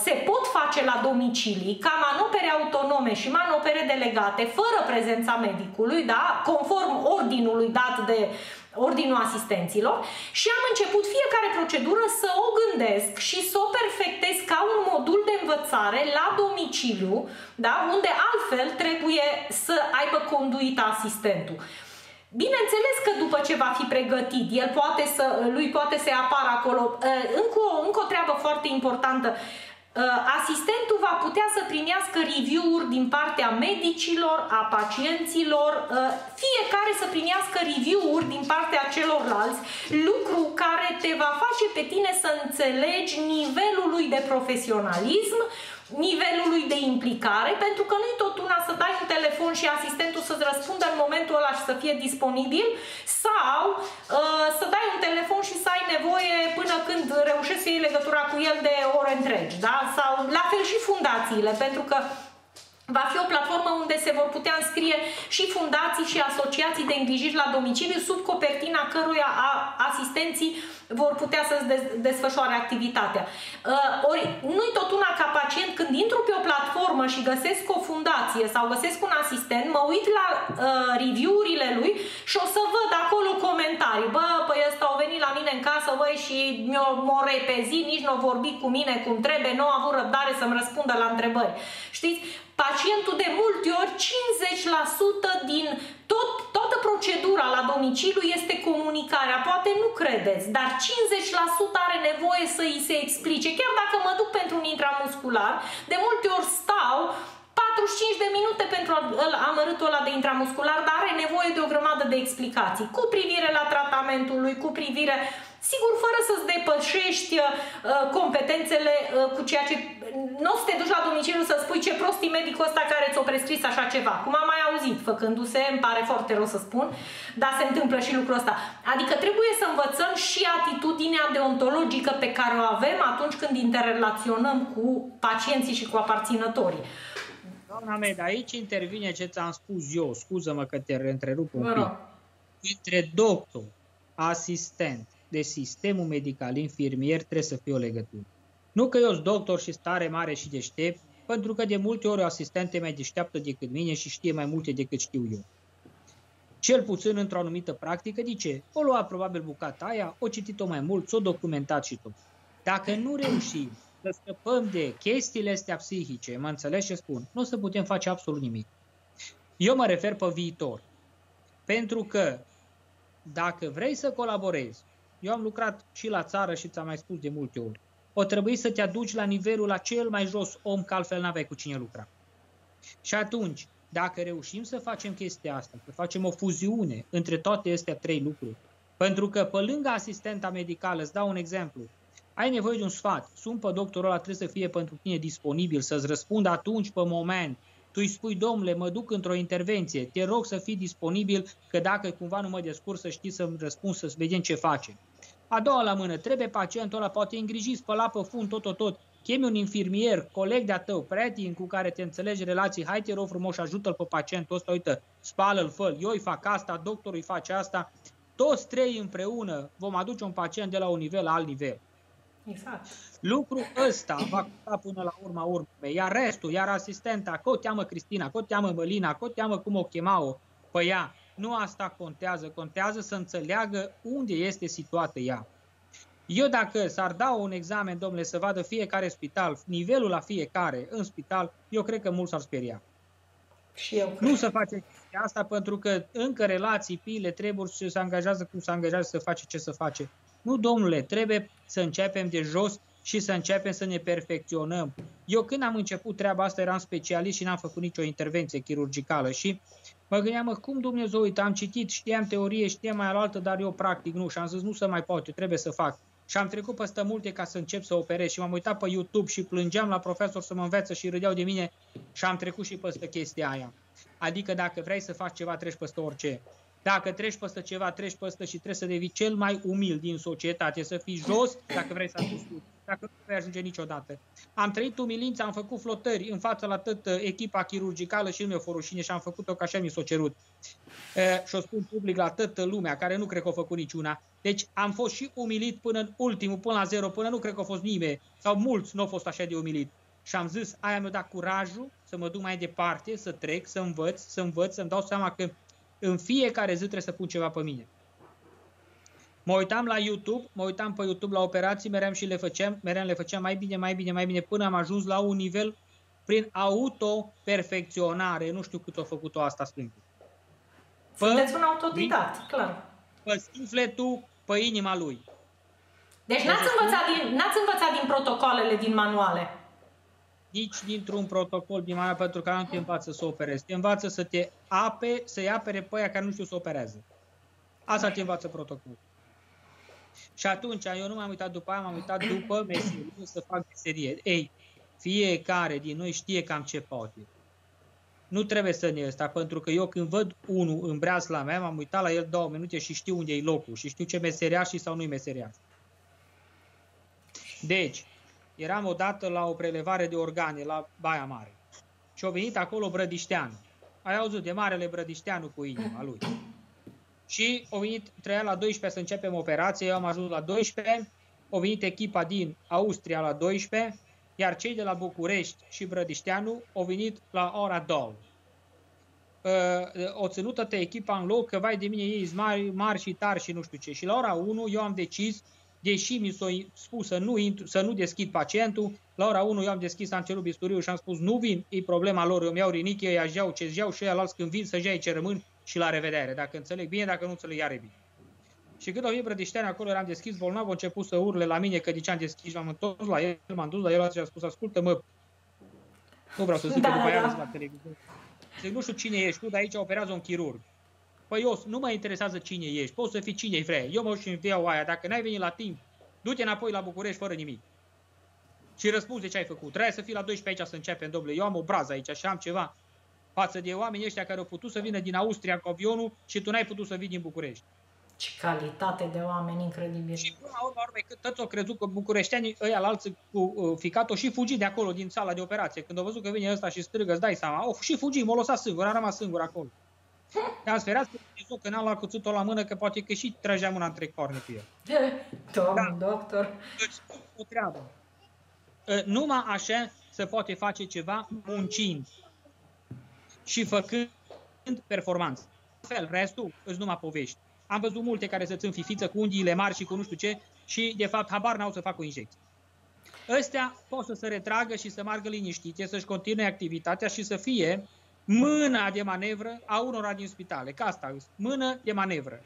se pot face la domicilii ca manopere autonome și manopere delegate fără prezența medicului, da? conform ordinului dat de ordinul asistenților și am început fiecare procedură să o gândesc și să o perfectez ca un modul de învățare la domiciliu, da? unde altfel trebuie să aibă conduita asistentul. Bineînțeles că după ce va fi pregătit, el poate să, lui poate să apară acolo. Uh, încă o, încă o treabă foarte importantă. Uh, asistentul va putea să primească review-uri din partea medicilor, a pacienților, uh, fiecare să primească review-uri din partea celorlalți, lucru care te va face pe tine să înțelegi nivelul lui de profesionalism, nivelului de implicare, pentru că nu-i tot una să dai un telefon și asistentul să-ți răspundă în momentul ăla și să fie disponibil sau uh, să dai un telefon și să ai nevoie până când reușești să iei legătura cu el de ore întregi, da? Sau la fel și fundațiile, pentru că Va fi o platformă unde se vor putea înscrie și fundații și asociații de îngrijiri la domiciliu sub copertina căruia asistenții vor putea să desfășoare activitatea. Uh, ori nu-i tot una ca pacient când intru pe o platformă și găsesc o fundație sau găsesc un asistent, mă uit la uh, review-urile lui și o să văd acolo comentarii. Bă, păi ăsta au venit la mine în casă, băi, și mi-o m-o repezi, nici nu au vorbit cu mine cum trebuie, nu au avut răbdare să-mi răspundă la întrebări. Știți? Pacientul de multe ori, 50% din tot, toată procedura la domiciliu este comunicarea. Poate nu credeți, dar 50% are nevoie să îi se explice. Chiar dacă mă duc pentru un intramuscular, de multe ori stau 45 de minute pentru amărâtul ăla de intramuscular, dar are nevoie de o grămadă de explicații cu privire la tratamentul lui, cu privire Sigur, fără să-ți depășești uh, competențele uh, cu ceea ce... Nu o să te duci la domiciliu să spui ce prost e medicul ăsta care ți-o prescris așa ceva. Cum am mai auzit, făcându-se, îmi pare foarte rău să spun, dar se întâmplă și lucrul ăsta. Adică trebuie să învățăm și atitudinea deontologică pe care o avem atunci când interrelaționăm cu pacienții și cu aparținătorii. Doamna Med, aici intervine ce ți-am spus eu, scuză-mă că te întrerup un pic. Între doctor, asistent, de sistemul medical infirmier trebuie să fie o legătură. Nu că eu sunt doctor și stare mare și deștept, pentru că de multe ori o asistentă mai deșteaptă decât mine și știe mai multe decât știu eu. Cel puțin într-o anumită practică, de ce? O lua probabil bucata aia, o citit-o mai mult, s-o documentat și tot. Dacă nu reușim să scăpăm de chestiile astea psihice, mă înțeles ce spun, nu o să putem face absolut nimic. Eu mă refer pe viitor. Pentru că dacă vrei să colaborezi eu am lucrat și la țară și ți-am mai spus de multe ori. O trebuie să te aduci la nivelul la cel mai jos om, că altfel n-aveai cu cine lucra. Și atunci, dacă reușim să facem chestia asta, să facem o fuziune între toate acestea trei lucruri, pentru că pe lângă asistenta medicală, îți dau un exemplu, ai nevoie de un sfat, sun pe doctorul ăla, trebuie să fie pentru tine disponibil, să-ți răspundă atunci pe moment, tu îi spui, domnule, mă duc într-o intervenție, te rog să fii disponibil, că dacă cumva nu mă descurc, să știi să-mi răspund, să vedem ce facem A doua la mână, trebuie pacientul ăla, poate îngriji, spăla pe fund, tot, tot, tot. Chemi un infirmier, coleg de-a tău, prieten cu care te înțelegi relații, hai te rog frumos și ajută-l pe pacientul ăsta, uite, spală-l, fă eu îi fac asta, doctorul îi face asta, toți trei împreună vom aduce un pacient de la un nivel la alt nivel. Exact. Lucrul ăsta va conta până la urma urmei, iar restul, iar asistenta, că o teamă Cristina, că o teamă Mălina, că o teamă cum o chemau pe ea, nu asta contează, contează să înțeleagă unde este situată ea. Eu dacă s-ar da un examen, domnule, să vadă fiecare spital, nivelul la fiecare în spital, eu cred că mulți s-ar speria. Și eu cred. Nu să face asta pentru că încă relații, pile, trebuie să se angajează cum se angajează să face ce să face. Nu, domnule, trebuie să începem de jos și să începem să ne perfecționăm. Eu când am început treaba asta eram specialist și n-am făcut nicio intervenție chirurgicală și mă gândeam, mă, cum Dumnezeu, uite, am citit, știam teorie, știam mai altă, dar eu practic nu și am zis, nu se mai poate, trebuie să fac. Și am trecut peste multe ca să încep să operez și m-am uitat pe YouTube și plângeam la profesor să mă învețe și râdeau de mine și am trecut și peste chestia aia. Adică dacă vrei să faci ceva, treci peste orice. Dacă treci peste ceva, treci peste și trebuie să devii cel mai umil din societate, să fii jos dacă vrei să ajungi dacă nu vei ajunge niciodată. Am trăit umilința, am făcut flotări în fața la tot uh, echipa chirurgicală și nu mi-a fost rușine și am făcut-o ca așa mi s-o cerut. Uh, și o spun public la toată lumea, care nu cred că a făcut niciuna. Deci am fost și umilit până în ultimul, până la zero, până nu cred că a fost nimeni, sau mulți nu au fost așa de umilit. Și am zis, aia mi-a dat curajul să mă duc mai departe, să trec, să învăț, să învăț, să-mi dau seama că în fiecare zi trebuie să pun ceva pe mine. Mă uitam la YouTube, mă uitam pe YouTube la operații, mereu și le făceam, mereu le făceam mai bine, mai bine, mai bine, până am ajuns la un nivel prin auto-perfecționare. Nu știu cât a făcut-o asta Sfântul. Sunteți un autodidact, clar. Pe sufletul, pe inima lui. Deci n-ați învățat, din, n-ați învățat din protocolele din manuale? Nici dintr-un protocol din manuale, pentru că nu te învață să operezi. Te învață să te ape, să-i apere pe aia care nu știu să operează. Asta te învață protocolul. Și atunci eu nu m-am uitat după aia, m-am uitat după meserie, să fac meserie. Ei, fiecare din noi știe cam ce poate. Nu trebuie să ne ăsta, pentru că eu când văd unul în la mea, m-am uitat la el două minute și știu unde e locul și știu ce meseria și sau nu-i meseria. Deci, eram odată la o prelevare de organe la Baia Mare și a venit acolo Brădișteanu. Ai auzit de Marele Brădișteanu cu inima lui și au venit, treia la 12 să începem operație, eu am ajuns la 12, au venit echipa din Austria la 12, iar cei de la București și Brădișteanu au venit la ora 2. Uh, o ținut toată echipa în loc, că vai de mine ei mari, mari și tari și nu știu ce. Și la ora 1 eu am decis, deși mi s-a spus să nu, intru, să nu deschid pacientul, la ora 1 eu am deschis, am cerut bisturiu și am spus nu vin, e problema lor, îmi iau rinichi, ei aș iau ce iau și ei alți când vin să-și ce rămân și la revedere. Dacă înțeleg bine, dacă nu înțeleg, iar e bine. Și când o venit Brădiștean acolo, eram deschis bolnav, a început să urle la mine că de ce am deschis, m-am întors la el, m-am dus la el și a spus, ascultă-mă, nu vreau să zic da, că după da. aia la televizor. Zic, nu știu cine ești tu, dar aici operează un chirurg. Păi eu, nu mă interesează cine ești, poți să fii cine vrei. Eu mă și iau aia, dacă n-ai venit la timp, du-te înapoi la București fără nimic. Și răspunzi de ce ai făcut. Trebuie să fii la 12 aici să începem, domnule. Eu am o brază aici și am ceva față de oamenii ăștia care au putut să vină din Austria cu avionul și tu n-ai putut să vii din București. Ce calitate de oameni incredibil. Și până la urmă, că toți au crezut că bucureșteanii ăia la alții cu uh, ficat și fugi de acolo, din sala de operație. Când au văzut că vine ăsta și strigă, îți dai seama, au și fugi, m-a lăsat singur, a rămas singur acolo. Am sperat că că n-am luat cuțutul la mână, că poate că și trăgea mâna între corne cu el. [LAUGHS] Domn da. doctor. Deci, o treabă. Uh, numai așa se poate face ceva muncind și făcând performanță. Fel, restul îți numai povești. Am văzut multe care să țin fifiță cu unghiile mari și cu nu știu ce și de fapt habar n-au să facă o injecție. Ăstea pot să se retragă și să meargă liniștite, să-și continue activitatea și să fie mâna de manevră a unora din spitale. Ca asta, mână de manevră.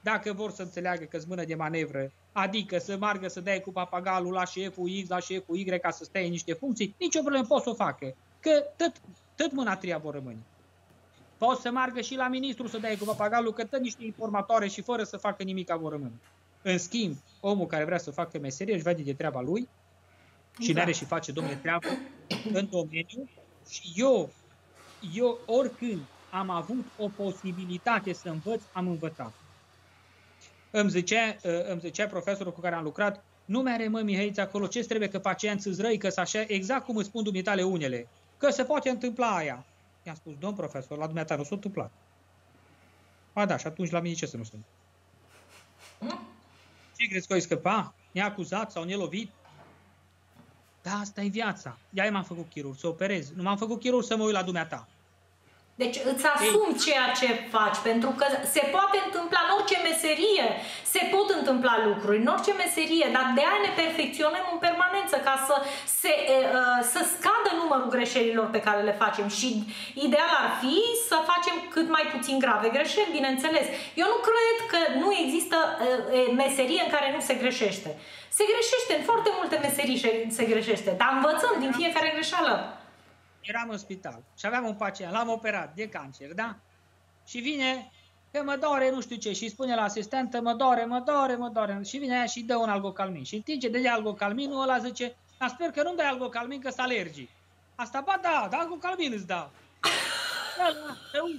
Dacă vor să înțeleagă că mână de manevră, adică să meargă să dai cu papagalul la șeful X, la șeful Y ca să stea în niște funcții, nicio problemă pot să o facă. Că tot tot mâna treia vor rămâne. Poți să meargă și la ministru să dai cu papagalul, că tot niște informatoare și fără să facă nimic vor rămâne. În schimb, omul care vrea să facă meserie își vede de treaba lui și da. are și face, domnule, treabă în domeniu și eu, eu oricând am avut o posibilitate să învăț, am învățat. îmi zicea, îmi zicea profesorul cu care am lucrat, nu mere mă, Mihăiță, acolo ce trebuie că pacienți îți răi, că să așa, exact cum îți spun dumitale unele, că se poate întâmpla aia. I-am spus, domn profesor, la dumneata nu s-a întâmplat. A, da, și atunci la mine ce să nu se Ce crezi că o scăpa? Ne-a acuzat sau ne-a lovit? Da, asta e viața. Ia m-am făcut chirurg, să operez. Nu m-am făcut chirurg să mă uit la dumneata. Deci îți asumi Ei. ceea ce faci, pentru că se poate întâmpla în orice meserie, se pot întâmpla lucruri în orice meserie, dar de aia ne perfecționăm în permanență ca să, se, să scadă numărul greșelilor pe care le facem și ideal ar fi să facem cât mai puțin grave greșeli, bineînțeles. Eu nu cred că nu există meserie în care nu se greșește. Se greșește în foarte multe meserii se greșește, dar învățăm din fiecare greșeală eram în spital și aveam un pacient, l-am operat de cancer, da? Și vine că mă doare nu știu ce și spune la asistentă, mă doare, mă doare, mă doare și vine aia și dă un algocalmin. Și în timp ce dă algocalminul, ăla zice, dar sper că nu-mi dai algocalmin că sunt alergic. Asta, ba da, dar algocalmin îți dau.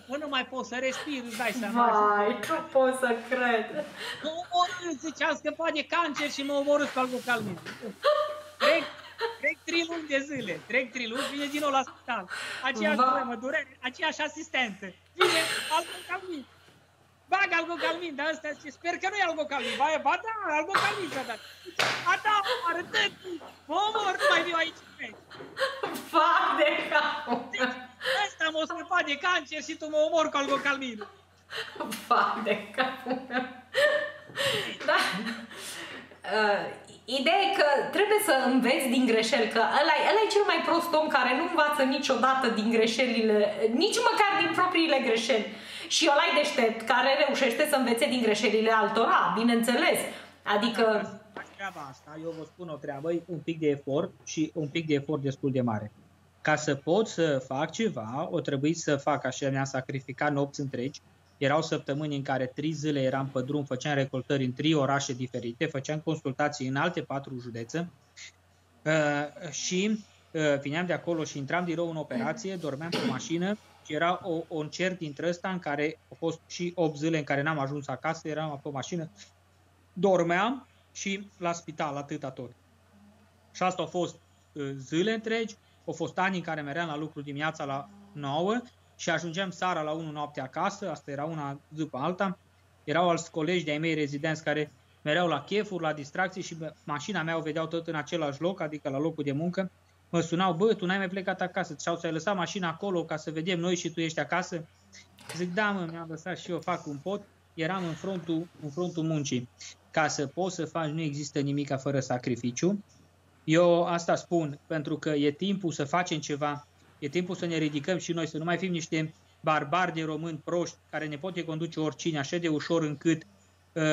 Până mai poți să respiri, îți dai seama. Vai, nu pot să cred. Mă omorâți, zice, am scăpat de cancer și mă omorâți cu algocalmin. Trec Trec trei luni de zile, trec trei luni, vine din nou la spital. Aceeași Va... problemă, durere, aceeași asistentă. Vine algocalmin. Bag algocalmin, dar ăsta zice, sper că nu e algocalmin. Ba, ba da, algocalmin ți-a dat. A da, arătă mă omor, nu mai viu aici. Fac de cap. Deci, ăsta m-a scăpat de cancer și tu mă omor cu algocalmin. Fac de cap. Da. Uh, Ideea e că trebuie să înveți din greșeli, că ăla, ăla e cel mai prost om care nu învață niciodată din greșelile, nici măcar din propriile greșeli. Și ăla e deștept care reușește să învețe din greșelile altora, bineînțeles. Adică... Treaba asta, eu vă spun o treabă, e un pic de efort și un pic de efort destul de mare. Ca să pot să fac ceva, o trebuie să fac așa, mi-am sacrificat nopți întregi, erau săptămâni în care trei zile eram pe drum, făceam recoltări în trei orașe diferite, făceam consultații în alte patru județe uh, și uh, vineam de acolo și intram din nou în operație, dormeam pe mașină și era o, un cer dintre ăsta în care au fost și 8 zile în care n-am ajuns acasă, eram pe mașină, dormeam și la spital, atâta tot. Și asta au fost uh, zile întregi, au fost ani în care meream la lucru dimineața la 9 și ajungeam seara la 1 noapte acasă, asta era una după alta. Erau alți colegi de-ai mei rezidenți care mereau la chefuri, la distracții și mașina mea o vedeau tot în același loc, adică la locul de muncă. Mă sunau, bă, tu n-ai mai plecat acasă, sau ți-ai lăsat mașina acolo ca să vedem noi și tu ești acasă? Zic, da, mă, mi-am lăsat și eu, fac un pot. Eram în frontul, în frontul muncii. Ca să poți să faci, nu există nimic fără sacrificiu. Eu asta spun pentru că e timpul să facem ceva E timpul să ne ridicăm și noi, să nu mai fim niște barbari de români proști care ne poate conduce oricine așa de ușor încât uh,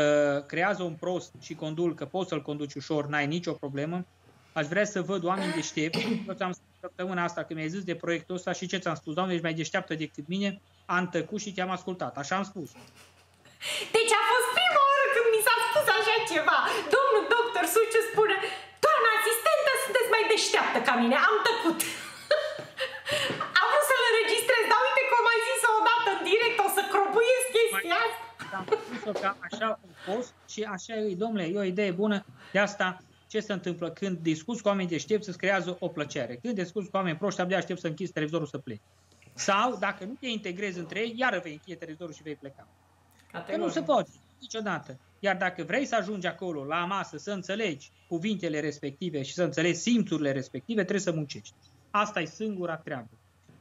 creează un prost și condul că poți să-l conduci ușor, n-ai nicio problemă. Aș vrea să văd oameni deștepți. Eu ți-am spus săptămâna asta când mi-ai zis de proiectul ăsta și ce ți-am spus, Doamne, ești mai deșteaptă decât mine, am tăcut și te-am ascultat. Așa am spus. Deci a fost prima oară când mi s-a spus așa ceva. Domnul doctor Suciu spune, doamna asistentă, sunteți mai deșteaptă ca mine, am tăcut. Am vrut să-l înregistrez, dar uite cum ai zis-o odată în direct, o să cropuiesc chestia asta. Am spus-o că așa a fost și așa e, domnule, e o idee bună. De asta ce se întâmplă când discuți cu oameni deștepți, îți creează o plăcere. Când discuți cu oameni proști, abia aștept să închizi televizorul să pleci. Sau, dacă nu te integrezi între ei, iară vei închide televizorul și vei pleca. Că nu se poate, niciodată. Iar dacă vrei să ajungi acolo, la masă, să înțelegi cuvintele respective și să înțelegi simțurile respective, trebuie să muncești. Asta e singura treabă.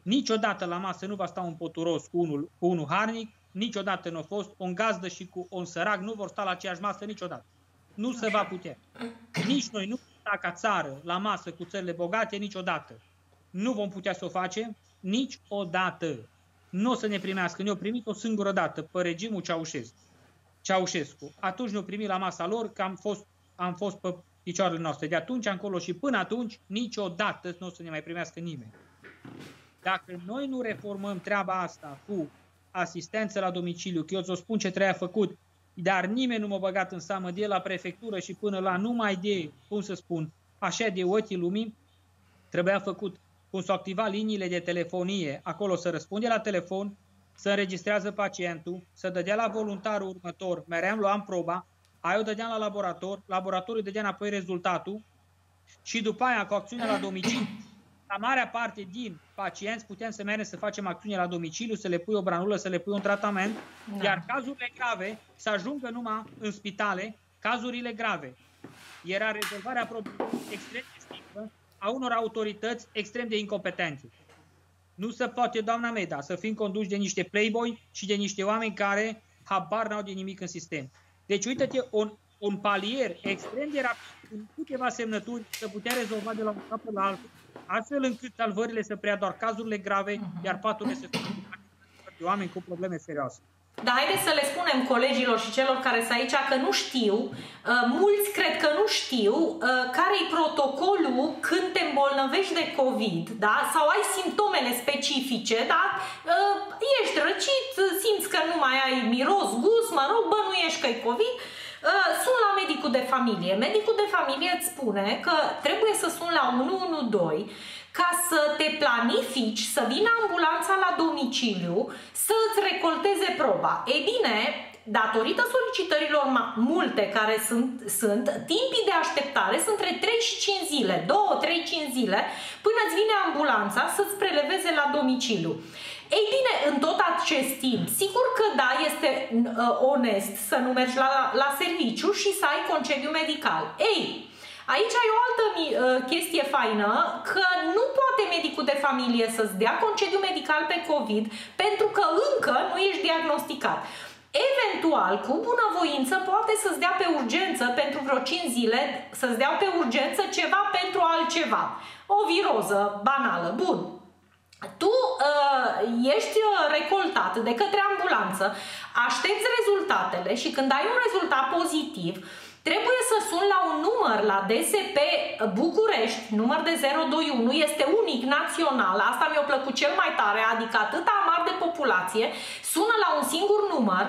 Niciodată la masă nu va sta un poturos cu unul, cu unul harnic, niciodată nu a fost, un gazdă și cu un sărac nu vor sta la aceeași masă niciodată. Nu se va putea. Nici noi nu sta ca țară la masă cu țările bogate niciodată. Nu vom putea să o facem niciodată. Nu o să ne primească. Ne-au primit o singură dată pe regimul Ceaușescu. Ceaușescu. Atunci ne-au primit la masa lor că am fost, am fost pe picioarele noastre. De atunci încolo și până atunci, niciodată nu o să ne mai primească nimeni. Dacă noi nu reformăm treaba asta cu asistență la domiciliu, că eu ți-o spun ce treia făcut, dar nimeni nu m-a băgat în seamă de la prefectură și până la numai de, cum să spun, așa de ochii lumii, trebuia făcut. Cum s-au activat liniile de telefonie, acolo să răspunde la telefon, să înregistrează pacientul, să dădea la voluntarul următor, mereu luam proba, aia o dădeam la laborator, laboratorul dădea înapoi rezultatul și după aia cu acțiunea la domiciliu, la marea parte din pacienți putem să mergem să facem acțiune la domiciliu, să le pui o branulă, să le pui un tratament, da. iar cazurile grave să ajungă numai în spitale, cazurile grave. Era rezolvarea problemei extrem de stimplă a unor autorități extrem de incompetente. Nu se poate, doamna Meda, să fim conduși de niște playboy și de niște oameni care habar n-au de nimic în sistem. Deci, uite-te, un, un palier extrem de rapid, cu câteva semnături, să putea rezolva de la un capăt la altul, astfel încât salvările să preia doar cazurile grave, uh-huh. iar paturile să fie oameni cu probleme serioase. Dar haideți să le spunem colegilor și celor care sunt aici că nu știu, uh, mulți cred că nu știu uh, care e protocolul când te îmbolnăvești de COVID, da? Sau ai simptomele specifice, da? Uh, ești răcit, simți că nu mai ai miros, gust, mă rog, bănuiești că e COVID, sun la medicul de familie. Medicul de familie îți spune că trebuie să sun la 112 ca să te planifici, să vină ambulanța la domiciliu, să îți recolteze proba. Ei bine, datorită solicitărilor multe care sunt, sunt, timpii de așteptare sunt între 3 și 5 zile, 2, 3, 5 zile, până îți vine ambulanța să-ți preleveze la domiciliu. Ei bine, în tot acest timp, sigur că da, este uh, onest să nu mergi la, la serviciu și să ai concediu medical. Ei, Aici ai o altă uh, chestie faină, că nu poate medicul de familie să-ți dea concediu medical pe COVID pentru că încă nu ești diagnosticat. Eventual, cu bunăvoință, poate să-ți dea pe urgență pentru vreo 5 zile, să-ți dea pe urgență ceva pentru altceva. O viroză banală, bun. Tu uh, ești uh, recoltat de către ambulanță, aștepți rezultatele și când ai un rezultat pozitiv, uh, Trebuie să sun la un număr la DSP București, număr de 021, este unic, național, asta mi-a plăcut cel mai tare, adică atât amar de populație, sună la un singur număr,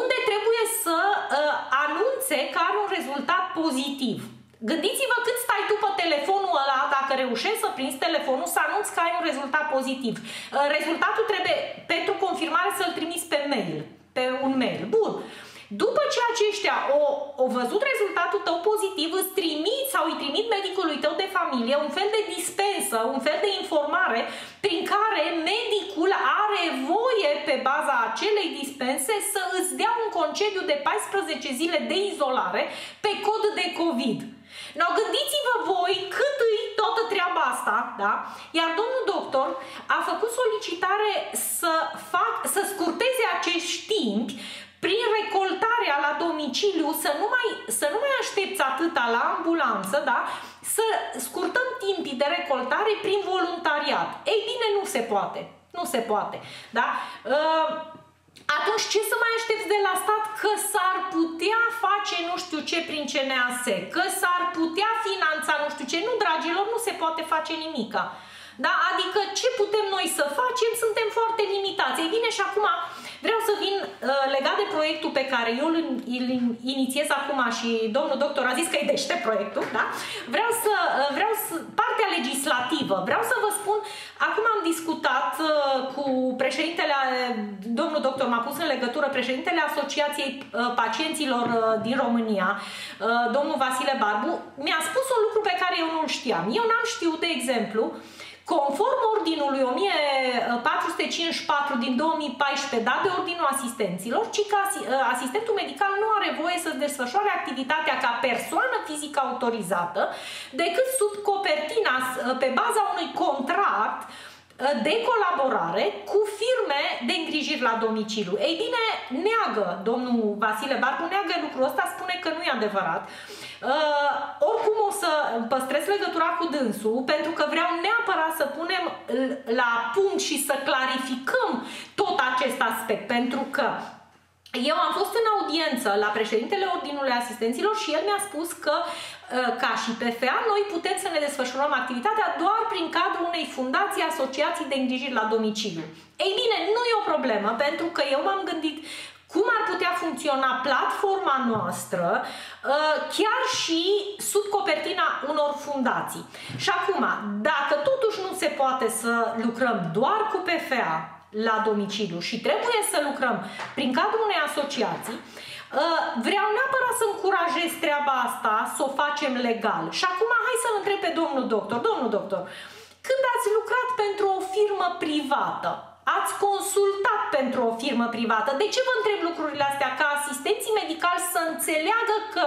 unde trebuie să uh, anunțe că are un rezultat pozitiv. Gândiți-vă cât stai tu pe telefonul ăla, dacă reușești să prinzi telefonul, să anunți că ai un rezultat pozitiv. Uh, rezultatul trebuie, pentru confirmare, să-l trimiți pe mail, pe un mail. Bun. După ce aceștia au, au văzut rezultatul tău pozitiv, îți trimit sau îi trimit medicului tău de familie un fel de dispensă, un fel de informare prin care medicul are voie pe baza acelei dispense să îți dea un concediu de 14 zile de izolare pe cod de COVID. No, gândiți-vă voi cât îi toată treaba asta, da? Iar domnul doctor a făcut solicitare să, fac, să scurteze acești timpi prin recoltarea la domiciliu, să nu mai, să nu mai aștepți atâta la ambulanță, da? să scurtăm timpii de recoltare prin voluntariat. Ei bine, nu se poate. Nu se poate. Da? Uh, atunci ce să mai aștepți de la stat? Că s-ar putea face nu știu ce prin CNAS, că s-ar putea finanța nu știu ce. Nu, dragilor, nu se poate face nimica. Da? Adică ce putem noi să facem? Suntem foarte limitați. Ei bine, și acum vreau să vin uh, legat de proiectul pe care eu îl, îl inițiez acum și domnul doctor a zis că e dește proiectul, da? Vreau să, uh, vreau să, partea legislativă, vreau să vă spun, acum am discutat uh, cu președintele, domnul doctor m-a pus în legătură, președintele Asociației uh, Pacienților uh, din România, uh, domnul Vasile Barbu, mi-a spus un lucru pe care eu nu știam. Eu n-am știut, de exemplu, Conform ordinului 1454 din 2014 dat de Ordinul Asistenților, ci că asistentul medical nu are voie să desfășoare activitatea ca persoană fizică autorizată decât sub copertina, pe baza unui contract de colaborare cu firme de îngrijiri la domiciliu. Ei bine, neagă, domnul Vasile Barbu neagă lucrul ăsta, spune că nu e adevărat. Uh, oricum o să păstrez legătura cu dânsul pentru că vreau neapărat să punem la punct și să clarificăm tot acest aspect pentru că eu am fost în audiență la președintele Ordinului Asistenților și el mi-a spus că uh, ca și PFA, noi putem să ne desfășurăm activitatea doar prin cadrul unei fundații asociații de îngrijiri la domiciliu. Ei bine, nu e o problemă, pentru că eu m-am gândit cum ar putea funcționa platforma noastră uh, chiar și sub copertina unor fundații. Și acum, dacă totuși nu se poate să lucrăm doar cu PFA, la domiciliu și trebuie să lucrăm prin cadrul unei asociații, uh, vreau neapărat să încurajez treaba asta, să o facem legal. Și acum hai să-l întreb pe domnul doctor. Domnul doctor, când ați lucrat pentru o firmă privată, ați consultat pentru o firmă privată, de ce vă întreb lucrurile astea? Ca asistenții medicali să înțeleagă că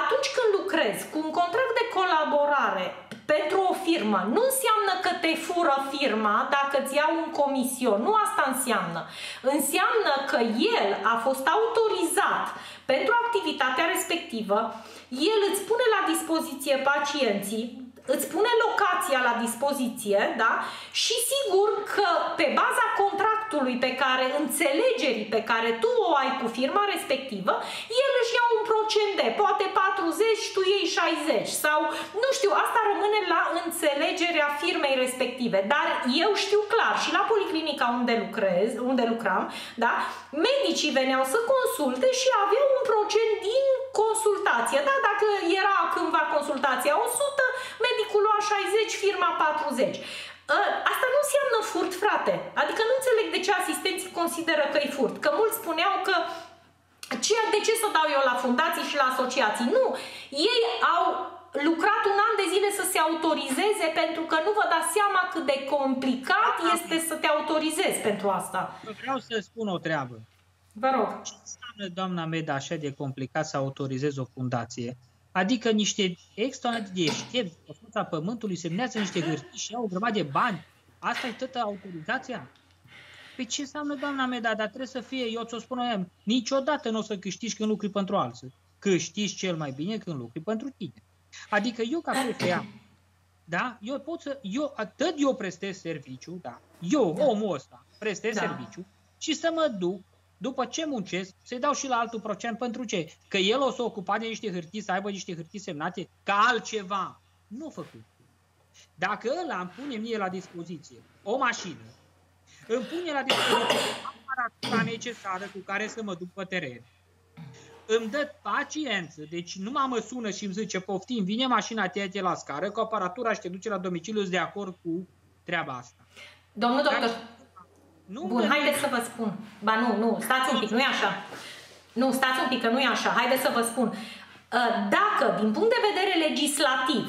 atunci când lucrezi cu un contract de colaborare pentru o firmă, nu înseamnă că te fură firma dacă îți iau un comision. Nu asta înseamnă. Înseamnă că el a fost autorizat pentru activitatea respectivă, el îți pune la dispoziție pacienții, îți pune locația la dispoziție, da? Și sigur că pe baza contractului pe care, înțelegerii pe care tu o ai cu firma respectivă, el își ia un procent de, poate 40, tu iei 60 sau, nu știu, asta rămâne la înțelegerea firmei respective. Dar eu știu clar și la policlinica unde lucrez, unde lucram, da? Medicii veneau să consulte și aveau un procent din consultație, da? Dacă era cândva consultația 100, medicul lua 60, firma 40. Ă, asta nu înseamnă furt, frate. Adică nu înțeleg de ce asistenții consideră că e furt. Că mulți spuneau că ce, de ce să dau eu la fundații și la asociații? Nu. Ei au lucrat un an de zile să se autorizeze pentru că nu vă dați seama cât de complicat este să te autorizezi pentru asta. Vreau să spun o treabă. Vă rog. Ce înseamnă, doamna Meda, așa de complicat să autorizezi o fundație? Adică niște extraordinar de știebi pe fața pământului semnează niște hârtii și au o grămadă de bani. Asta e toată autorizația? Păi ce înseamnă, doamna Meda, dar trebuie să fie, eu ți-o spun eu, niciodată nu o să câștigi când lucri pentru alții. Câștigi cel mai bine când lucri pentru tine. Adică eu ca PFA, da, eu pot să, eu, atât eu prestez serviciu, da, eu, da. omul ăsta, prestez da. serviciu și să mă duc după ce muncesc, să-i dau și la altul procent pentru ce? Că el o să ocupa de niște hârtii, să aibă niște hârtii semnate ca altceva. Nu făcut. Dacă ăla îmi pune mie la dispoziție o mașină, îmi pune la dispoziție aparatura necesară cu care să mă duc pe teren, îmi dă paciență, deci nu mă sună și îmi zice, poftim, vine mașina te la scară cu aparatura și te duce la domiciliu, de acord cu treaba asta. Domnul doctor, nu Bun, haideți să vă spun. Ba nu, nu, stați un pic, nu e așa. Nu, stați un pic, că nu e așa. Haideți să vă spun. Uh, dacă, din punct de vedere legislativ,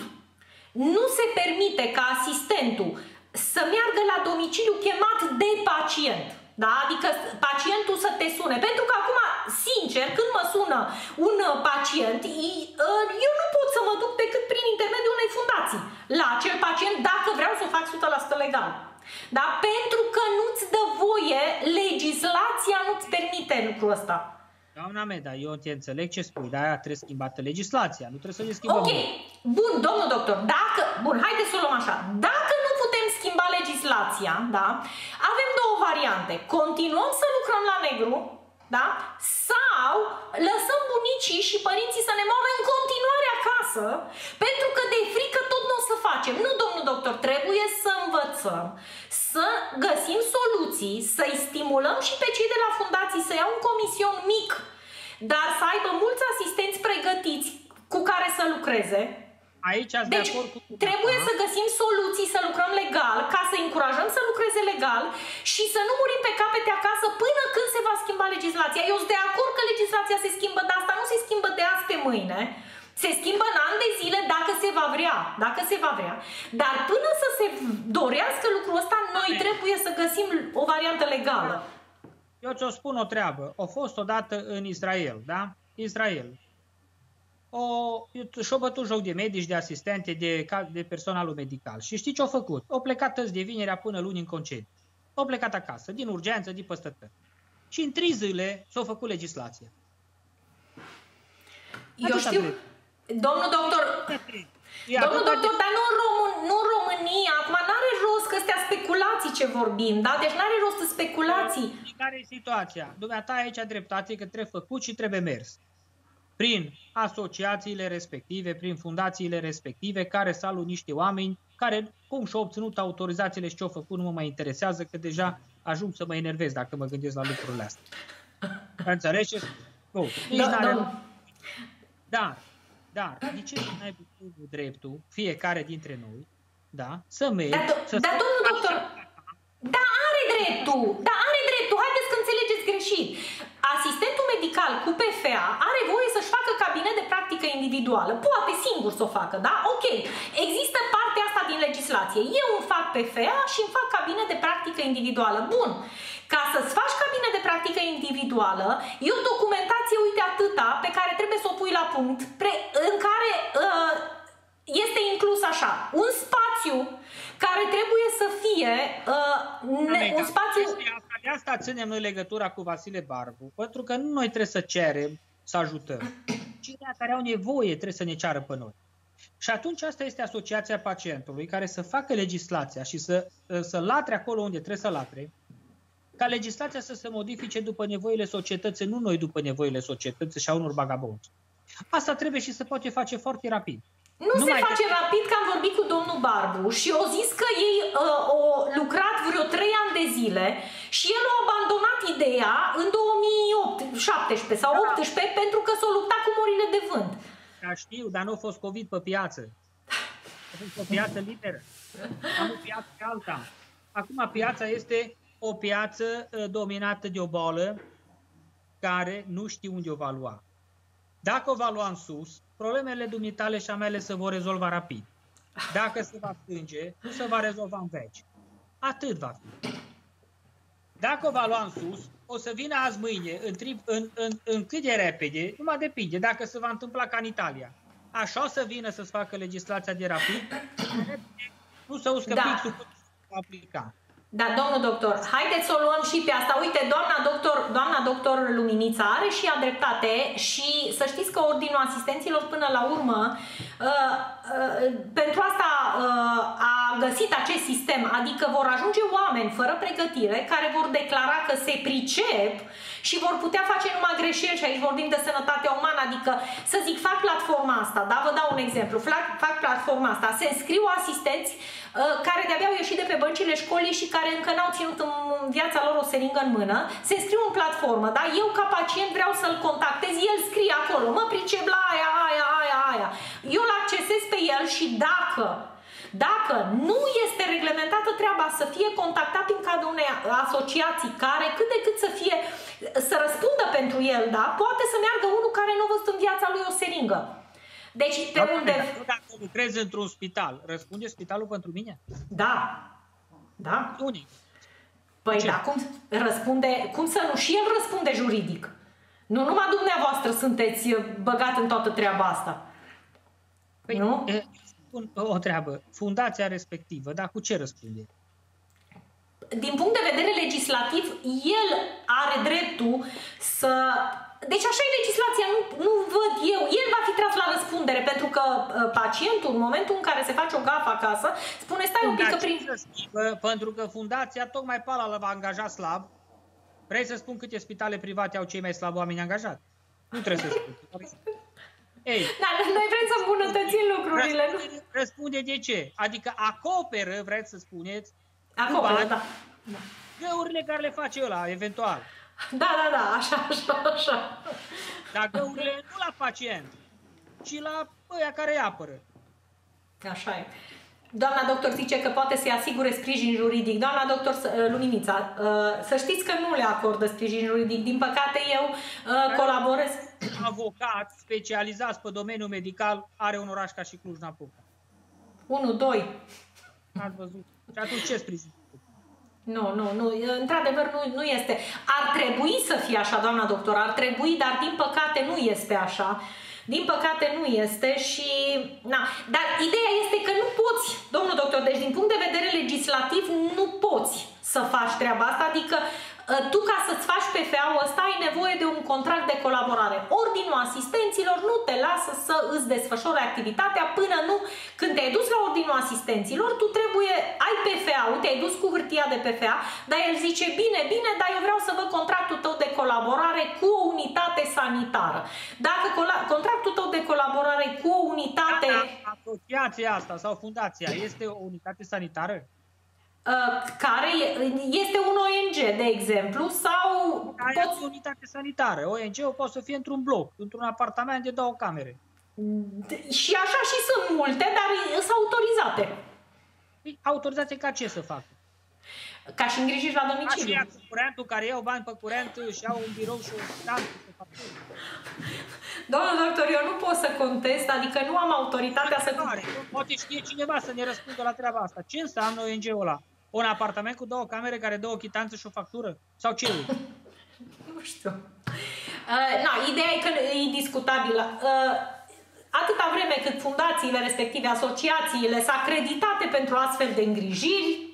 nu se permite ca asistentul să meargă la domiciliu chemat de pacient, da? Adică pacientul să te sune. Pentru că acum, sincer, când mă sună un pacient, uh, eu nu pot să mă duc decât prin intermediul unei fundații la acel pacient dacă vreau să o fac 100% legal. Da? Pentru că nu-ți dă voie, legislația nu-ți permite lucrul ăsta. Doamna Meda, eu te înțeleg ce spui, dar aia trebuie schimbată legislația, nu trebuie să ne schimbăm. Ok, bun, domnul doctor, dacă, bun, haideți să o luăm așa, dacă nu putem schimba legislația, da, avem două variante. Continuăm să lucrăm la negru, da, sau lăsăm bunicii și părinții să ne moară în continuare acasă, pentru că de frică tot nu o să facem. Nu, domnul doctor, trebuie să învățăm, să găsim soluții, să-i stimulăm și pe cei de la fundații să iau un comision mic, dar să aibă mulți asistenți pregătiți cu care să lucreze, Aici ați deci, de acord cu trebuie să găsim soluții să lucrăm legal, ca să încurajăm să lucreze legal și să nu murim pe capete acasă până când se va schimba legislația. Eu sunt de acord că legislația se schimbă, dar asta nu se schimbă de azi pe mâine. Se schimbă în ani de zile dacă se va vrea, dacă se va vrea. Dar până să se dorească lucrul ăsta, noi trebuie să găsim o variantă legală. Eu ți-o spun o treabă. A fost odată în Israel, da? Israel o, și-o bătut joc de medici, de asistente, de, de personalul medical. Și știi ce au făcut? Au plecat tăți de vinerea până luni în concediu. Au plecat acasă, din urgență, din păstătări. Și în trei zile s-au făcut legislația. Eu știu, domnul doctor, domnul doctor, dar nu în, Român, nu în România, acum n-are rost că astea speculații ce vorbim, da? Deci n-are rost speculații. Care e situația? Dumneata aici dreptate că trebuie făcut și trebuie mers prin asociațiile respective, prin fundațiile respective, care salut niște oameni care, cum și-au obținut autorizațiile și ce-au făcut, nu mă mai interesează, că deja ajung să mă enervez dacă mă gândesc la lucrurile astea. Înțelegeți? Nu, nici da, n-are... Da. Dar, dar, de ce nu ai dreptul, fiecare dintre noi, da, să mergi... Dar, să dar domnul doctor, da, are drept, dreptul, da, are dreptul, haideți că înțelegeți greșit. Asistentul medical cu PFA are voie să-și facă cabinet de practică individuală. Poate singur să o facă, da? Ok. Există partea asta din legislație. Eu îmi fac PFA și îmi fac cabinet de practică individuală. Bun. Ca să-ți faci cabinet de practică individuală, e o documentație, uite atâta, pe care trebuie să o pui la punct, pre, în care uh, este inclus așa, un spațiu care trebuie să fie uh, ne, un spațiu... De asta ținem noi legătura cu Vasile Barbu, pentru că nu noi trebuie să cerem să ajutăm. Cine care au nevoie trebuie să ne ceară pe noi. Și atunci asta este asociația pacientului care să facă legislația și să, să latre acolo unde trebuie să latre, ca legislația să se modifice după nevoile societății, nu noi după nevoile societății și a unor bagabonți. Asta trebuie și se poate face foarte rapid. Nu, nu se face de... rapid, că am vorbit cu domnul Barbu și au zis că ei uh, au lucrat vreo 3 ani de zile și el a abandonat ideea în 2017 sau 2018 da. pentru că s-a luptat cu morile de vânt. Da, știu, dar nu a fost COVID pe piață. A fost o piață liberă. Am o piață pe alta. Acum piața este o piață uh, dominată de o boală care nu știu unde o va lua. Dacă o va lua în sus, problemele dumitale și a mele se vor rezolva rapid. Dacă se va stânge, nu se va rezolva în veci. Atât va fi. Dacă o va lua în sus, o să vină azi mâine, în, tri, în, în, în cât de repede, numai depinde, dacă se va întâmpla ca în Italia. Așa o să vină să-ți facă legislația de rapid, nu să uscă da. pixul aplica. Da, domnul doctor, haideți să o luăm și pe asta. Uite, doamna doctor, doamna doctor Luminița are și ea dreptate și să știți că Ordinul Asistenților până la urmă uh, uh, pentru asta uh, a găsit acest sistem, adică vor ajunge oameni fără pregătire care vor declara că se pricep și vor putea face numai greșeli și aici vorbim de sănătatea umană, adică să zic, fac platforma asta, da, vă dau un exemplu, fac, fac platforma asta, se înscriu asistenți uh, care de-abia au ieșit de pe băncile școlii și care încă n-au ținut în viața lor o seringă în mână, se înscriu în platformă, da, eu ca pacient vreau să-l contactez, el scrie acolo, mă pricep la aia, aia, aia, aia, eu l accesez pe el și dacă dacă nu este reglementată treaba să fie contactat în cadrul unei asociații care cât de cât să fie să răspundă pentru el, da? Poate să meargă unul care nu a văzut în viața lui o seringă. Deci pe da, unde... Dacă lucrez într-un spital, răspunde spitalul pentru mine? Da. Da? Unic. Păi Ce? da, cum răspunde, cum să nu? Și el răspunde juridic. Nu numai dumneavoastră sunteți băgat în toată treaba asta. Păi, nu? E, o treabă. Fundația respectivă, dar cu ce răspunde? Din punct de vedere legislativ, el are dreptul să deci așa e legislația, nu, nu văd eu. El va fi tras la răspundere pentru că uh, pacientul, în momentul în care se face o gafă acasă, spune stai un pic că prin... Schimbă, pentru că fundația tocmai pe ăla va angaja slab. Vrei să spun câte spitale private au cei mai slabi oameni angajați? Nu trebuie să spun. Ei, Dar noi vrem să îmbunătățim lucrurile. Răspunde, răspunde de ce? Adică acoperă, vreți să spuneți, acoperă, bani, da. da. Găurile care le face ăla, eventual. Da, da, da, așa, așa, așa. Dar găurile nu la pacient, ci la ăia care îi apără. Așa e. Doamna doctor zice că poate să-i asigure sprijin juridic. Doamna doctor uh, Luminița, uh, să știți că nu le acordă sprijin juridic. Din păcate eu uh, colaborez. [COUGHS] Avocat specializat pe domeniul medical are un oraș ca și Cluj-Napoca. 1, 2. Ați văzut. Și atunci ce sprijin? Nu, nu, nu, într-adevăr nu, nu este. Ar trebui să fie așa, doamna doctor, ar trebui, dar din păcate nu este așa. Din păcate nu este și... Na. Dar ideea este că nu poți, domnul doctor, deci din punct de vedere legislativ nu poți să faci treaba asta, adică ă, tu ca să-ți faci PFA-ul ăsta ai nevoie de un contract de colaborare. Ordinul asistenților nu te lasă să îți desfășori activitatea până nu, când te-ai dus la ordinul asistenților, tu trebuie, ai PFA-ul, te-ai dus cu hârtia de PFA, dar el zice, bine, bine, dar eu vreau să văd contractul tău de colaborare cu o unitate sanitară. Dacă contractul tău de colaborare cu o unitate... Asociația asta sau fundația este o unitate sanitară? Uh, care este un ONG, de exemplu, sau... Aia poți... o unitate sanitară. ONG-ul poate să fie într-un bloc, într-un apartament de două camere. Și așa și sunt multe, dar sunt autorizate. Păi, autorizate ca ce să facă? Ca și îngrijiri la domiciliu. Ca și curentul care iau bani pe curent și au un birou și o Domnul doctor, eu nu pot să contest, adică nu am autoritatea să... Poate știe cineva să ne răspundă la treaba asta. Ce înseamnă ONG-ul ăla? Un apartament cu două camere care dă o chitanță și o factură? Sau ce [LAUGHS] nu știu. Uh, na, ideea e că e discutabilă. Uh, atâta vreme cât fundațiile respective, asociațiile sunt acreditate pentru astfel de îngrijiri,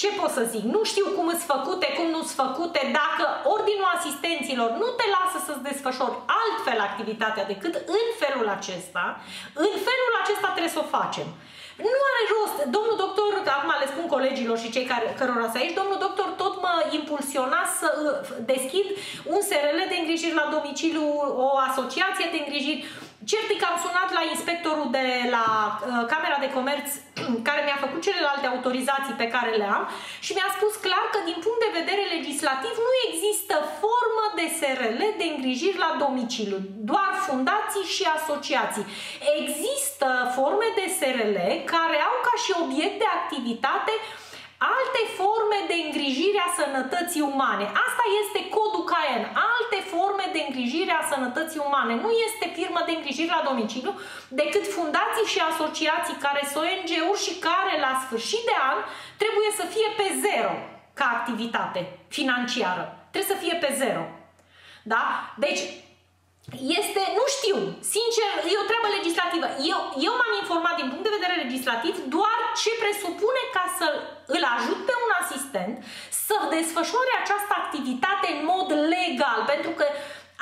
ce pot să zic? Nu știu cum sunt făcute, cum nu sunt făcute, dacă ordinul asistenților nu te lasă să-ți desfășori altfel activitatea decât în felul acesta, în felul acesta trebuie să o facem. Nu are rost. Domnul doctor, acum le spun colegilor și cei care, cărora să aici, domnul doctor tot mă impulsiona să uh, deschid un SRL de îngrijiri la domiciliu, o asociație de îngrijiri. Cert că am sunat la inspectorul de la uh, Camera de Comerț [CLEARS THROAT] care mi-a făcut celelalte autorizații pe care le am și mi-a spus clar că din punct de vedere legislativ nu există formă de SRL de îngrijiri la domiciliu, doar fundații și asociații. Există forme de SRL care au ca și obiect de activitate alte forme de îngrijire a sănătății umane. Asta este codul CAEN, alte forme de îngrijire a sănătății umane. Nu este firmă de îngrijire la domiciliu decât fundații și asociații care sunt ONG-uri și care la sfârșit de an trebuie să fie pe zero ca activitate financiară. Trebuie să fie pe zero. Da? Deci, este, nu știu, sincer, e o treabă legislativă. Eu, eu m-am informat din punct de vedere legislativ doar ce presupune ca să îl ajut pe un asistent să desfășoare această activitate în mod legal, pentru că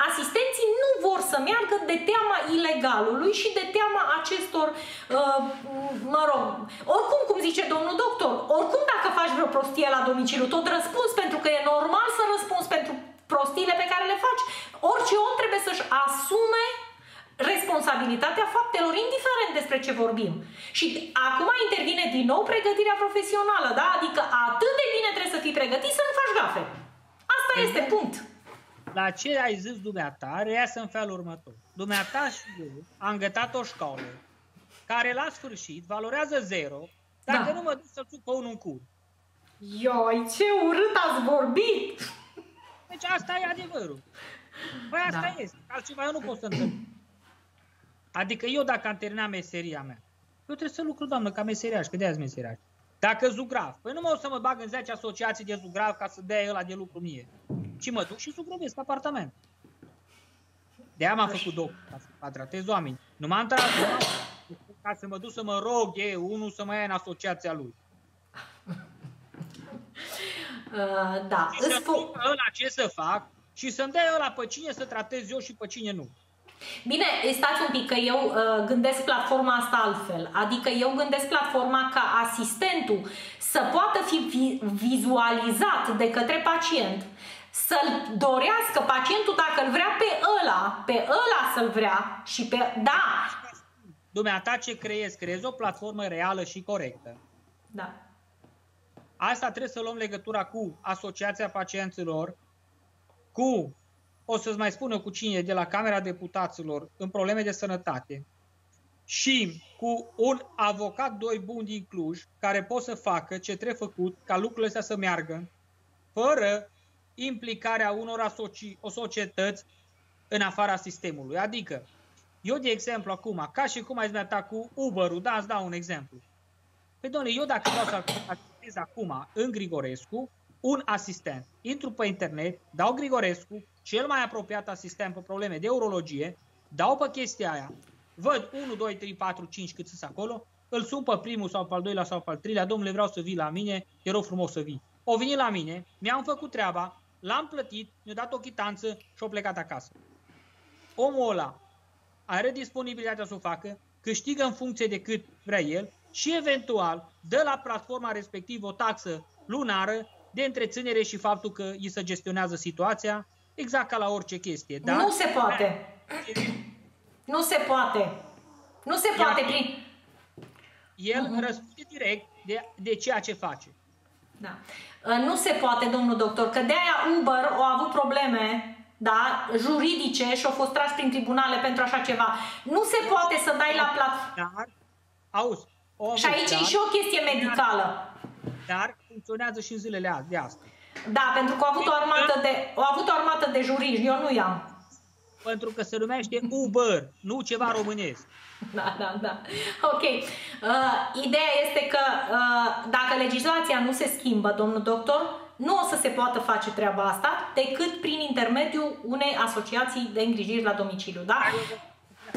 asistenții nu vor să meargă de teama ilegalului și de teama acestor, uh, mă rog, oricum, cum zice domnul doctor, oricum dacă faci vreo prostie la domiciliu, tot răspuns, pentru că e normal să răspunzi pentru prostiile pe care le faci. Orice om trebuie să-și asume responsabilitatea faptelor, indiferent despre ce vorbim. Și acum intervine din nou pregătirea profesională, da? Adică atât de bine trebuie să fii pregătit să nu faci gafe. Asta păi este, punct. La ce ai zis dumneata, reiasă în felul următor. Dumneata și eu am gătat o școală care la sfârșit valorează zero dacă da. nu mă duc să-l pe unul în cur. Ioi, ce urât ați vorbit! Deci asta e adevărul. Păi asta da. este. Altceva eu nu pot să întâmplă. Adică eu dacă am terminat meseria mea, eu trebuie să lucru, doamnă, ca meseriaș, că de-aia meseriaș. Dacă zugrav, păi nu mă o să mă bag în 10 asociații de zugrav ca să dea ăla de lucru mie. Ci mă duc și zugrovesc apartament. De-aia m-am făcut doc, ca să tratez oameni. Nu m-am tras ca să mă duc să mă rog eu, unul să mă ia în asociația lui. Uh, da. Și să spun ăla ce să fac și să-mi dea ăla pe cine să tratez eu și pe cine nu. Bine, stați un pic că eu uh, gândesc platforma asta altfel. Adică eu gândesc platforma ca asistentul să poată fi vi- vizualizat de către pacient, să-l dorească pacientul dacă îl vrea pe ăla, pe ăla să-l vrea și pe... Da! Dumneata ce creezi? Creezi o platformă reală și corectă. Da. Asta trebuie să luăm legătura cu Asociația Pacienților, cu, o să-ți mai spună cu cine, de la Camera Deputaților în probleme de sănătate și cu un avocat doi bun din Cluj care pot să facă ce trebuie făcut ca lucrurile astea să meargă fără implicarea unor asoci- o societăți în afara sistemului. Adică, eu, de exemplu, acum, ca și cum ai zis cu Uber-ul, da, îți dau un exemplu. Păi, doamne, eu dacă vreau să asistez acum în Grigorescu un asistent, intru pe internet, dau Grigorescu, cel mai apropiat asistent pe probleme de urologie, dau pe chestia aia, văd 1, 2, 3, 4, 5 cât sunt acolo, îl sun pe primul sau pe al doilea sau pe al treilea, domnule, vreau să vii la mine, te rog frumos să vii. O venit la mine, mi-am făcut treaba, l-am plătit, mi-a dat o chitanță și o plecat acasă. Omul ăla are disponibilitatea să o facă, câștigă în funcție de cât vrea el și eventual dă la platforma respectivă o taxă lunară de întreținere și faptul că îi se gestionează situația, exact ca la orice chestie. Dar nu se poate. Nu se poate. Nu se Iar poate prin... El uh-huh. răspunde direct de, de ceea ce face. Da. Uh, nu se poate, domnul doctor, că de aia Uber au avut probleme da, juridice și au fost tras prin tribunale pentru așa ceva. Nu se poate să dai la platformă. Auzi, și aici e și o chestie medicală. dar funcționează și în zilele de astăzi. Da, pentru că au avut o armată de, au avut o armată de juriști, eu nu i-am. Pentru că se numește Uber, nu ceva românesc. Da, da, da. Ok. Uh, ideea este că uh, dacă legislația nu se schimbă, domnul doctor, nu o să se poată face treaba asta decât prin intermediul unei asociații de îngrijiri la domiciliu, da?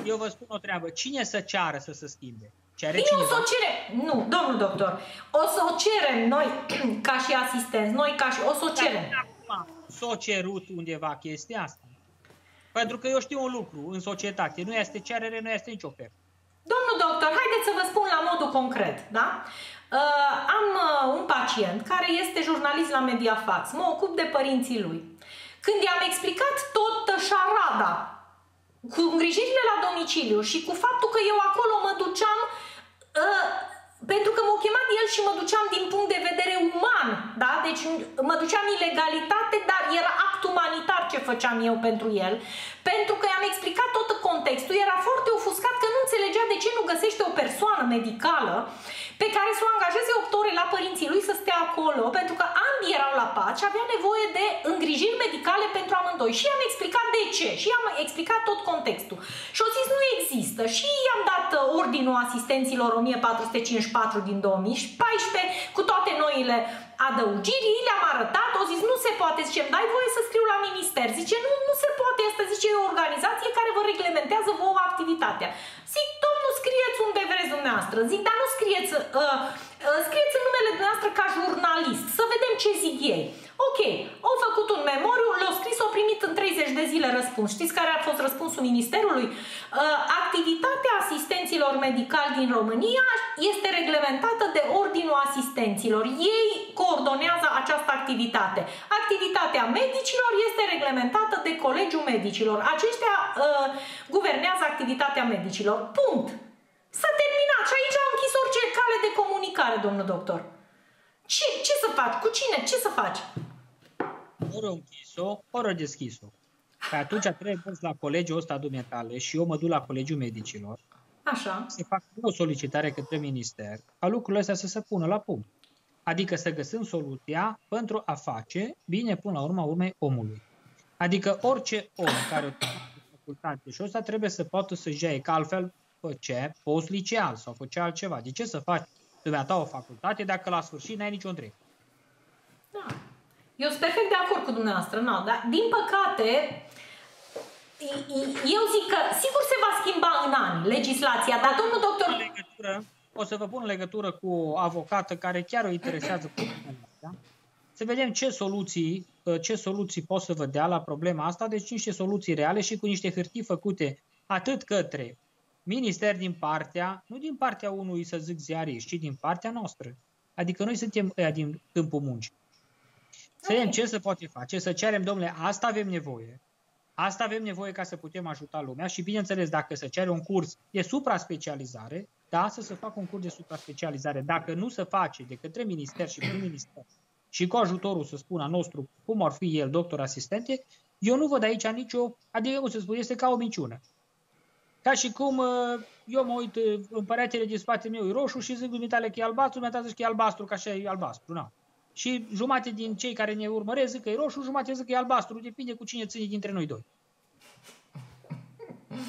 Eu vă spun o treabă. Cine să ceară să se schimbe? Cere Bine, o să o cere. Nu, domnul doctor. O să o cerem noi [CLEARS THROAT] ca și asistenți, noi ca și... O să o cerem. S-a cerut undeva chestia asta. Pentru că eu știu un lucru în societate. Nu este cerere, nu este nicio ofertă. Domnul doctor, haideți să vă spun la modul concret, da? Uh, am uh, un pacient care este jurnalist la Mediafax. Mă ocup de părinții lui. Când i-am explicat tot șarada cu îngrijirile la domiciliu și cu faptul că eu acolo mă duceam uh, pentru că m-a chemat el și mă duceam din punct de vedere uman, da? Deci mă duceam ilegalitate, dar era act umanitar ce făceam eu pentru el. Pentru că i-am explicat tot contextul, era foarte ofuscat că nu înțelegea de ce nu găsește o persoană medicală pe care să o angajeze 8 ore la părinții lui să stea acolo, pentru că ambii erau la pat și avea nevoie de îngrijiri medicale pentru amândoi. Și i-am explicat de ce și i-am explicat tot contextul. Și au zis nu există și i-am dat uh, ordinul asistenților 1454 din 2014 cu toate noile adăugiri, le-am arătat, au zis nu se poate, zice, dai voie să scriu la minister, zice nu, nu se poate, asta zice e o organizație care vă reglementează vouă activitatea. Zic, domnul, scrieți unde vreți dumneavoastră, zic, dar nu scrieți, uh, uh, scrieți în numele dumneavoastră ca jurnalist, să vedem ce zic ei. Ok, au făcut un memoriu, l-au scris, au primit în 30 de zile răspuns. Știți care a fost răspunsul Ministerului? Uh, activitatea asistenților medicali din România este reglementată de Ordinul Asistenților. Ei coordonează această activitate. Activitatea medicilor este reglementată de Colegiul Medicilor. Aceștia uh, guvernează activitatea medicilor. Punct. S-a terminat și aici am închis orice cale de comunicare, domnul doctor. Ce, ce să faci? Cu cine? Ce să faci? ori închis-o, ori deschis-o. Că atunci trebuie pus la colegiul ăsta dumitale și eu mă duc la colegiul medicilor. Așa. Se fac o solicitare către minister ca lucrurile astea să se pună la punct. Adică să găsim soluția pentru a face bine până la urma urmei omului. Adică orice om care o facultate și ăsta trebuie să poată să-și ia, că altfel făcea post liceal sau făcea altceva. De ce să faci dumneata o facultate dacă la sfârșit n-ai niciun drept? Da. Eu sunt perfect de acord cu dumneavoastră, nu, dar din păcate, eu zic că sigur se va schimba în ani legislația, dar domnul doctor... Legătură, o să vă pun legătură cu o avocată care chiar o interesează problema asta. Să vedem ce soluții, ce soluții pot să vă dea la problema asta, deci niște soluții reale și cu niște hârtii făcute atât către minister din partea, nu din partea unui, să zic, ziarist, ci din partea noastră. Adică noi suntem ăia din câmpul muncii. Să vedem ce se poate face, să cerem, domnule, asta avem nevoie. Asta avem nevoie ca să putem ajuta lumea și, bineînțeles, dacă se cere un curs de supra-specializare, da, să se facă un curs de supra-specializare. Dacă nu se face de către minister și prin minister și cu ajutorul, să spun, a nostru, cum ar fi el, doctor asistente, eu nu văd aici nicio, adică, cum să spun, este ca o minciună. Ca și cum uh, eu mă uit uh, în păretele din spate meu e roșu și zic dumitale că e albastru, mi-a zic că e albastru, ca așa e albastru. Nu și jumate din cei care ne urmăresc zic că e roșu, jumate zic că e albastru, depinde cu cine ține dintre noi doi.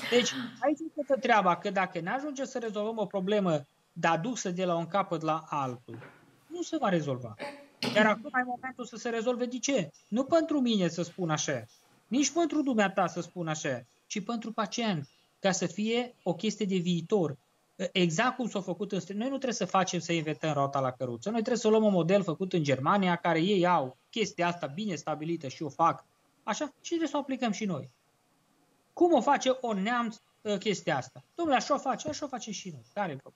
Deci, aici este treaba, că dacă ne ajunge să rezolvăm o problemă dar dusă de la un capăt la altul, nu se va rezolva. Iar acum ai momentul să se rezolve de ce? Nu pentru mine să spun așa, nici pentru dumneata să spun așa, ci pentru pacient, ca să fie o chestie de viitor, exact cum s-a făcut în Noi nu trebuie să facem să inventăm rota la căruță. Noi trebuie să luăm un model făcut în Germania, care ei au chestia asta bine stabilită și o fac așa, și trebuie să o aplicăm și noi. Cum o face o neamț ă, chestia asta? Domnule, așa o face, așa o face și noi. Care e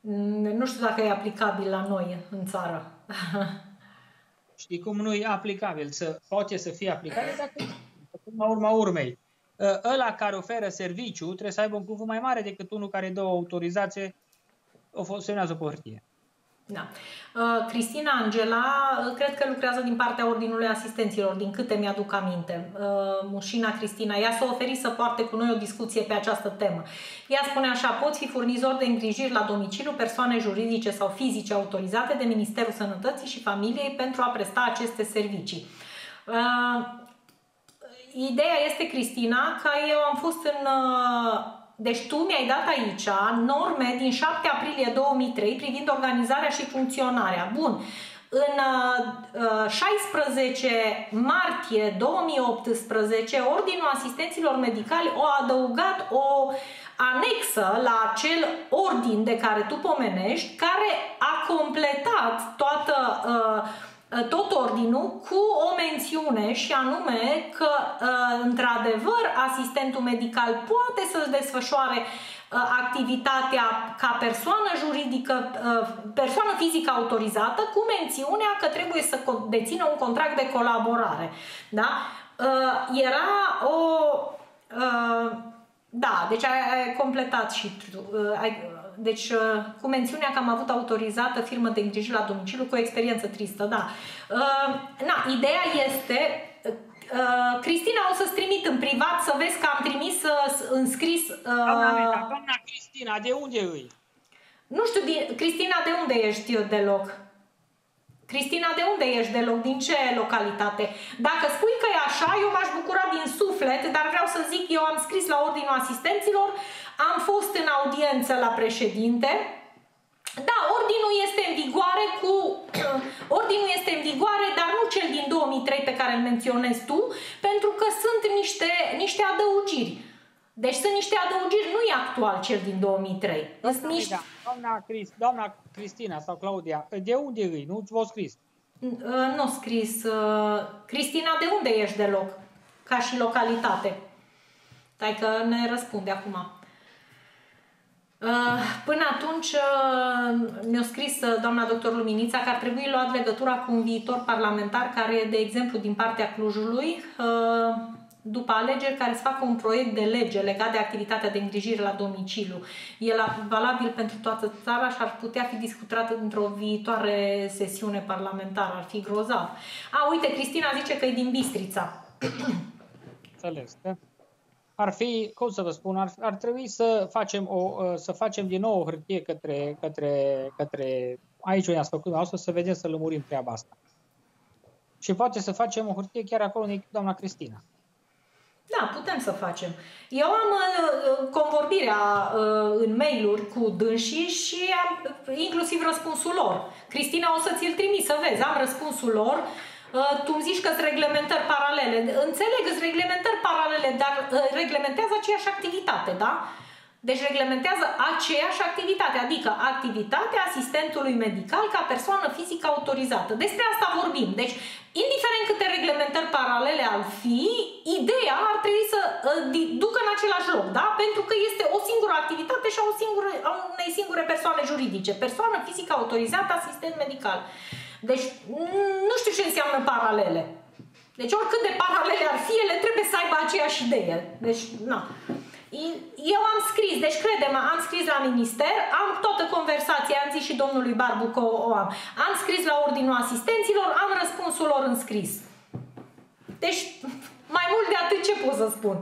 mm, Nu știu dacă e aplicabil la noi în țară. [LAUGHS] Știi cum nu e aplicabil? Să, poate să fie aplicabil dacă, până la urma urmei, Ă, ăla care oferă serviciu trebuie să aibă un cuvânt mai mare decât unul care dă o autorizație, o semnează pe hârtie. Da. Uh, Cristina Angela, uh, cred că lucrează din partea Ordinului Asistenților, din câte mi-aduc aminte. Uh, Mușina Cristina, ea s-a oferit să poarte cu noi o discuție pe această temă. Ea spune așa, poți fi furnizor de îngrijiri la domiciliu persoane juridice sau fizice autorizate de Ministerul Sănătății și Familiei pentru a presta aceste servicii. Ideea este, Cristina, că eu am fost în deci tu mi-ai dat aici norme din 7 aprilie 2003 privind organizarea și funcționarea. Bun. În uh, 16 martie 2018, Ordinul Asistenților Medicali a adăugat o anexă la acel ordin de care tu pomenești, care a completat toată uh, Uh, tot ordinul cu o mențiune și anume că, uh, într-adevăr, asistentul medical poate să-și desfășoare uh, activitatea ca persoană juridică, persoană fizică autorizată cu mențiunea că trebuie să dețină un contract de colaborare. Da? Era o... Da, deci ai completat și ai, deci, uh, cu mențiunea că am avut autorizată firmă de îngrijire la domiciliu cu o experiență tristă, da. Uh, na, ideea este Uh, Cristina, o să-ți trimit în privat să vezi că am trimis uh, înscris... Uh, doamna, doamna Cristina, de unde îi? Nu știu, din, Cristina, de unde ești deloc? Cristina, de unde ești deloc? Din ce localitate? Dacă spui că e așa, eu m-aș bucura din suflet, dar vreau să zic, eu am scris la Ordinul Asistenților, am fost în audiență la președinte, da, ordinul este în vigoare cu [CLEARS THROAT] ordinul este în vigoare, dar nu cel din 2003 pe care îl menționezi tu, pentru că sunt niște, niște adăugiri. Deci sunt niște adăugiri, nu e actual cel din 2003. Doamna, niște... doamna, Crist, doamna Cristina sau Claudia, de unde îi? Nu v-o scris? Uh, nu scris. Uh, Cristina, de unde ești deloc? Ca și localitate. Stai că ne răspunde acum. Uh, până atunci mi-a scris doamna doctor Luminița că ar trebui luat legătura cu un viitor parlamentar care, de exemplu, din partea Clujului, după alegeri care să facă un proiect de lege legat de activitatea de îngrijire la domiciliu. E valabil pentru toată țara și ar putea fi discutat într-o viitoare sesiune parlamentară. Ar fi grozav. A, uite, Cristina zice că e din Bistrița. Înțeles, da? Ar fi, cum să vă spun, ar, ar trebui să facem, o, să facem din nou o hârtie către, către, către aici unde ați făcut noastră, să vedem să lămurim treaba asta. Și poate să facem o hârtie chiar acolo unde doamna Cristina. Da, putem să facem. Eu am uh, convorbirea uh, în mail-uri cu dânsii și am inclusiv răspunsul lor. Cristina, o să ți-l trimis să vezi. Am răspunsul lor. Uh, tu îmi zici că sunt reglementări paralele. Înțeleg, sunt reglementări paralele, dar uh, reglementează aceeași activitate, da? Deci reglementează aceeași activitate, adică activitatea asistentului medical ca persoană fizică autorizată. Despre asta vorbim. Deci, indiferent câte reglementări paralele ar fi, ideea ar trebui să uh, ducă în același loc, da? Pentru că este o singură activitate și a, o singură, a unei singure persoane juridice. Persoană fizică autorizată, asistent medical. Deci, nu știu ce înseamnă paralele. Deci, oricât de paralele ar fi, ele trebuie să aibă aceeași idee. Deci, na. Eu am scris, deci crede-mă, am scris la minister, am toată conversația, am zis și domnului Barbu că o am. Am scris la ordinul asistenților, am răspunsul lor în scris. Deci, mai mult de atât ce pot să spun.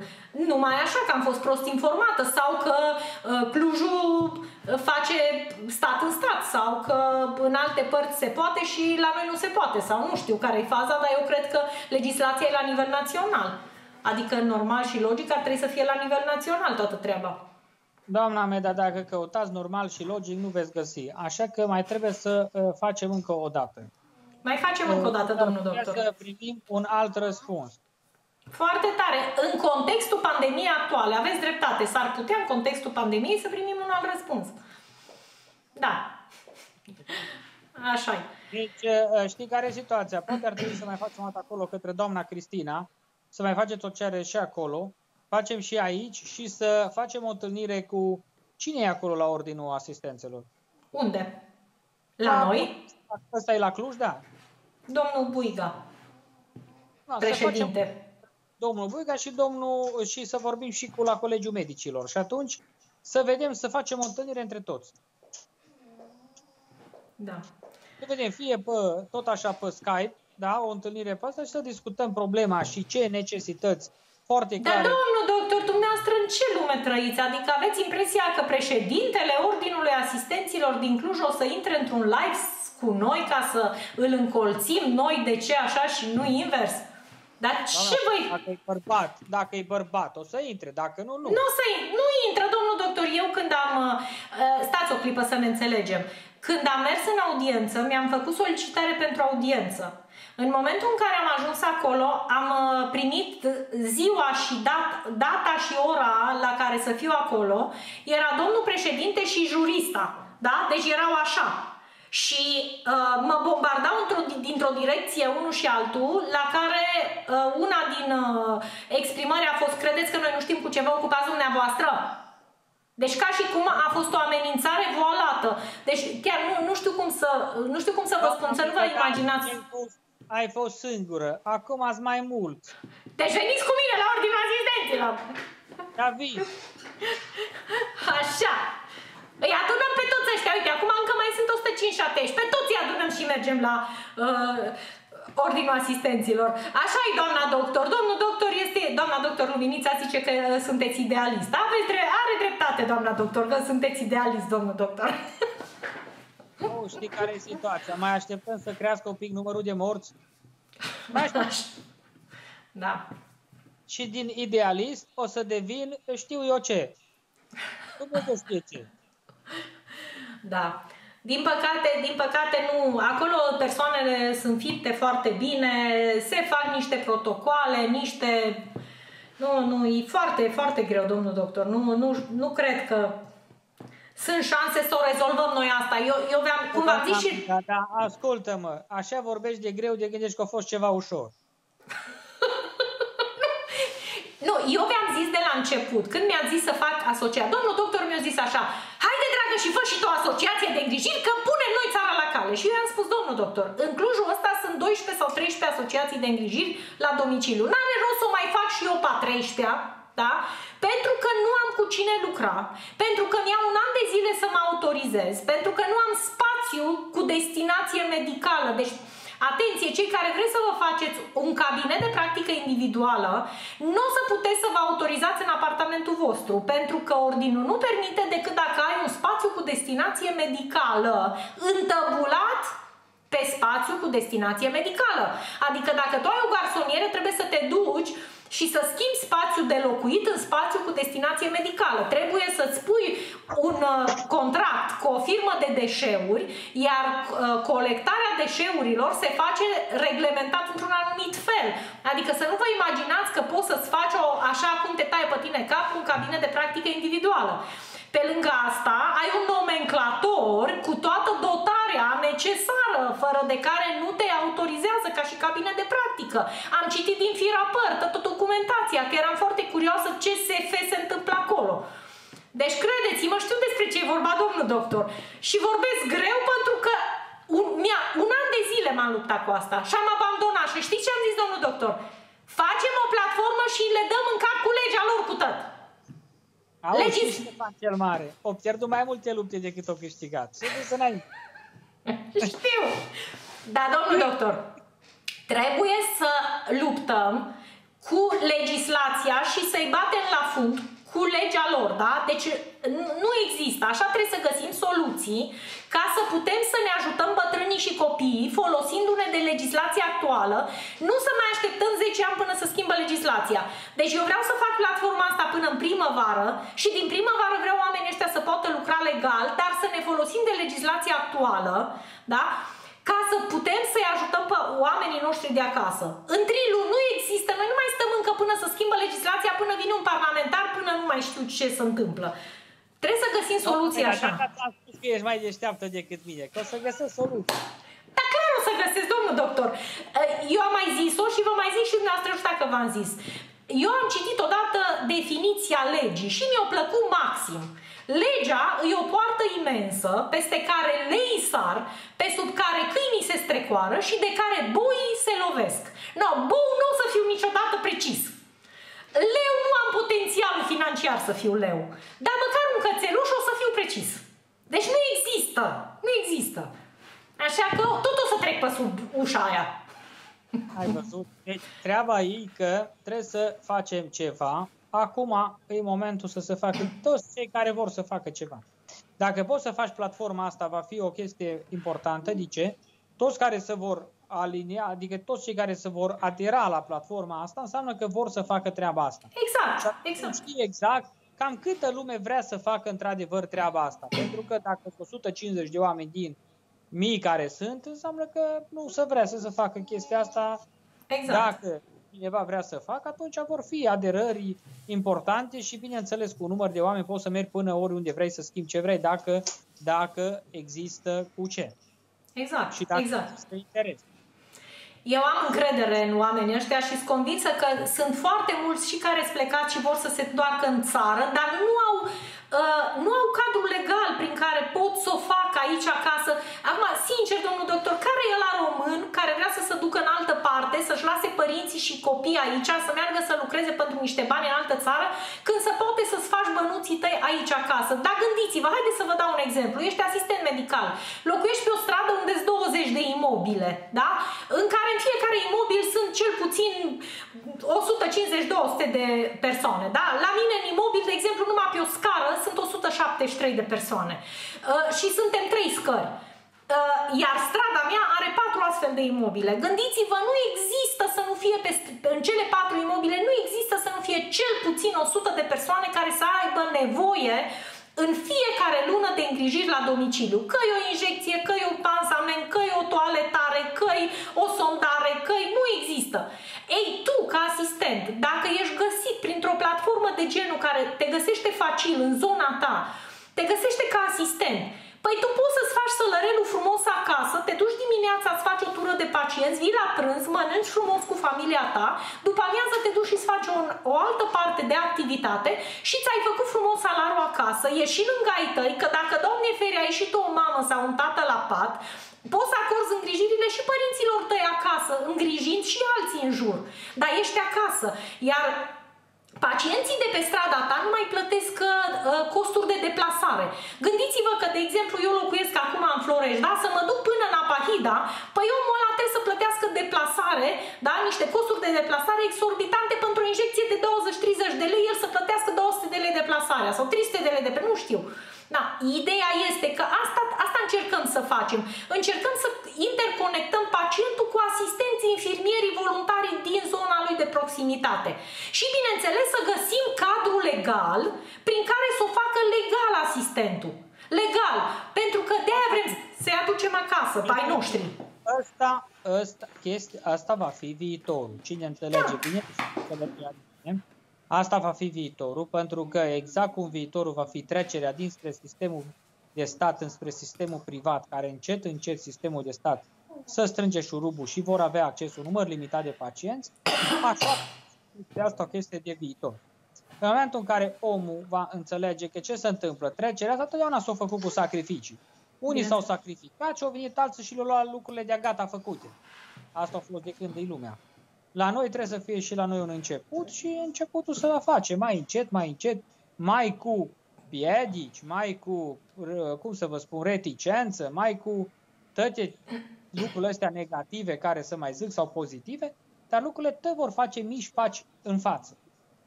Numai așa că am fost prost informată sau că uh, Clujul uh, face stat în stat sau că în alte părți se poate și la noi nu se poate sau nu știu care e faza, dar eu cred că legislația e la nivel național. Adică normal și logic ar trebui să fie la nivel național toată treaba. Doamna Meda, dacă căutați normal și logic, nu veți găsi. Așa că mai trebuie să uh, facem încă o dată. Mai facem încă o dată, uh, domnul doctor. să primim un alt răspuns. Foarte tare. În contextul pandemiei actuale, aveți dreptate, s-ar putea în contextul pandemiei să primim un alt răspuns. Da. așa -i. Deci, uh, știi care e situația? Poate ar trebui să mai facem o dată acolo către doamna Cristina, să mai faceți o cerere și acolo, facem și aici și să facem o întâlnire cu cine e acolo la Ordinul Asistențelor? Unde? La, la noi? Ăsta e la Cluj, da. Domnul Buiga, da, președinte. Facem, domnul Buiga și, domnul, și să vorbim și cu la Colegiul Medicilor. Și atunci să vedem, să facem o întâlnire între toți. Da. Să vedem, fie pe, tot așa pe Skype, da, o întâlnire pe asta și să discutăm problema și ce necesități foarte Dar, clare. domnul doctor, dumneavoastră în ce lume trăiți? Adică aveți impresia că președintele Ordinului Asistenților din Cluj o să intre într-un live cu noi ca să îl încolțim noi de ce așa și nu invers? Dar ce Doamna, voi... Dacă e bărbat, dacă e bărbat, o să intre, dacă nu, nu. Nu, să, nu intră, domnul doctor. Eu când am... uh, Stați o clipă să ne înțelegem. Când am mers în audiență, mi-am făcut solicitare pentru audiență. În momentul în care am ajuns acolo, am uh, primit ziua și dat, data și ora la care să fiu acolo. Era domnul președinte și jurista. Da? Deci erau așa. Și uh, mă bombardau într-o, dintr-o direcție unul și altul, la care uh, una din uh, exprimări a fost credeți că noi nu știm cu ce vă ocupați dumneavoastră? Deci ca și cum a fost o amenințare voalată. Deci chiar nu, nu știu cum să nu știu cum să vă spun, să nu vă imaginați. Ai fost, ai fost singură, acum ați mai mult. Deci veniți cu mine la ordinul asistenților. Da, vii. Așa. Îi adunăm pe toți ăștia. Uite, acum încă mai sunt 105 Pe toți îi adunăm și mergem la uh, ordinul asistenților. Așa e, doamna doctor. Domnul doctor este, doamna doctor Luminița zice că uh, sunteți idealist. Aveți, dre- are dreptate, doamna doctor, că sunteți idealist, domnul doctor. [LAUGHS] Nu știi care e situația. Mai așteptăm să crească un pic numărul de morți. Mai [LAUGHS] așteptăm. Da. Și din idealist o să devin știu eu ce. Nu mă descrieți. Da. Din păcate, din păcate nu. Acolo persoanele sunt fipte foarte bine, se fac niște protocoale, niște... Nu, nu, e foarte, foarte greu, domnul doctor. Nu, nu, nu cred că sunt șanse să o rezolvăm noi asta. Eu, eu v-am, cum v-am zis și... Da, da, ascultă-mă. Așa vorbești de greu, de gândești că a fost ceva ușor. [LAUGHS] Nu, eu v-am zis de la început, când mi-a zis să fac asociat, domnul doctor mi-a zis așa, haide dragă și fă și tu o asociație de îngrijiri că punem noi țara la cale. Și eu i-am spus, domnul doctor, în Clujul ăsta sunt 12 sau 13 asociații de îngrijiri la domiciliu. N-are rost să o mai fac și eu pe 13 da? Pentru că nu am cu cine lucra, pentru că mi-au un an de zile să mă autorizez, pentru că nu am spațiu cu destinație medicală. Deci Atenție, cei care vreți să vă faceți un cabinet de practică individuală, nu o să puteți să vă autorizați în apartamentul vostru, pentru că ordinul nu permite decât dacă ai un spațiu cu destinație medicală întăbulat pe spațiu cu destinație medicală. Adică dacă tu ai o garsonieră, trebuie să te duci și să schimbi spațiul de locuit în spațiu cu destinație medicală. Trebuie să-ți pui un uh, contract cu o firmă de deșeuri, iar uh, colectarea deșeurilor se face reglementat într-un anumit fel. Adică să nu vă imaginați că poți să-ți faci o, așa cum te taie pe tine cap, un cabinet de practică individuală. Pe lângă asta, ai un nomenclator cu toată dotarea necesară, fără de care nu te autorizează ca și cabinet de practică. Am citit din firapăr toată documentația, că eram foarte curioasă ce SF se întâmplă acolo. Deci credeți-mă, știu despre ce e vorba, domnul doctor. Și vorbesc greu pentru că un, un an de zile m-am luptat cu asta și am abandonat. Și știți ce am zis, domnul doctor? Facem o platformă și le dăm în cap cu legea lor cu tot. Auzi, Legis... Ștefan cel Mare, o pierdut mai multe lupte decât o câștigat. Se duce înainte. [LAUGHS] Știu. Da, domnul doctor, trebuie să luptăm cu legislația și să-i batem la fund cu legea lor, da? Deci nu există. Așa trebuie să găsim soluții ca să putem să ne ajutăm bătrânii și copiii folosindu-ne de legislația actuală, nu să mai așteptăm 10 ani până să schimbă legislația. Deci eu vreau să fac platforma asta până în primăvară și din primăvară vreau oamenii ăștia să poată lucra legal, dar să ne folosim de legislația actuală, da? Ca să putem să-i ajutăm pe oamenii noștri de acasă. În trilu nu există, noi nu mai stăm încă până să schimbă legislația, până vine un parlamentar, până nu mai știu ce se întâmplă. Trebuie să găsim soluții no, așa. Am spus că ești mai deșteaptă decât mine, că o să găsesc soluții. Da, clar o să găsesc, domnul doctor. Eu am mai zis-o și vă mai zic și dumneavoastră, nu știu dacă v-am zis. Eu am citit odată definiția legii și mi-a plăcut maxim. Legea e o poartă imensă peste care lei sar, pe sub care câinii se strecoară și de care boii se lovesc. No, bou nu o să fiu niciodată precis. Leu nu am potențialul financiar să fiu leu, dar măcar un cățeluș o să fiu precis. Deci nu există, nu există. Așa că tot o să trec pe sub ușa aia. Ai văzut? Deci treaba e că trebuie să facem ceva. Acum e momentul să se facă toți cei care vor să facă ceva. Dacă poți să faci platforma asta, va fi o chestie importantă. De ce? Toți care se vor alinia, adică toți cei care se vor adera la platforma asta, înseamnă că vor să facă treaba asta. Exact, exact. Știi exact cam câtă lume vrea să facă într-adevăr treaba asta. Pentru că dacă 150 de oameni din mii care sunt, înseamnă că nu se vrea să se facă chestia asta. Exact. Dacă cineva vrea să facă, atunci vor fi aderări importante și, bineînțeles, cu un număr de oameni poți să mergi până oriunde vrei să schimbi ce vrei, dacă, dacă există cu ce. Exact, și dacă exact. există interes. Eu am încredere în oamenii ăștia și sunt convinsă că sunt foarte mulți și care sunt plecați și vor să se întoarcă în țară, dar nu au Uh, nu au cadru legal prin care pot să o fac aici acasă. Acum, sincer, domnul doctor, care e la român care vrea să se ducă în altă parte, să-și lase părinții și copii aici, să meargă să lucreze pentru niște bani în altă țară, când se poate să-ți faci bănuții tăi aici acasă? Dar gândiți-vă, haideți să vă dau un exemplu. Ești asistent medical, locuiești pe o stradă unde sunt 20 de imobile, da? în care în fiecare imobil sunt cel puțin 150-200 de persoane. Da? La mine în imobil, de exemplu, numai pe o scară sunt 173 de persoane uh, și suntem trei scări. Uh, iar strada mea are patru astfel de imobile. Gândiți-vă, nu există să nu fie pe, în cele patru imobile, nu există să nu fie cel puțin 100 de persoane care să aibă nevoie în fiecare lună de îngrijiri la domiciliu. Că e o injecție, că e un pansament, că e o toaletare, că e o sondare, că e... nu există. Ei, tu, ca asistent, dacă ești găsit printr-o platformă de genul care te găsește facil în zona ta, te găsește ca asistent, Păi tu poți să-ți faci sălărelul frumos acasă, te duci dimineața, îți faci o tură de pacienți, vii la prânz, mănânci frumos cu familia ta, după amiază te duci și îți faci o, o altă parte de activitate și ți-ai făcut frumos salariul acasă, ieși și lângă ai tăi, că dacă, Doamne feri, ai ieșit o mamă sau un tată la pat, Poți să acorzi îngrijirile și părinților tăi acasă, îngrijind și alții în jur. Dar ești acasă. Iar Pacienții de pe strada ta nu mai plătesc uh, costuri de deplasare. Gândiți-vă că, de exemplu, eu locuiesc acum în Florești, da? Să mă duc până în Apahida, păi omul ăla trebuie să plătească deplasare, da? Niște costuri de deplasare exorbitante pentru o injecție de 20-30 de lei, el să plătească 200 de lei deplasarea sau 300 de lei de nu știu. Da, ideea este că asta, asta încercăm să facem. Încercăm să interconectăm pacientul cu asistenții, infirmierii, voluntarii din zona lui de proximitate. Și, bineînțeles, să găsim cadrul legal prin care să o facă legal asistentul. Legal. Pentru că de-aia vrem să-i aducem acasă, pe ai noștri. Asta, asta, chestia, asta va fi viitorul. Cine înțelege da. bine, bine Asta va fi viitorul, pentru că exact cum viitorul va fi trecerea dinspre sistemul de stat înspre sistemul privat, care încet, încet sistemul de stat să strânge șurubul și vor avea acces un număr limitat de pacienți, așa este asta o chestie de viitor. În momentul în care omul va înțelege că ce se întâmplă, trecerea asta totdeauna s-a făcut cu sacrificii. Unii s-au sacrificat și au venit alții și le-au luat lucrurile de gata făcute. Asta a fost de când e lumea. La noi trebuie să fie și la noi un început și începutul să va face mai încet, mai încet, mai cu piedici, mai cu, cum să vă spun, reticență, mai cu toate lucrurile astea negative care să mai zic sau pozitive, dar lucrurile te vor face mici paci în față.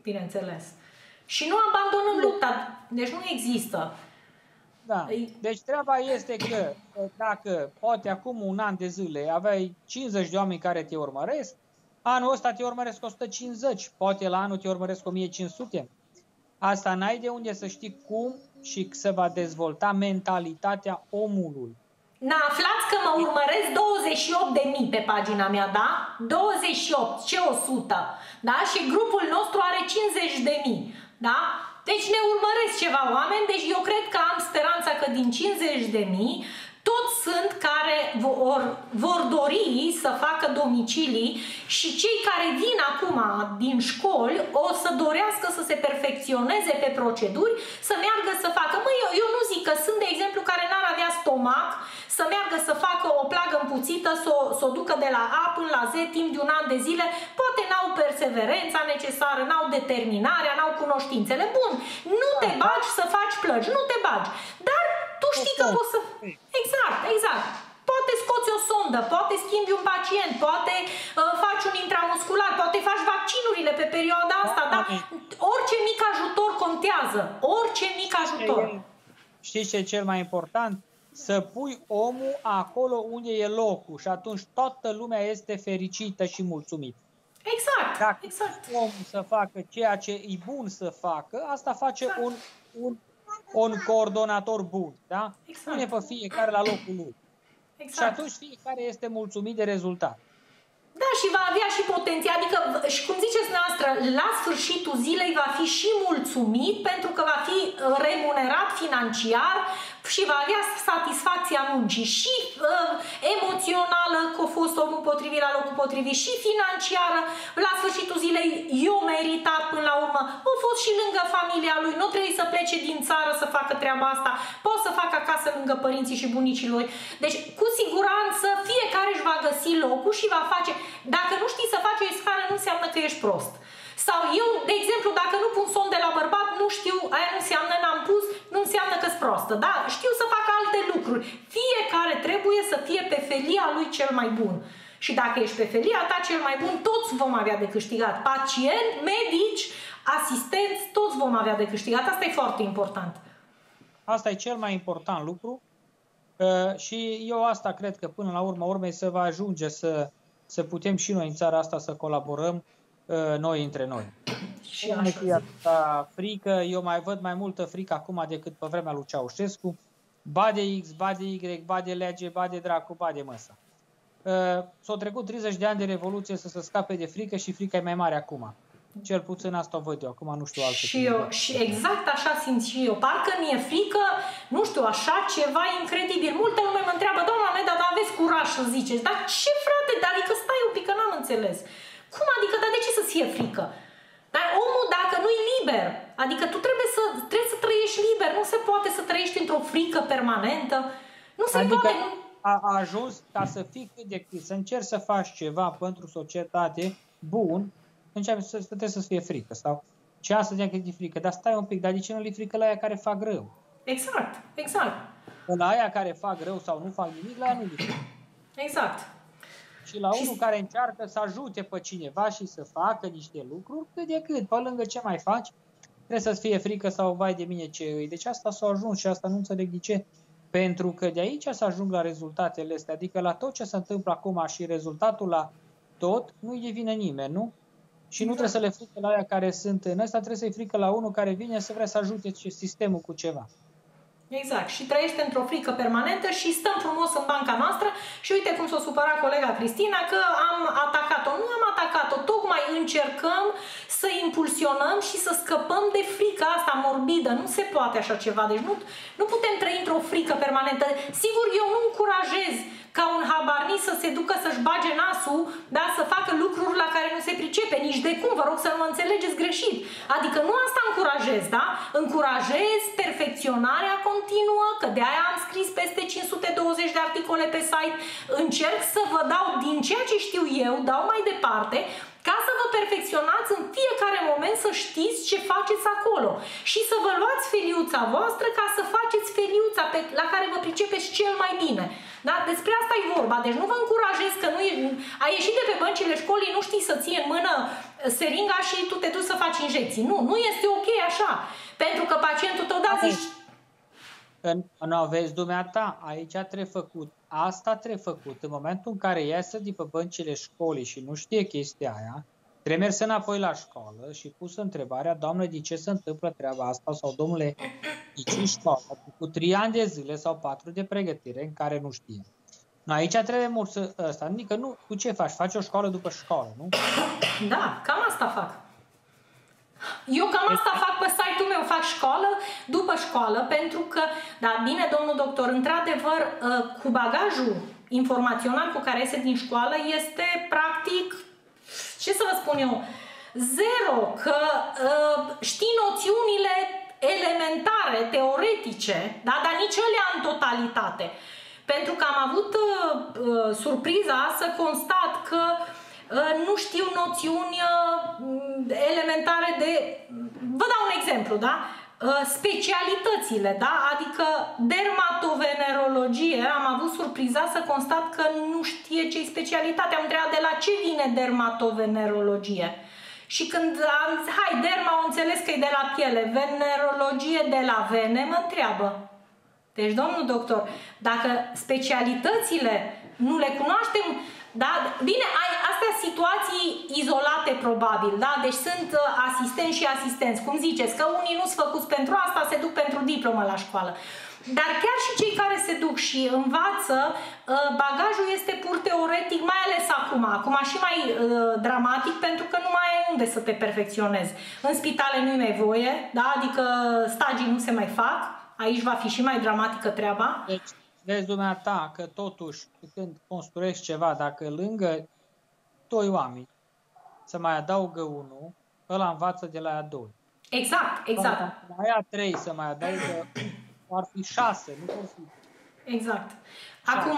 Bineînțeles. Și nu abandonăm lupta, deci nu există. Da. Deci treaba este că dacă poate acum un an de zile aveai 50 de oameni care te urmăresc, Anul ăsta te urmăresc 150, poate la anul te urmăresc 1500. Asta n-ai de unde să știi cum și se va dezvolta mentalitatea omului. N-aflați că mă urmăresc 28 de mii pe pagina mea, da? 28, ce 100, da? Și grupul nostru are 50 de mii, da? Deci ne urmăresc ceva oameni, deci eu cred că am speranța că din 50 de mii toți sunt care vor, vor dori să facă domicilii și cei care vin acum din școli o să dorească să se perfecționeze pe proceduri, să meargă să facă. Măi, eu, eu nu zic că sunt, de exemplu, care n-ar avea stomac să meargă să facă o plagă împuțită, să o, să o ducă de la A până la Z timp de un an de zile, poate n-au perseverența necesară, n-au determinarea, n-au cunoștințele. Bun, nu te bagi să faci plăci, nu te bagi. Dar tu știi că poți să... Exact, exact. Poate sondă, poate schimbi un pacient, poate uh, faci un intramuscular, poate faci vaccinurile pe perioada asta, da? Orice mic ajutor contează, orice mic ajutor. Știi ce e cel mai important? Să pui omul acolo unde e locul și atunci toată lumea este fericită și mulțumită. Exact, Dacă exact. omul să facă ceea ce e bun să facă, asta face exact. un, un, un coordonator bun, da? Exact. Pune pe fiecare la locul lui. Exact. Și atunci fiecare este mulțumit de rezultat. Da, și va avea și potențial, adică, și cum ziceți noastră, la sfârșitul zilei va fi și mulțumit pentru că va fi uh, remunerat financiar și va avea satisfacția muncii și uh, emoțională că a fost omul potrivit la locul potrivit și financiară. La sfârșitul zilei eu meritat până la urmă. A fost și lângă familia lui, nu trebuie să plece din țară să facă treaba asta. Poți să facă acasă lângă părinții și bunicii lui. Deci, cu siguranță, fiecare își va găsi locul și va face. Dacă nu știi să faci o iscară, nu înseamnă că ești prost. Sau eu, de exemplu, dacă nu pun somn de la bărbat, nu știu, aia nu înseamnă n-am pus, nu înseamnă că-s prostă, da? Știu să fac alte lucruri. Fiecare trebuie să fie pe felia lui cel mai bun. Și dacă ești pe felia ta cel mai bun, toți vom avea de câștigat. Pacienți, medici, asistenți, toți vom avea de câștigat. Asta e foarte important. Asta e cel mai important lucru. Uh, și eu asta cred că până la urmă urmei să va ajunge să, să putem și noi în țara asta să colaborăm Uh, noi între noi. Și așa frică, eu mai văd mai multă frică acum decât pe vremea lui Ceaușescu. Ba de X, ba de Y, ba de lege, ba de dracu, ba de măsa. Uh, s-au trecut 30 de ani de revoluție să se scape de frică și frica e mai mare acum. Cel puțin asta o văd eu, acum nu știu altceva. Și, eu, și exact așa simt și eu. Parcă mi-e frică, nu știu, așa ceva incredibil. Multă lume mă întreabă, doamna Meda, dar aveți curaj să ziceți. Dar ce frate, dar adică stai un pic, că n-am înțeles. Cum adică? Dar de ce să-ți fie frică? Dar omul, dacă nu e liber, adică tu trebuie să, trebuie să trăiești liber, nu se poate să trăiești într-o frică permanentă. Nu se adică poate. A, a ajuns ca să fii cât de cât, să încerci să faci ceva pentru societate bun, începe să, trebuie să fie frică. Sau ce asta că e frică, dar stai un pic, dar de ce nu le frică la aia care fac rău? Exact, exact. La aia care fac rău sau nu fac nimic, la aia nu le Exact. Și la unul care încearcă să ajute pe cineva și să facă niște lucruri, cât de cât, pe lângă ce mai faci, trebuie să-ți fie frică sau vai de mine ce îi. Deci asta s-a ajuns și asta nu înțeleg de ce. Pentru că de aici să ajung la rezultatele astea, adică la tot ce se întâmplă acum și rezultatul la tot, nu-i devine nimeni, nu? Și nu trebuie să le frică la aia care sunt în ăsta, trebuie să-i frică la unul care vine să vrea să ajute sistemul cu ceva. Exact. Și trăiește într-o frică permanentă și stăm frumos în banca noastră și uite cum s-a supărat colega Cristina că am atacat-o. Nu am atacat-o, tocmai încercăm să impulsionăm și să scăpăm de frica asta morbidă. Nu se poate așa ceva. Deci nu, nu putem trăi într-o frică permanentă. Sigur, eu nu încurajez ca un habarni să se ducă să-și bage nasul, da, să facă lucruri la care nu se pricepe, nici de cum, vă rog să nu mă înțelegeți greșit. Adică nu asta încurajez, da? Încurajez perfecționarea continuă, că de aia am scris peste 520 de articole pe site, încerc să vă dau din ceea ce știu eu, dau mai departe, ca să vă perfecționați în fiecare moment să știți ce faceți acolo și să vă luați feliuța voastră ca să faceți feliuța pe, la care vă pricepeți cel mai bine. Da? Despre asta e vorba. Deci nu vă încurajez că nu e, ai ieșit de pe băncile școlii, nu știi să ții în mână seringa și tu te duci să faci injecții. Nu, nu este ok așa. Pentru că pacientul tău da zici... Nu aveți dumneata, aici trebuie făcut. Asta trebuie făcut. În momentul în care iasă de pe băncile școlii și nu știe chestia aia, Trebuie mers înapoi la școală și pus întrebarea, doamne, de ce se întâmplă treaba asta? Sau, domnule, de ce școală? Cu trei ani de zile sau patru de pregătire în care nu știe. No, aici trebuie mult să ăsta. Adică nu, cu ce faci? Faci o școală după școală, nu? Da, cam asta fac. Eu cam asta fac pe site-ul meu, fac școală după școală, pentru că, da, bine, domnul doctor, într-adevăr, ă, cu bagajul informațional cu care iese din școală este practic ce să vă spun eu, zero, că uh, știi noțiunile elementare, teoretice, da? dar nici alea în totalitate. Pentru că am avut uh, uh, surpriza să constat că uh, nu știu noțiuni uh, elementare de... Vă dau un exemplu, da? uh, specialitățile, da? Adică dermatovenerologie, am avut surpriza să constat că nu știe ce-i specialitatea. Am întrebat de la ce vine dermatovenerologie. Și când am zis, hai, derma, au înțeles că e de la piele, venerologie de la vene, mă întreabă. Deci, domnul doctor, dacă specialitățile nu le cunoaștem, da? Bine, ai astea situații izolate probabil, da? Deci sunt uh, asistenți și asistenți. Cum ziceți, că unii nu sunt făcuți pentru asta, se duc pentru diplomă la școală. Dar chiar și cei care se duc și învață, uh, bagajul este pur teoretic, mai ales acum, acum și mai uh, dramatic, pentru că nu mai ai unde să te perfecționezi. În spitale nu-i mai voie, da? adică stagii nu se mai fac, aici va fi și mai dramatică treaba. Deci, vezi dumneata că totuși când construiești ceva, dacă lângă doi oameni să mai adaugă unul, ăla învață de la a doi. Exact, exact. Dacă mai ia trei să mai adaugă, ar fi șase, nu vor fi. Exact. Acum...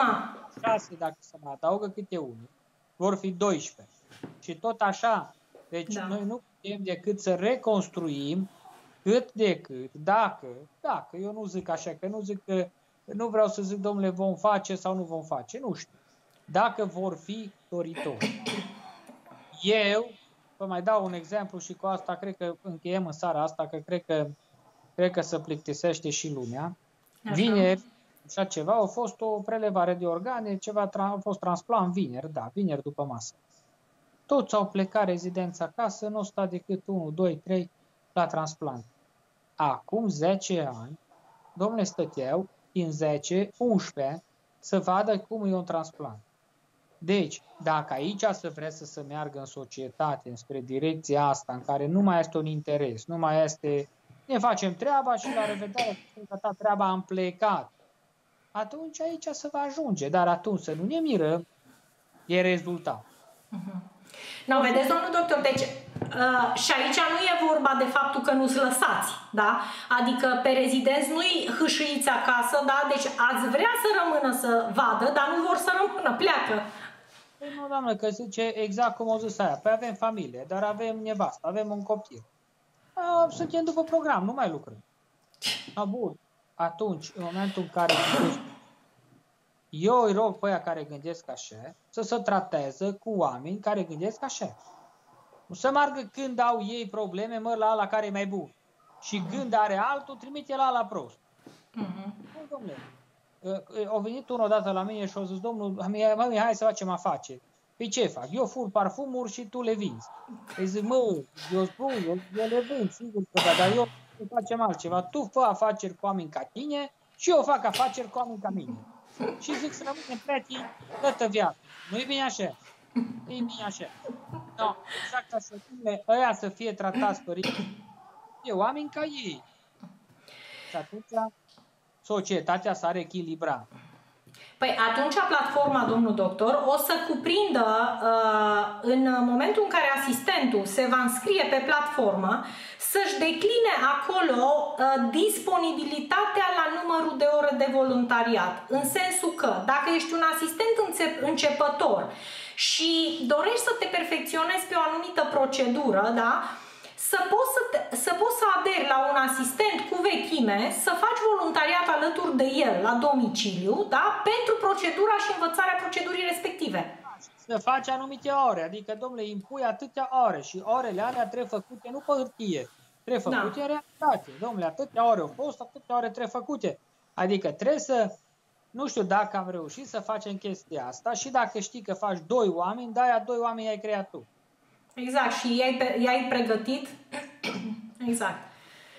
Șase, dacă să mai adaugă câte unul, vor fi 12. Și tot așa. Deci da. noi nu putem decât să reconstruim cât de cât, dacă, dacă, eu nu zic așa, că nu zic că nu vreau să zic, domnule, vom face sau nu vom face, nu știu. Dacă vor fi doritori. Eu, vă mai dau un exemplu și cu asta cred că încheiem în seara asta, că cred că, cred că se plictisește și lumea. Așa. Vineri, așa ceva, a fost o prelevare de organe, ceva a fost transplant vineri, da, vineri după masă. Toți au plecat rezidența acasă, nu sta decât 1, 2, 3 la transplant. Acum 10 ani, domnule stăteau în 10, 11, să vadă cum e un transplant. Deci, dacă aici să vrea să se meargă în societate, spre direcția asta, în care nu mai este un interes, nu mai este, ne facem treaba și la revedere, că ta treaba am plecat, atunci aici să va ajunge. Dar atunci să nu ne mirăm, e rezultat. Uh-huh. No, vedeți, domnul doctor, deci uh, și aici nu e vorba de faptul că nu-ți lăsați, da? Adică pe rezidenți nu-i hâșâiți acasă, da? Deci ați vrea să rămână să vadă, dar nu vor să rămână, pleacă. Păi nu, doamnă, că zice exact cum o zis aia. Păi avem familie, dar avem nevastă, avem un copil. A, suntem după program, nu mai lucrăm. A, bun. Atunci, în momentul în care eu îi rog pe aia care gândesc așa să se trateze cu oameni care gândesc așa. Nu să meargă când au ei probleme, mă, la ala care e mai bun. Și gând are altul, trimite la ala prost. Uh-huh. Nu, domnule. Au venit unul odată la mine și au zis, domnul, mă, hai să facem afaceri. Păi ce fac? Eu fur parfumuri și tu le vinzi. Îi zic, mă, eu spun, eu, eu le vând, sigur că da, dar eu facem altceva. Tu fă afaceri cu oameni ca tine și eu fac afaceri cu oameni ca mine și zic să rămânem prieteni toată viața. Nu-i bine așa. Nu-i bine așa. No, exact așa. Ăia să fie tratați părinții. E oameni ca ei. Și atunci societatea s-ar echilibra. Păi atunci platforma, domnul doctor, o să cuprindă uh, în momentul în care asistentul se va înscrie pe platformă să-și decline acolo uh, disponibilitatea la numărul de ore de voluntariat. În sensul că dacă ești un asistent începător și dorești să te perfecționezi pe o anumită procedură, da? să poți să, te, să poți să aderi la un asistent cu vechime, să faci voluntariat alături de el la domiciliu, da? pentru procedura și învățarea procedurii respective. Să faci anumite ore, adică, domnule, impui atâtea ore și orele alea trebuie făcute nu pe hârtie, trebuie da. făcute da. în realitate. Domnule, atâtea ore au fost, atâtea ore trebuie făcute. Adică trebuie să, nu știu dacă am reușit să facem chestia asta și dacă știi că faci doi oameni, de-aia doi oameni ai creat tu. Exact, și i-ai, i-ai pregătit. [COUGHS] exact.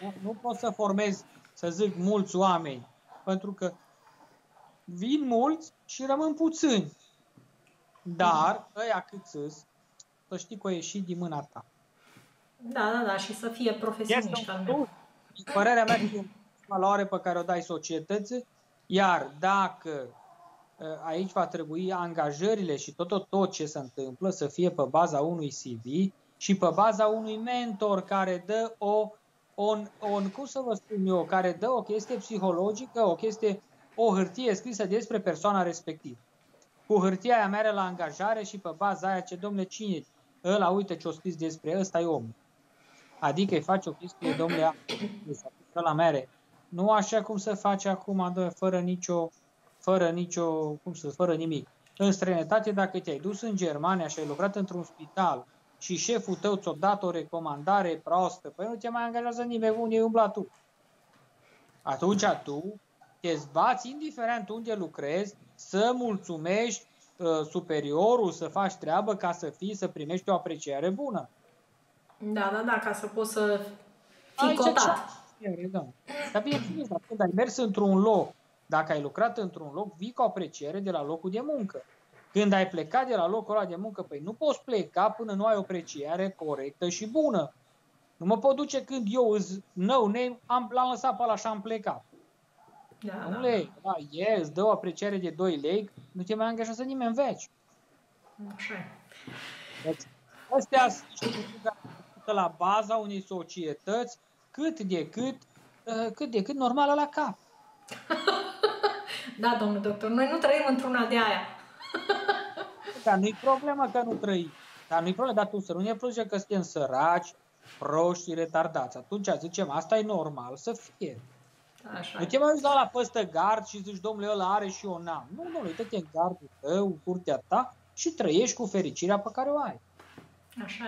Nu, nu poți să formezi, să zic, mulți oameni, pentru că vin mulți și rămân puțini. Dar, ăia cât sunt, să știi că o ieșit din mâna ta. Da, da, da, și să fie profesioniști al meu. Părerea mea e valoare pe care o dai societății, iar dacă ă, aici va trebui angajările și tot, tot, tot ce se întâmplă să fie pe baza unui CV și pe baza unui mentor care dă o, on, on, cum să vă spun eu, care dă o chestie psihologică, o chestie, o hârtie scrisă despre persoana respectivă. Cu hârtia aia mere la angajare și pe baza aia ce, domnule, cine ăla, uite ce-o scris despre ăsta e omul. Adică îi faci o chestie, domnule, la mere. Nu așa cum se face acum, dă, fără nicio, fără nicio, cum să fără nimic. În străinătate, dacă te-ai dus în Germania și ai lucrat într-un spital și șeful tău ți-a dat o recomandare proastă, păi nu te mai angajează nimeni unde umbla tu. Atunci tu te zbați, indiferent unde lucrezi, să mulțumești uh, superiorul, să faci treabă ca să fii, să primești o apreciere bună. Da, da, da, ca să poți să fii Aici cotat. Ce, da. Dar bineînțeles, când ai mers într-un loc, dacă ai lucrat într-un loc, vii cu o apreciere de la locul de muncă. Când ai plecat de la locul ăla de muncă, păi nu poți pleca până nu ai o apreciere corectă și bună. Nu mă pot duce când eu îți no name, am, l-am lăsat pe ăla și am plecat. Da, nu da, lei, da. da, e, îți dă o apreciere de 2 lei, nu te mai angajează nimeni în veci. Așa deci, astea sunt la baza unei societăți cât de cât, uh, cât de cât normală la cap. [LAUGHS] da, domnul doctor, noi nu trăim într-una de aia. [LAUGHS] Dar nu-i problemă că nu trăim. Dar nu-i problemă, dar tu să nu ne plânge că suntem săraci, proști, retardați. Atunci zicem, asta e normal să fie. Așa nu te mai uiți la păstă gard și zici, domnule, ăla are și eu n-am. Nu, nu, uite-te în gardul tău, în curtea ta și trăiești cu fericirea pe care o ai. Așa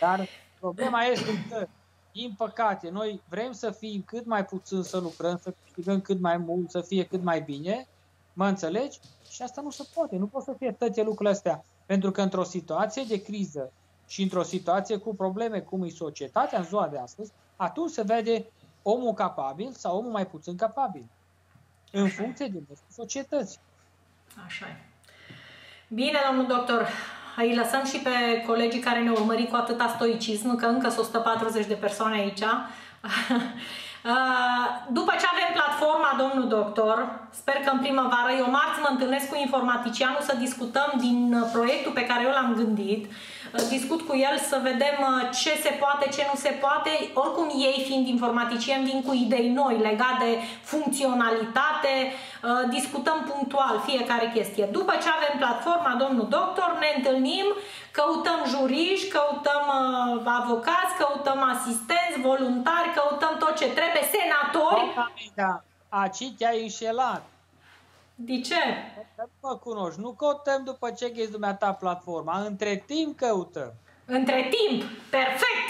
Dar problema este că, din păcate, noi vrem să fim cât mai puțin să lucrăm, să câștigăm cât mai mult, să fie cât mai bine, mă înțelegi? Și asta nu se poate, nu pot să fie toate lucrurile astea. Pentru că într-o situație de criză și într-o situație cu probleme cum e societatea în ziua de astăzi, atunci se vede omul capabil sau omul mai puțin capabil. În funcție de societăți. Așa e. Bine, domnul doctor, îi lăsăm și pe colegii care ne urmări cu atâta stoicism, că încă sunt 140 de persoane aici. [LAUGHS] După ce avem platforma, domnul doctor, sper că în primăvară, eu marți mă întâlnesc cu informaticianul să discutăm din proiectul pe care eu l-am gândit discut cu el să vedem uh, ce se poate, ce nu se poate. Oricum ei, fiind informaticieni, vin cu idei noi legate de funcționalitate, uh, discutăm punctual fiecare chestie. După ce avem platforma, domnul doctor, ne întâlnim, căutăm juriști, căutăm uh, avocați, căutăm asistenți, voluntari, căutăm tot ce trebuie, senatori. Da, aici te-ai înșelat. De ce? Nu mă cunoști, nu căutăm după ce ghezi dumneata platforma, între timp căutăm. Între timp, perfect!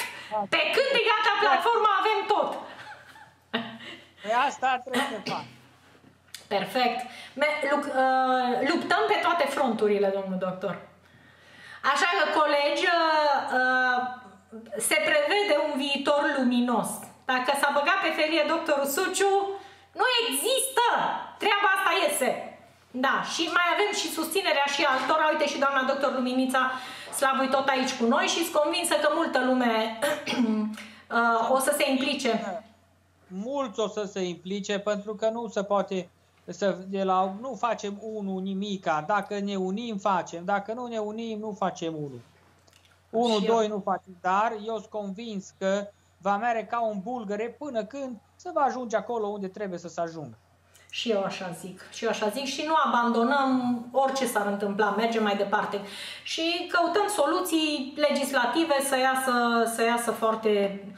Pe când e gata platforma avem tot! Păi asta trebuie să fac. Perfect. Uh, luptăm pe toate fronturile, domnul doctor. Așa că, colegi, uh, uh, se prevede un viitor luminos. Dacă s-a băgat pe ferie doctorul Suciu, nu există! Treaba asta iese. Da, și mai avem și susținerea și altora. Uite și doamna doctor Luminița Slavui tot aici cu noi și sunt convinsă că multă lume [CLEARS THROAT] uh, o să se implice. Mulți o să se implice pentru că nu se poate să de la nu facem unul nimica. Dacă ne unim, facem. Dacă nu ne unim, nu facem unul. Unul, doi nu facem. Dar eu sunt convins că va merge ca un bulgăre până când se va ajunge acolo unde trebuie să se ajungă. Și eu așa zic. Și eu așa zic și nu abandonăm orice s-ar întâmpla, mergem mai departe. Și căutăm soluții legislative să iasă, să iasă foarte uh,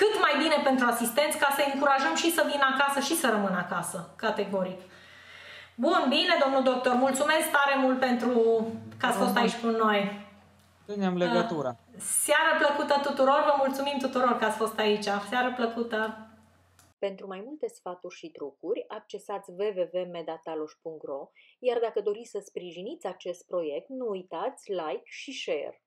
cât mai bine pentru asistenți ca să încurajăm și să vină acasă și să rămână acasă, categoric. Bun, bine, domnul doctor, mulțumesc tare mult pentru că ați fost aici cu noi. Ținem legătura. Uh, seară plăcută tuturor, vă mulțumim tuturor că ați fost aici. Seară plăcută! Pentru mai multe sfaturi și trucuri, accesați www.medataloș.ro, iar dacă doriți să sprijiniți acest proiect, nu uitați like și share.